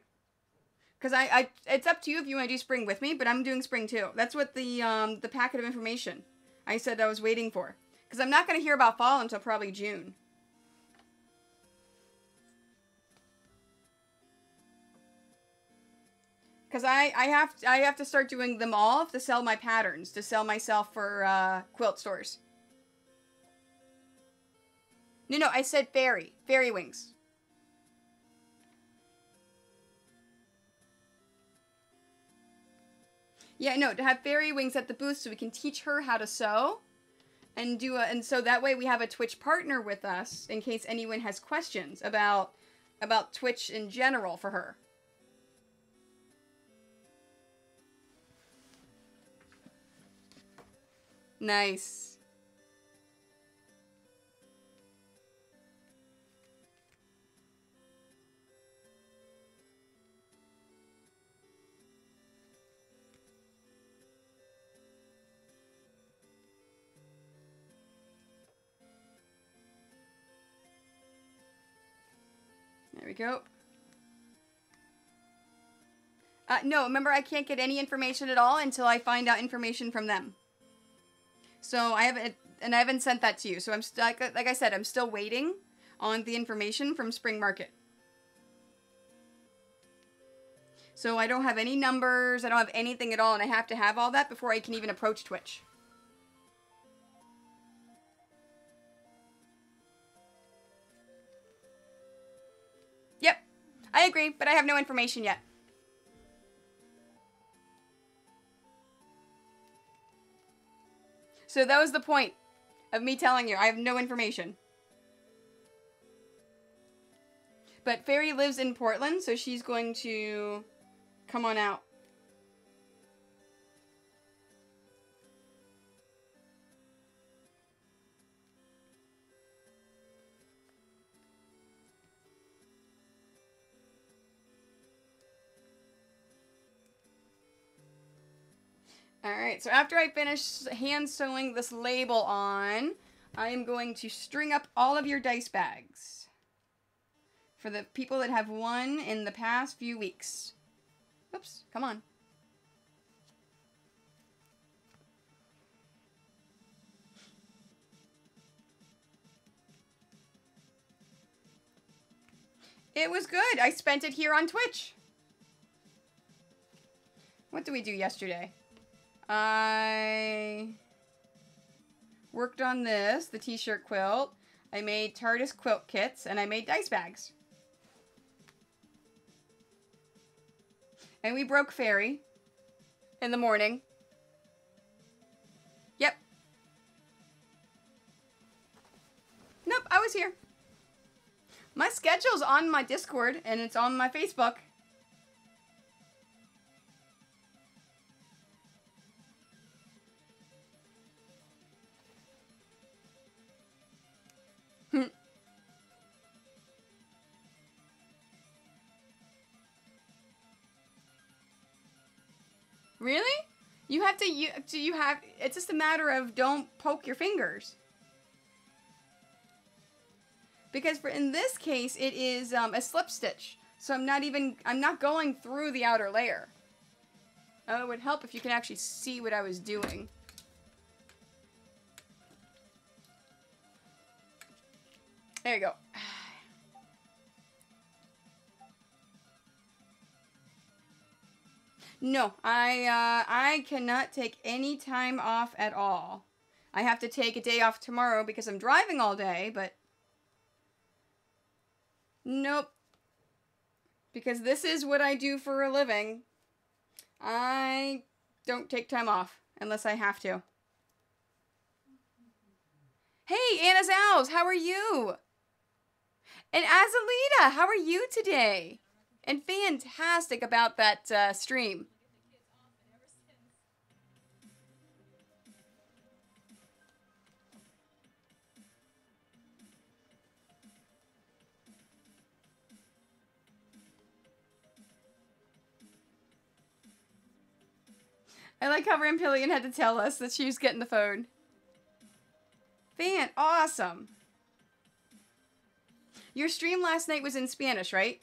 Cause I, I, it's up to you if you want to do spring with me, but I'm doing spring too. That's what the um the packet of information I said I was waiting for. Cause I'm not gonna hear about fall until probably June. Because I, I have I have to start doing them all to sell my patterns, to sell myself for uh, quilt stores. No, no, I said fairy. Fairy wings. Yeah, no, to have fairy wings at the booth so we can teach her how to sew and do a and so that way we have a Twitch partner with us in case anyone has questions about about Twitch in general for her. Nice. There we go. Uh, no, remember I can't get any information at all until I find out information from them. So I haven't, and I haven't sent that to you. So I'm like, like I said, I'm still waiting on the information from Spring Market. So I don't have any numbers, I don't have anything at all, and I have to have all that before I can even approach Twitch. Yep, I agree, but I have no information yet. So that was the point of me telling you I have no information. But Fairy lives in Portland, so she's going to come on out. Alright, so after I finish hand sewing this label on, I am going to string up all of your dice bags for the people that have won in the past few weeks. Oops, come on. It was good. I spent it here on Twitch. What did we do yesterday? I worked on this, the t-shirt quilt. I made TARDIS quilt kits, and I made dice bags. And we broke Fairy in the morning. Yep. Nope, I was here. My schedule's on my Discord, and it's on my Facebook. Really? You have to you do you have it's just a matter of don't poke your fingers. Because for in this case it is um, a slip stitch. So I'm not even I'm not going through the outer layer. Oh, it would help if you can actually see what I was doing. There you go. No, I uh, I cannot take any time off at all. I have to take a day off tomorrow because I'm driving all day, but nope. Because this is what I do for a living. I don't take time off unless I have to. Hey, Anna's Zals, how are you? And Azalita, how are you today? And fantastic about that uh, stream. I like how Rampillion had to tell us that she was getting the phone. Fan, awesome. Your stream last night was in Spanish, right?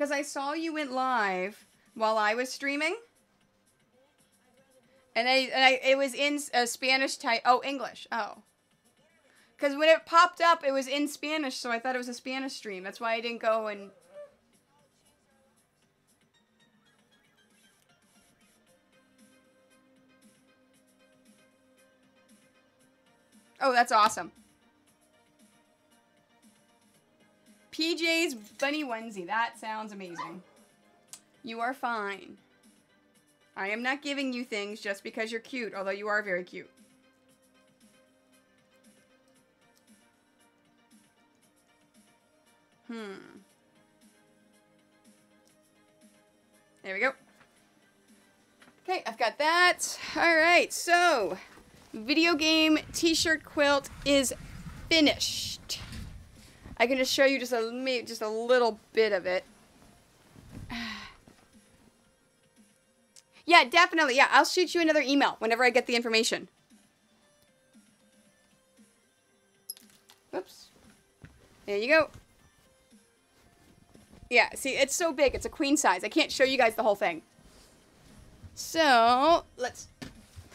Because I saw you went live while I was streaming. And I, and I it was in a Spanish type. Oh, English. Oh. Because when it popped up, it was in Spanish, so I thought it was a Spanish stream. That's why I didn't go and. Oh, that's awesome. PJ's bunny onesie. That sounds amazing. You are fine. I am not giving you things just because you're cute, although you are very cute. Hmm. There we go. Okay, I've got that. All right, so video game t-shirt quilt is finished. I can just show you just a just a little bit of it. (sighs) yeah, definitely. Yeah, I'll shoot you another email whenever I get the information. Oops. There you go. Yeah, see, it's so big. It's a queen size. I can't show you guys the whole thing. So, let's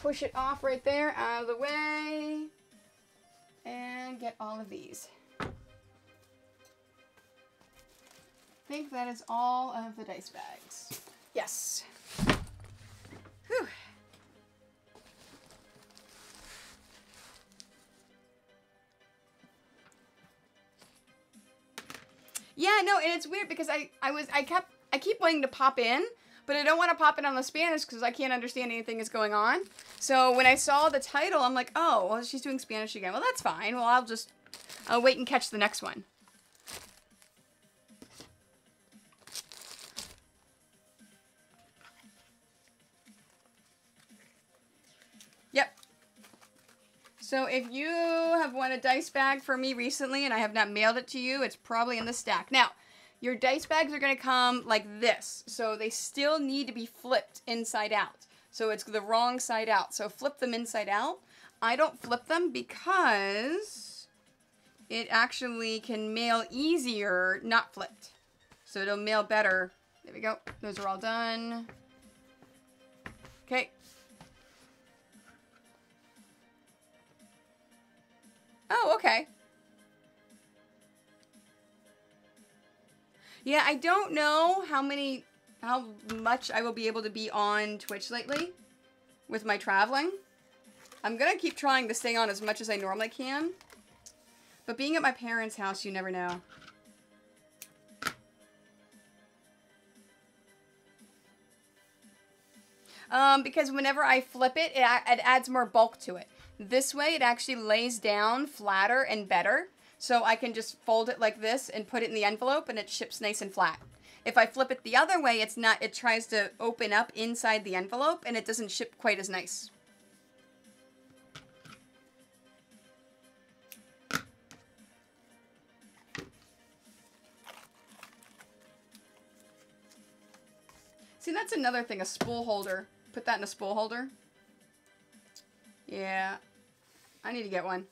push it off right there, out of the way, and get all of these. Think that is all of the dice bags. Yes. Whew. Yeah, no, and it's weird because I, I was I kept I keep wanting to pop in, but I don't want to pop in on the Spanish because I can't understand anything that's going on. So when I saw the title, I'm like, oh, well, she's doing Spanish again. Well, that's fine. Well, I'll just I'll wait and catch the next one. So if you have won a dice bag for me recently and I have not mailed it to you, it's probably in the stack. Now, your dice bags are going to come like this. So they still need to be flipped inside out. So it's the wrong side out. So flip them inside out. I don't flip them because it actually can mail easier not flipped. So it'll mail better. There we go. Those are all done. Oh, okay. Yeah, I don't know how many, how much I will be able to be on Twitch lately with my traveling. I'm going to keep trying to stay on as much as I normally can. But being at my parents' house, you never know. Um, because whenever I flip it, it, it adds more bulk to it. This way, it actually lays down flatter and better. So I can just fold it like this and put it in the envelope and it ships nice and flat. If I flip it the other way, it's not, it tries to open up inside the envelope and it doesn't ship quite as nice. See, that's another thing, a spool holder. Put that in a spool holder. Yeah, I need to get one.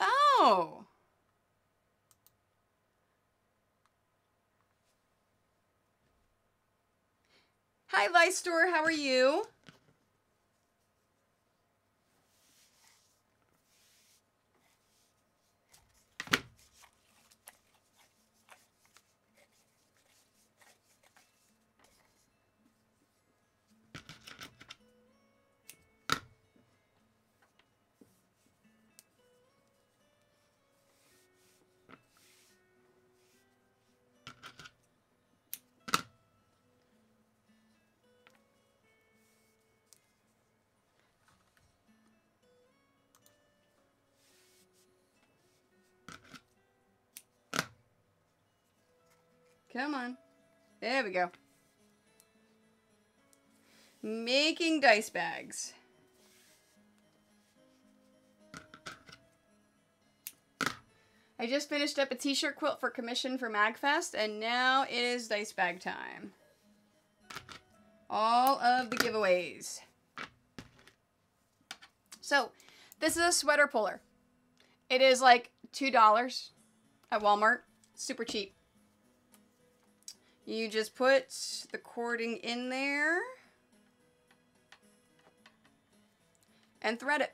Oh. Hi, Lice Store. How are you? Come on. There we go. Making dice bags. I just finished up a t-shirt quilt for commission for MagFest, and now it is dice bag time. All of the giveaways. So, this is a sweater puller. It is like $2 at Walmart. Super cheap. You just put the cording in there and thread it.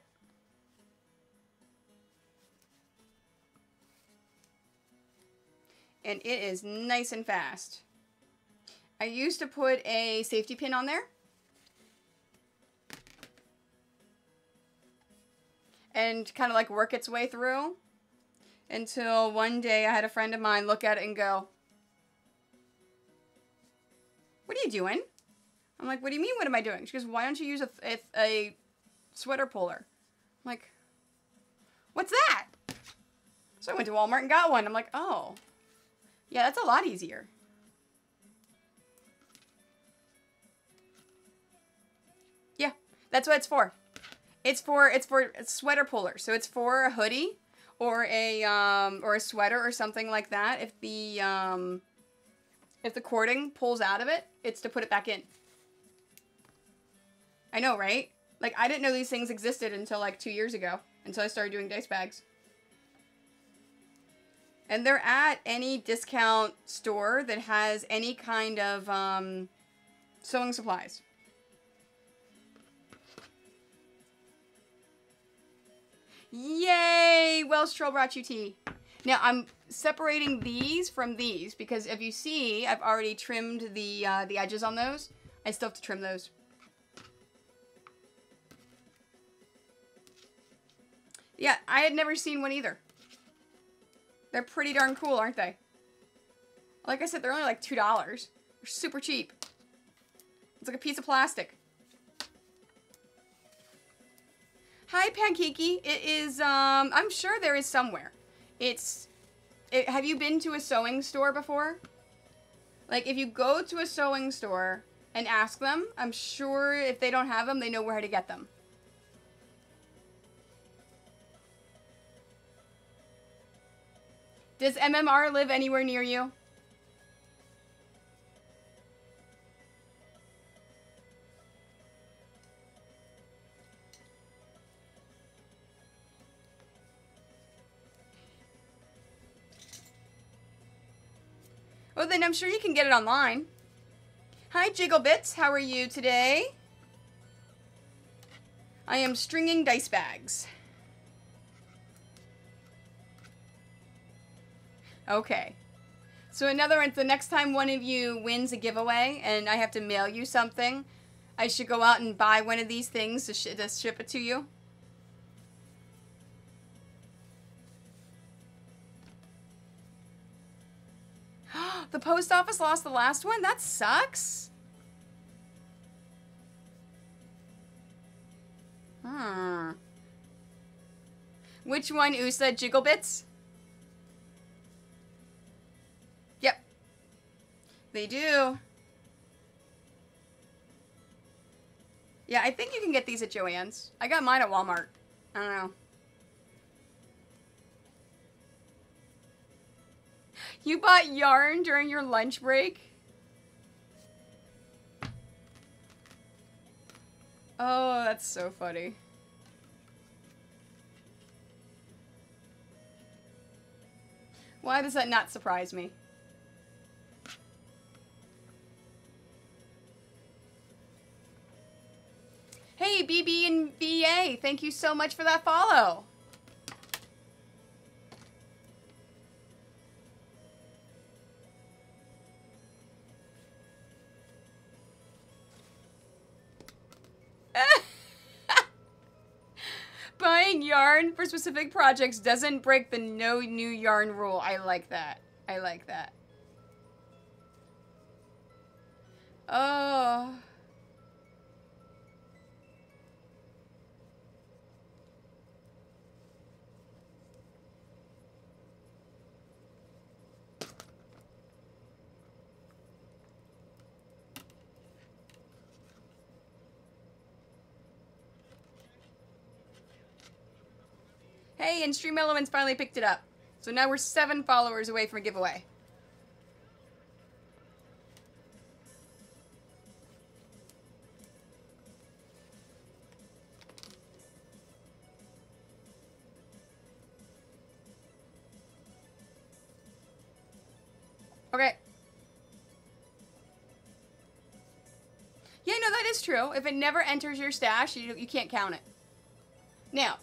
And it is nice and fast. I used to put a safety pin on there. And kind of like work its way through. Until one day I had a friend of mine look at it and go, what are you doing? I'm like, what do you mean, what am I doing? She goes, why don't you use a, a, a sweater puller? I'm like, what's that? So I went to Walmart and got one. I'm like, oh, yeah, that's a lot easier. Yeah, that's what it's for. It's for it's for a sweater puller. So it's for a hoodie or a um or a sweater or something like that. If the um if the cording pulls out of it, it's to put it back in. I know, right? Like, I didn't know these things existed until like two years ago, until I started doing dice bags. And they're at any discount store that has any kind of um, Sewing supplies. Yay! Welsh Troll brought you tea. Now I'm separating these from these because if you see, I've already trimmed the uh, the edges on those. I still have to trim those. Yeah, I had never seen one either. They're pretty darn cool, aren't they? Like I said, they're only like $2. They're super cheap. It's like a piece of plastic. Hi, Pankiki. It is, um, I'm sure there is somewhere. It's, it, have you been to a sewing store before? Like, if you go to a sewing store and ask them, I'm sure if they don't have them, they know where to get them. Does MMR live anywhere near you? Well, then I'm sure you can get it online. Hi, Jigglebits. How are you today? I am stringing dice bags. Okay. So in other words, the next time one of you wins a giveaway and I have to mail you something, I should go out and buy one of these things to, sh to ship it to you? (gasps) the post office lost the last one? That sucks. Hmm. Which one, Usa Jiggle Bits? Yep. They do. Yeah, I think you can get these at Joann's. I got mine at Walmart. I don't know. You bought yarn during your lunch break? Oh, that's so funny. Why does that not surprise me? Hey, BB and BA, thank you so much for that follow. (laughs) Buying yarn for specific projects doesn't break the no new yarn rule. I like that. I like that. Oh. Hey, and Stream Elements finally picked it up. So now we're seven followers away from a giveaway. Okay. Yeah, no, that is true. If it never enters your stash, you, you can't count it. Now,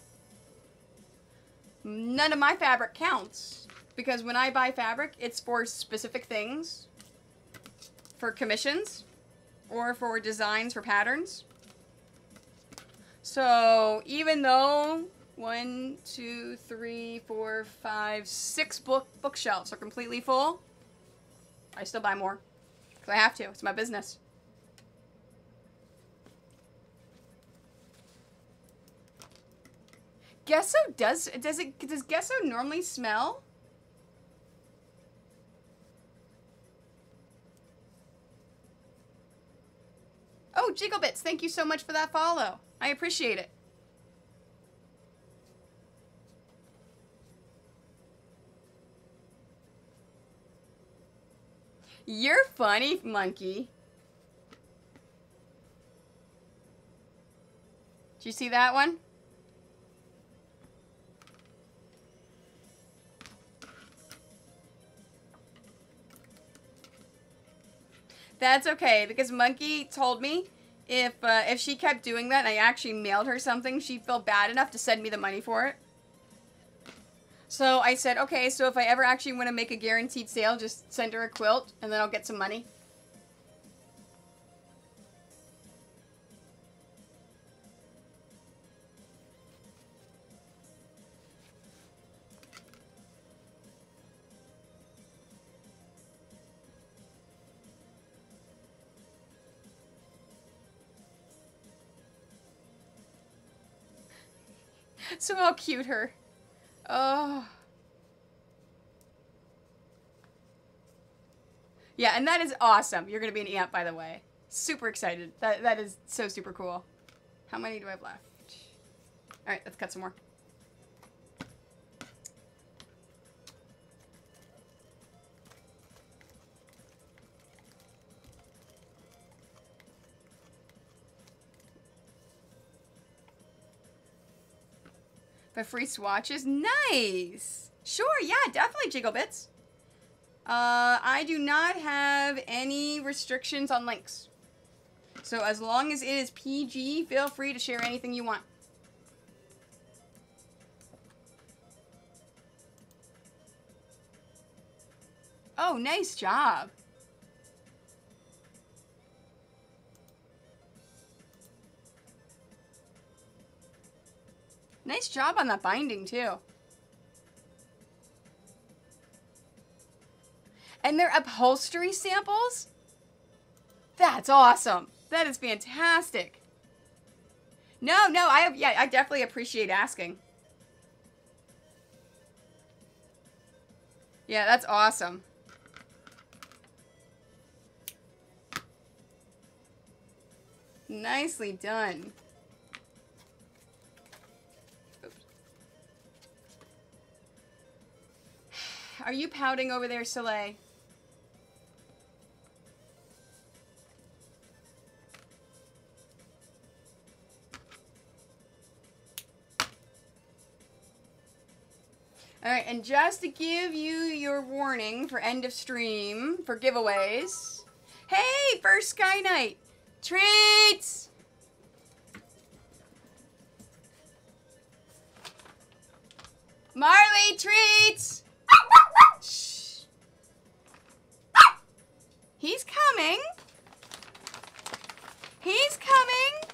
none of my fabric counts because when I buy fabric, it's for specific things, for commissions, or for designs for patterns. So even though one, two, three, four, five, six book bookshelves are completely full, I still buy more because I have to. It's my business. Gesso does does it does Gesso normally smell? Oh, Jigglebits, thank you so much for that follow. I appreciate it. You're funny, monkey. Did you see that one? That's okay because Monkey told me if uh, if she kept doing that and I actually mailed her something, she'd feel bad enough to send me the money for it. So I said, okay, so if I ever actually want to make a guaranteed sale, just send her a quilt and then I'll get some money. (laughs) so I'll cute her. Oh. Yeah, and that is awesome. You're going to be an ant, by the way. Super excited. That That is so super cool. How many do I have left? All right, let's cut some more. But free swatches? Nice! Sure, yeah, definitely Jiggle Bits. Uh, I do not have any restrictions on links. So as long as it is PG, feel free to share anything you want. Oh, nice job. Nice job on that binding, too. And they're upholstery samples? That's awesome. That is fantastic. No, no, I yeah, I definitely appreciate asking. Yeah, that's awesome. Nicely done. Are you pouting over there, Soleil? Alright, and just to give you your warning for end of stream, for giveaways. Hey, first Sky Knight! Treats! Marley, treats! He's coming. He's coming.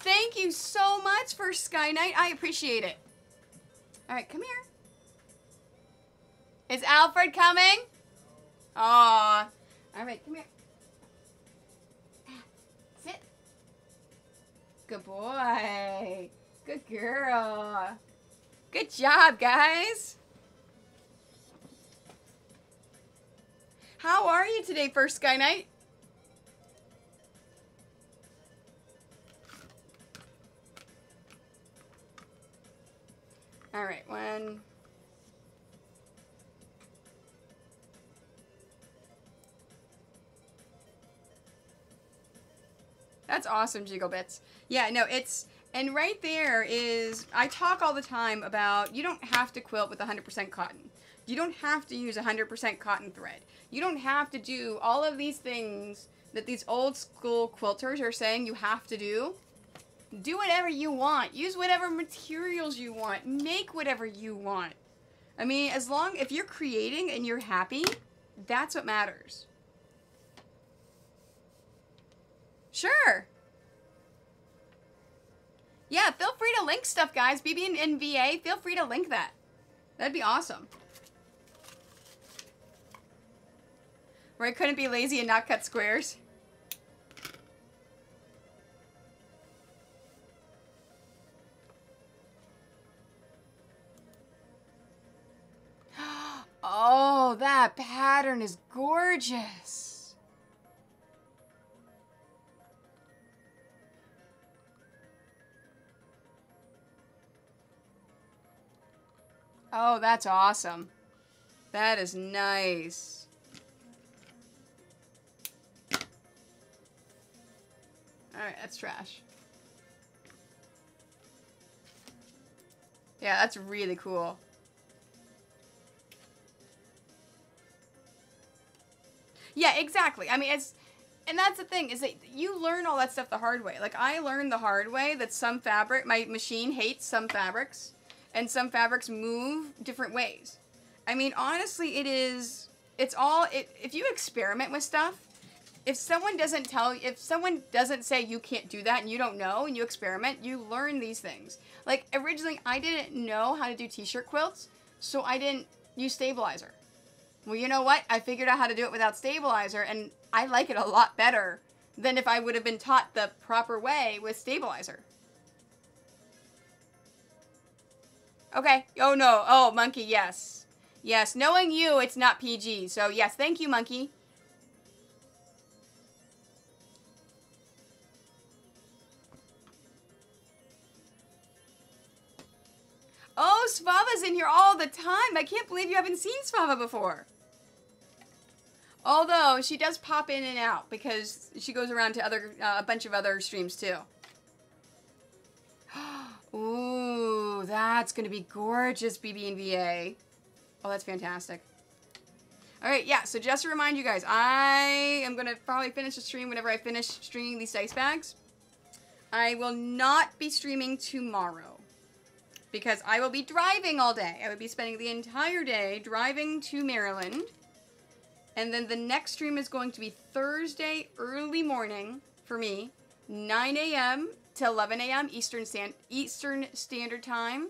Thank you so much for Sky Knight. I appreciate it. All right, come here. Is Alfred coming? Aw. All right, come here. Sit. Good boy. Good girl. Good job, guys. How are you today, First Sky Knight? All right, one. That's awesome, Jiggle Bits. Yeah, no, it's, and right there is, I talk all the time about you don't have to quilt with 100% cotton. You don't have to use 100% cotton thread. You don't have to do all of these things that these old school quilters are saying you have to do. Do whatever you want. Use whatever materials you want. Make whatever you want. I mean, as long, if you're creating and you're happy, that's what matters. Sure. Yeah, feel free to link stuff, guys. BB and VA, feel free to link that. That'd be awesome. Where I couldn't be lazy and not cut squares. (gasps) Oh, that pattern is gorgeous. Oh, that's awesome. That is nice. Alright, that's trash. Yeah, that's really cool. Yeah, exactly. I mean, it's and that's the thing is that you learn all that stuff the hard way. Like I learned the hard way that some fabric, my machine hates some fabrics, and some fabrics move different ways. I mean, honestly, it is. It's all. It, if you experiment with stuff, if someone doesn't tell, if someone doesn't say you can't do that, and you don't know, and you experiment, you learn these things. Like originally, I didn't know how to do t-shirt quilts, so I didn't use stabilizer. Well, you know what? I figured out how to do it without stabilizer, and I like it a lot better than if I would have been taught the proper way with stabilizer. Okay. Oh, no. Oh, monkey, yes. Yes, knowing you, it's not PG. So, yes, thank you, monkey. Oh, Svava's in here all the time. I can't believe you haven't seen Svava before. Although she does pop in and out because she goes around to other uh, a bunch of other streams too. (gasps) Ooh, that's gonna be gorgeous, BB and VA. Oh, that's fantastic. All right, yeah. So just to remind you guys, I am gonna probably finish the stream whenever I finish streaming these dice bags. I will not be streaming tomorrow because I will be driving all day. I will be spending the entire day driving to Maryland and then the next stream is going to be Thursday early morning for me, 9 a.m. to 11 a.m. Eastern, Eastern Standard Time,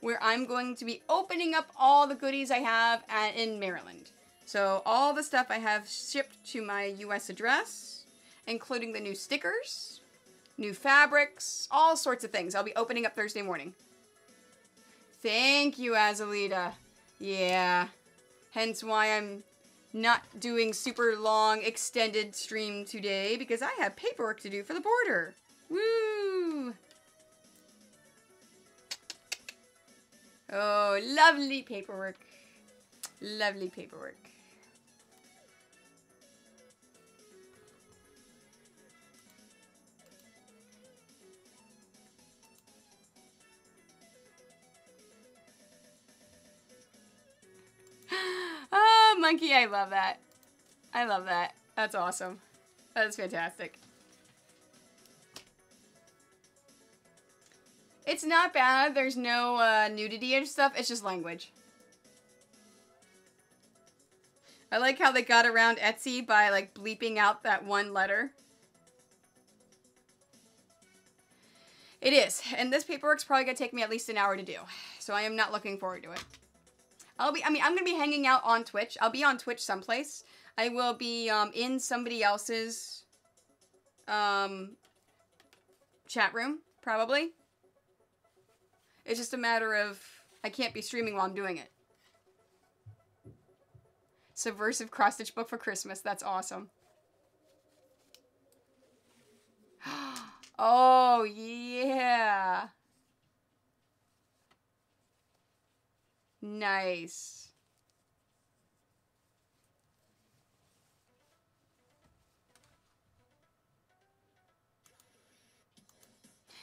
where I'm going to be opening up all the goodies I have at, in Maryland. So all the stuff I have shipped to my U.S. address, including the new stickers, new fabrics, all sorts of things. I'll be opening up Thursday morning. Thank you, Azalita. Yeah. Hence why I'm not doing super long extended stream today because I have paperwork to do for the border. Woo! Oh, lovely paperwork. Lovely paperwork. Oh, (laughs) monkey, I love that. I love that. That's awesome. That's fantastic. It's not bad. There's no uh, nudity and stuff. It's just language. I like how they got around Etsy by like bleeping out that one letter. It is. And this paperwork's probably going to take me at least an hour to do. So I am not looking forward to it. I'll be, I mean, I'm to be hanging out on Twitch. I'll be on Twitch someplace. I will be um, in somebody else's um, chat room, probably. It's just a matter of I can't be streaming while I'm doing it. Subversive cross stitch book for Christmas. That's awesome. (gasps) oh, yeah. Nice.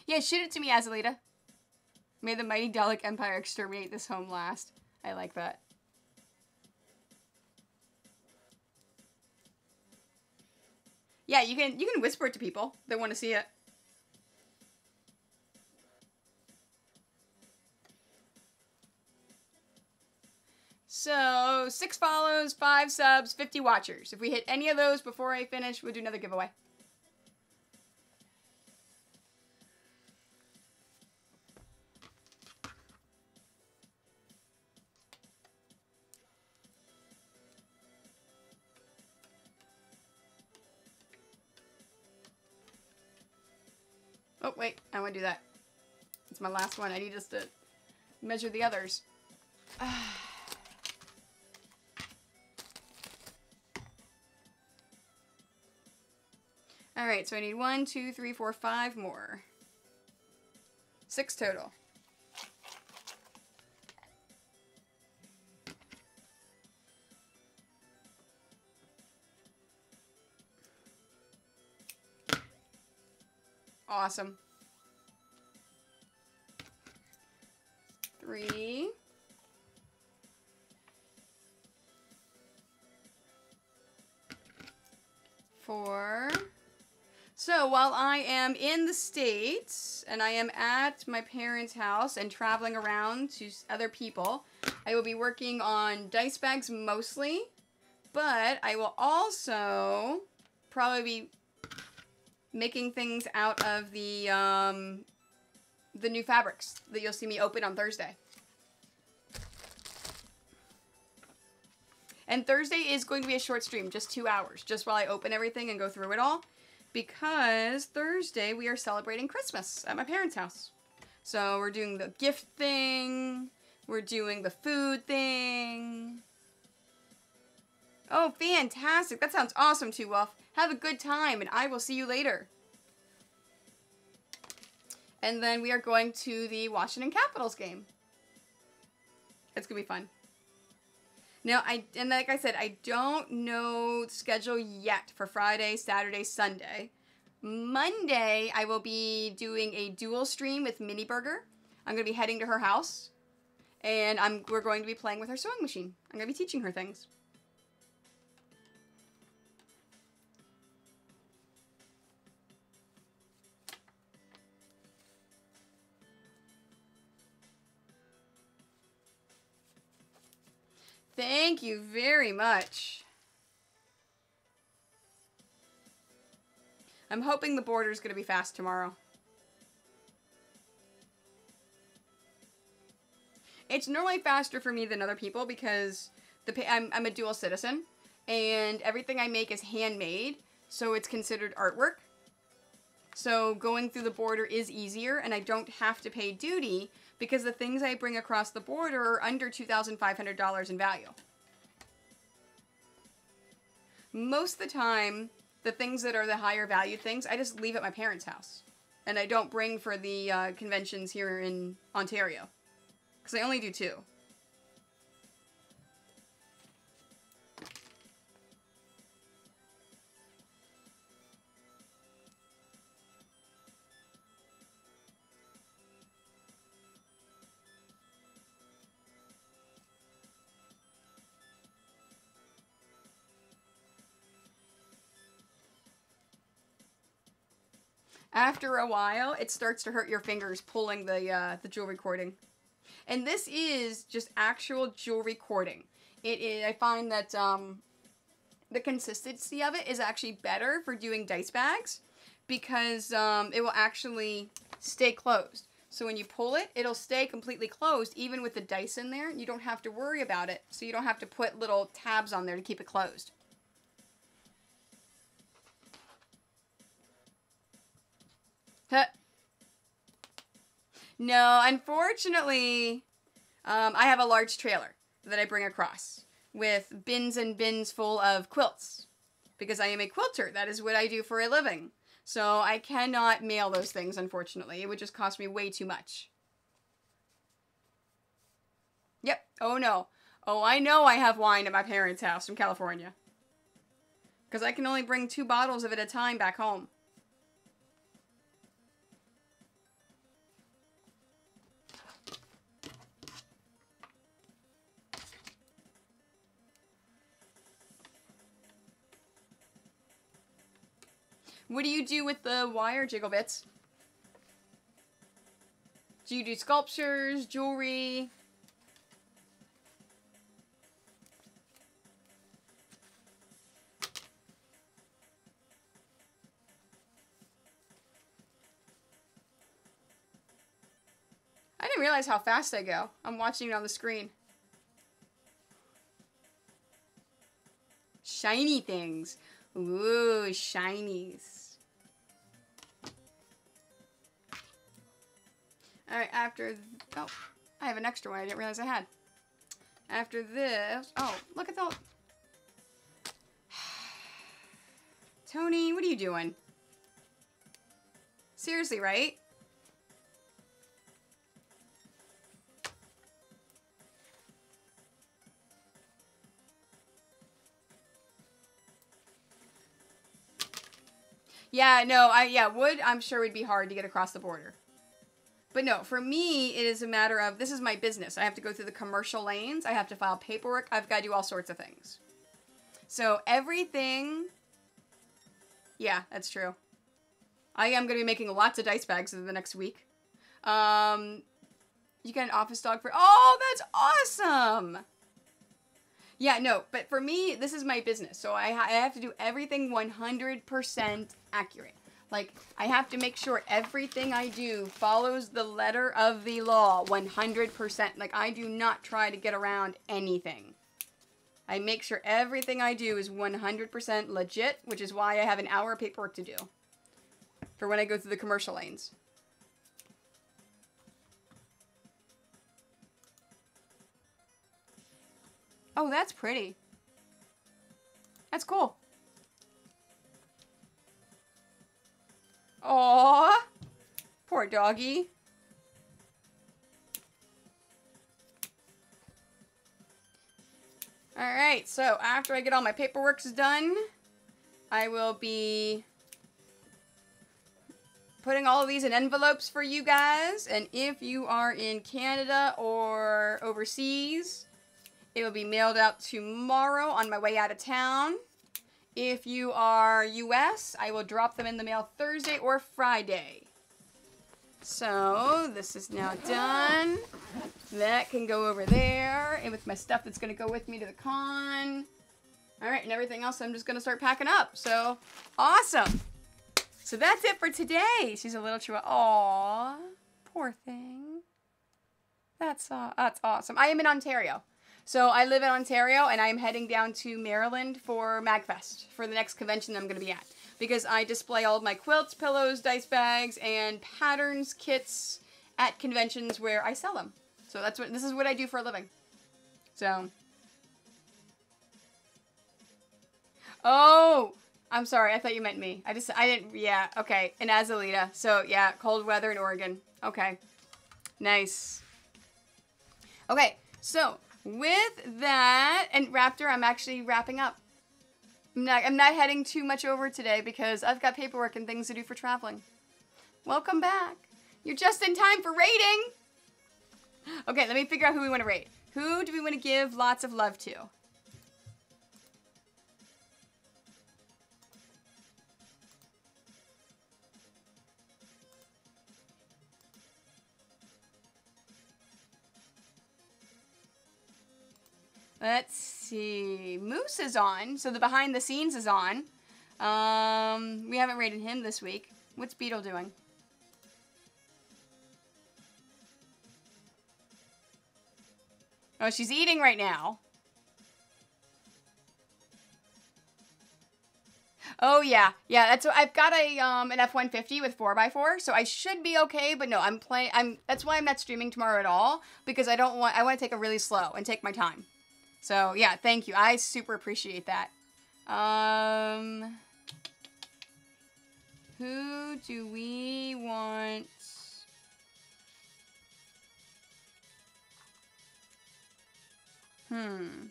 Yeah, shoot it to me, Azalita. May the mighty Dalek Empire exterminate this home last. I like that. Yeah, you can you can whisper it to people that want to see it. So, six follows, five subs, 50 watchers. If we hit any of those before I finish, we'll do another giveaway. Oh, wait. I want to do that. It's my last one. I need just to measure the others. (sighs) Ah. So I need one, two, three, four, five more. Six total. Awesome. In the States and I am at my parents' house and traveling around to other people, I will be working on dice bags mostly, but I will also probably be making things out of the um, the new fabrics that you'll see me open on Thursday. And Thursday is going to be a short stream, just two hours, just while I open everything and go through it all. Because Thursday we are celebrating Christmas at my parents' house. So we're doing the gift thing, we're doing the food thing. Oh, fantastic. That sounds awesome too, Wolf. Have a good time, and I will see you later. And then we are going to the Washington Capitals game. It's going to be fun. Now, I and like I said, I don't know schedule yet for Friday, Saturday, Sunday. Monday, I will be doing a dual stream with Mini Burger. I'm to be heading to her house, and I'm we're going to be playing with her sewing machine. I'm to be teaching her things. Thank you very much. I'm hoping the border is going to be fast tomorrow. It's normally faster for me than other people because the I'm, I'm a dual citizen and everything I make is handmade, so it's considered artwork. So going through the border is easier and I don't have to pay duty because the things I bring across the border are under $2,500 in value. Most of the time, the things that are the higher value things, I just leave at my parents' house. And I don't bring for the uh, conventions here in Ontario. Because I only do two. After a while, it starts to hurt your fingers pulling the uh, the jewelry cording. And this is just actual jewelry cording. It is, I find that um, the consistency of it is actually better for doing dice bags because um, it will actually stay closed. So when you pull it, it'll stay completely closed even with the dice in there. You don't have to worry about it. So you don't have to put little tabs on there to keep it closed. No, unfortunately, um, I have a large trailer that I bring across with bins and bins full of quilts because I am a quilter. That is what I do for a living. So I cannot mail those things, unfortunately. It would just cost me way too much. Yep. Oh, no. Oh, I know I have wine at my parents' house from California. Because I can only bring two bottles of it at a time back home. What do you do with the wire jiggle bits? Do you do sculptures, jewelry? I didn't realize how fast I go. I'm watching it on the screen. Shiny things. Ooh, shinies. Alright, after... Oh, I have an extra one I didn't realize I had. After this... Oh, look at the... (sighs) Tony, what are you doing? Seriously, right? Yeah, no, I yeah, wood I'm sure would be hard to get across the border. But no, for me, it is a matter of this is my business. I have to go through the commercial lanes. I have to file paperwork. I've got to do all sorts of things. So everything Yeah, that's true. I am going to be making lots of dice bags in the next week. Um, you get an office dog for. Oh, that's awesome! Yeah, no, but for me, this is my business, so I, I have to do everything 100% accurate. Like, I have to make sure everything I do follows the letter of the law 100%. Like, I do not try to get around anything. I make sure everything I do is 100% legit, which is why I have an hour of paperwork to do for when I go through the commercial lanes. Oh, that's pretty. That's cool. Aww. Poor doggy. Alright, so after I get all my paperwork done, I will be putting all of these in envelopes for you guys. And if you are in Canada or overseas, it will be mailed out tomorrow on my way out of town. If you are US, I will drop them in the mail Thursday or Friday. So, this is now done. That can go over there. And with my stuff that's going to go with me to the con. Alright, and everything else I'm just going to start packing up. So, awesome. So that's it for today. She's a little chihuahua. Aww. Poor thing. That's, uh, that's awesome. I am in Ontario. So I live in Ontario and I'm heading down to Maryland for MagFest for the next convention I'm going to be at because I display all of my quilts, pillows, dice bags, and patterns kits at conventions where I sell them. So that's what this is what I do for a living. So Oh, I'm sorry. I thought you meant me. I just I didn't yeah, okay. And Azalita. So yeah, cold weather in Oregon. Okay. Nice. Okay, so with that and Raptor, I'm actually wrapping up. I'm not, I'm not heading too much over today because I've got paperwork and things to do for traveling. Welcome back. You're just in time for raiding. (gasps) Okay, let me figure out who we want to rate. Who do we want to give lots of love to? Let's see. Moose is on, so the behind the scenes is on. Um, we haven't rated him this week. What's Beetle doing? Oh, she's eating right now. Oh yeah, yeah. That's I've got a um an F one fifty with four x four, so I should be okay. But no, I'm playing. I'm that's why I'm not streaming tomorrow at all because I don't want. I want to take it really slow and take my time. So yeah, thank you. I super appreciate that. Um, who do we want? Hmm.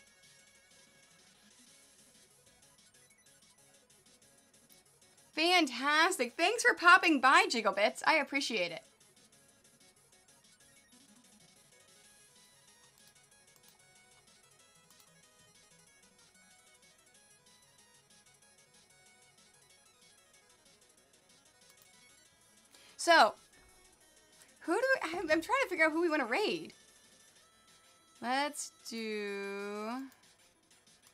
Fantastic. Thanks for popping by, Jigglebits. I appreciate it. So, who do we, I'm trying to figure out who we want to raid. Let's do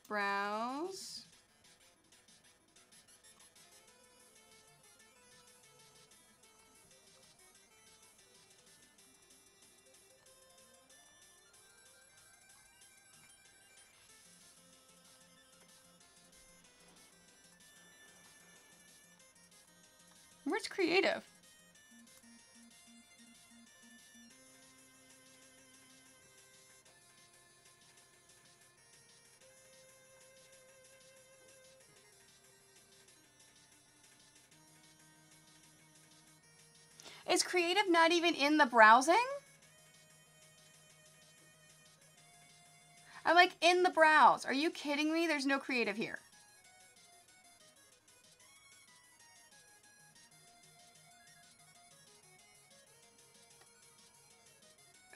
browse. Where's creative? Is creative not even in the browsing? I'm like in the browse. Are you kidding me? There's no creative here.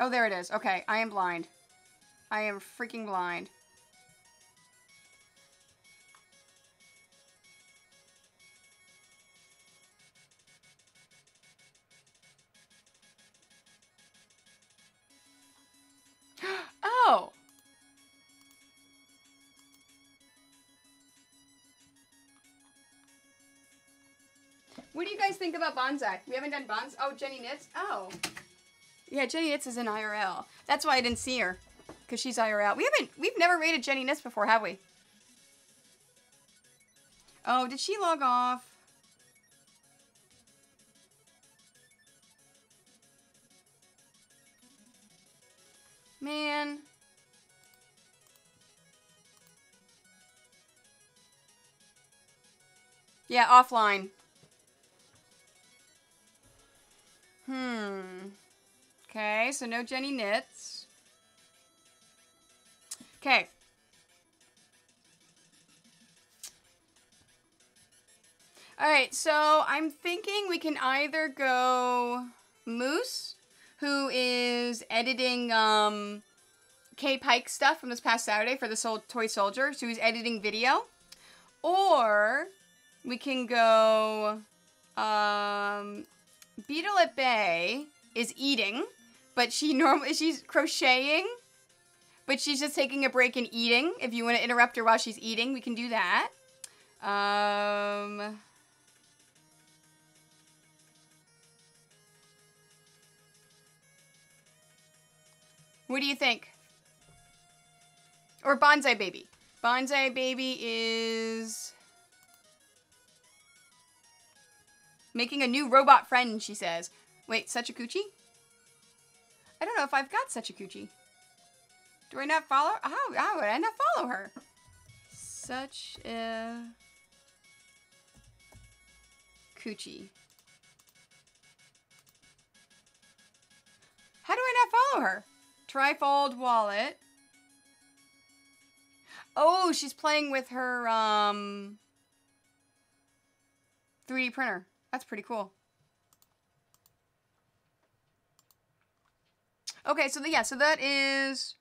Oh, there it is. Okay, I am blind. I am freaking blind. Think about bonsai? We haven't done bonsai. Oh, Jenny Knits. Oh. Yeah, Jenny Knits is in IRL. That's why I didn't see her. Because she's IRL. We haven't, we've never raided Jenny Knits before, have we? Oh, did she log off? Man. Yeah, offline. Hmm. Okay, so no Jenny knits. Okay. All right, so I'm thinking we can either go Moose, who is editing um, K Pike stuff from this past Saturday for the Sol Toy Soldier, so he's editing video, or we can go um, Beetle at Bay is eating, but she normally she's crocheting, but she's just taking a break and eating. If you want to interrupt her while she's eating, we can do that. Um, what do you think? Or Bonsai Baby. Bonsai Baby is Making a new robot friend, she says. Wait, such a coochie? I don't know if I've got such a coochie. Do I not follow? How, how would I not follow her? Such a coochie. How do I not follow her? Trifold wallet. Oh, she's playing with her um 3D printer. That's pretty cool. Okay, so the, yeah, so that is...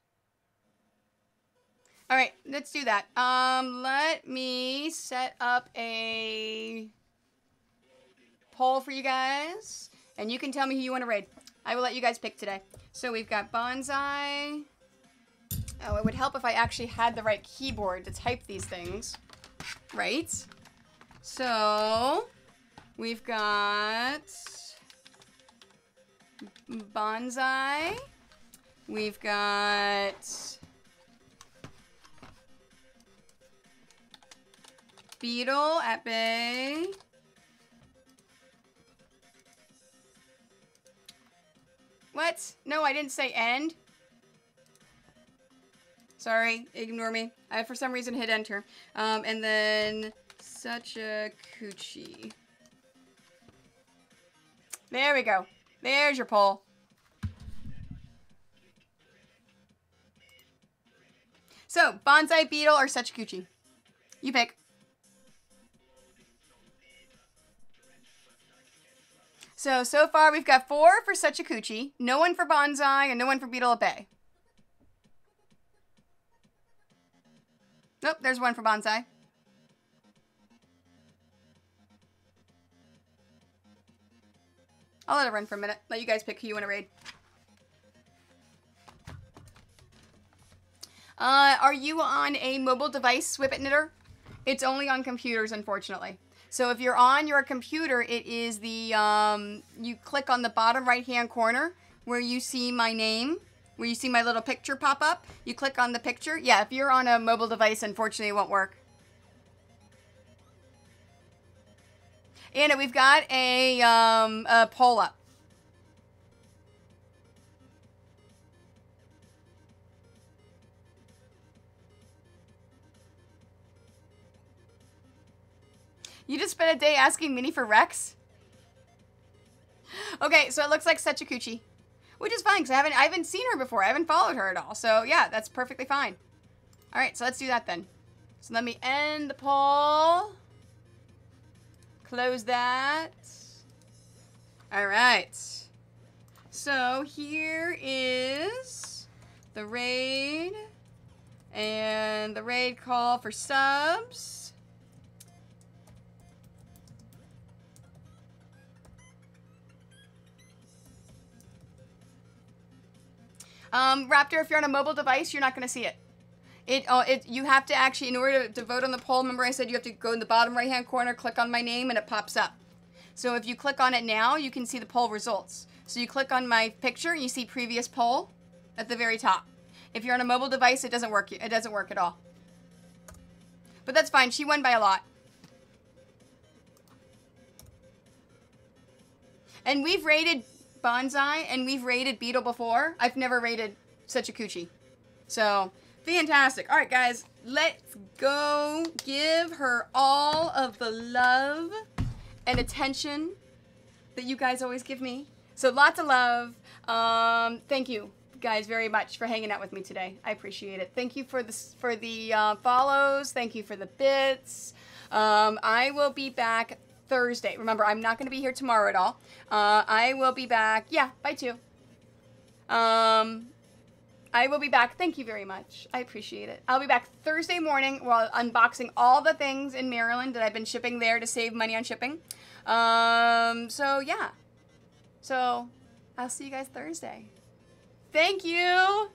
All right, let's do that. Um, let me set up a poll for you guys, and you can tell me who you want to raid. I will let you guys pick today. So we've got Bonsai. Oh, it would help if I actually had the right keyboard to type these things. Right? So, We've got Bonsai. We've got Beetle at bay. What? No, I didn't say end. Sorry, ignore me. I for some reason hit enter. Um, and then such a coochie. There we go. There's your poll. So, Bonsai Beetle or Such Gucci? You pick. So, so far we've got four for Coochie, no one for Bonsai, and no one for Beetle Bay. Nope, there's one for Bonsai. I'll let it run for a minute. Let you guys pick who you want to raid. Uh, are you on a mobile device, Whippet Knitter? It's only on computers, unfortunately. So if you're on your computer, it is the, um, you click on the bottom right-hand corner where you see my name, where you see my little picture pop up. You click on the picture. Yeah, if you're on a mobile device, unfortunately, it won't work. Anna, we've got a, um, a poll up. You just spent a day asking Minnie for Rex? Okay, so it looks like such a coochie. Which is fine, because I haven't, I haven't seen her before. I haven't followed her at all. So, yeah, that's perfectly fine. Alright, so let's do that then. So let me end the poll. Close that. All right. So here is the raid and the raid call for subs. Um, Raptor, if you're on a mobile device, you're not going to see it. It, uh, it, you have to actually, in order to, to vote on the poll, remember I said you have to go in the bottom right-hand corner, click on my name, and it pops up. So if you click on it now, you can see the poll results. So you click on my picture and you see previous poll at the very top. If you're on a mobile device, it doesn't work. It doesn't work at all. But that's fine. She won by a lot. And we've raided Bonsai and we've raided Beetle before. I've never raided such a coochie. So, fantastic. All right, guys, let's go give her all of the love and attention that you guys always give me. So, lots of love. Um, thank you guys very much for hanging out with me today. I appreciate it. Thank you for the for the uh, follows. Thank you for the bits. Um, I will be back Thursday. Remember, I'm not going to be here tomorrow at all. Uh, I will be back. Yeah, bye too. Um, I will be back. Thank you very much. I appreciate it. I'll be back Thursday morning while unboxing all the things in Maryland that I've been shipping there to save money on shipping. Um, so yeah. So I'll see you guys Thursday. Thank you.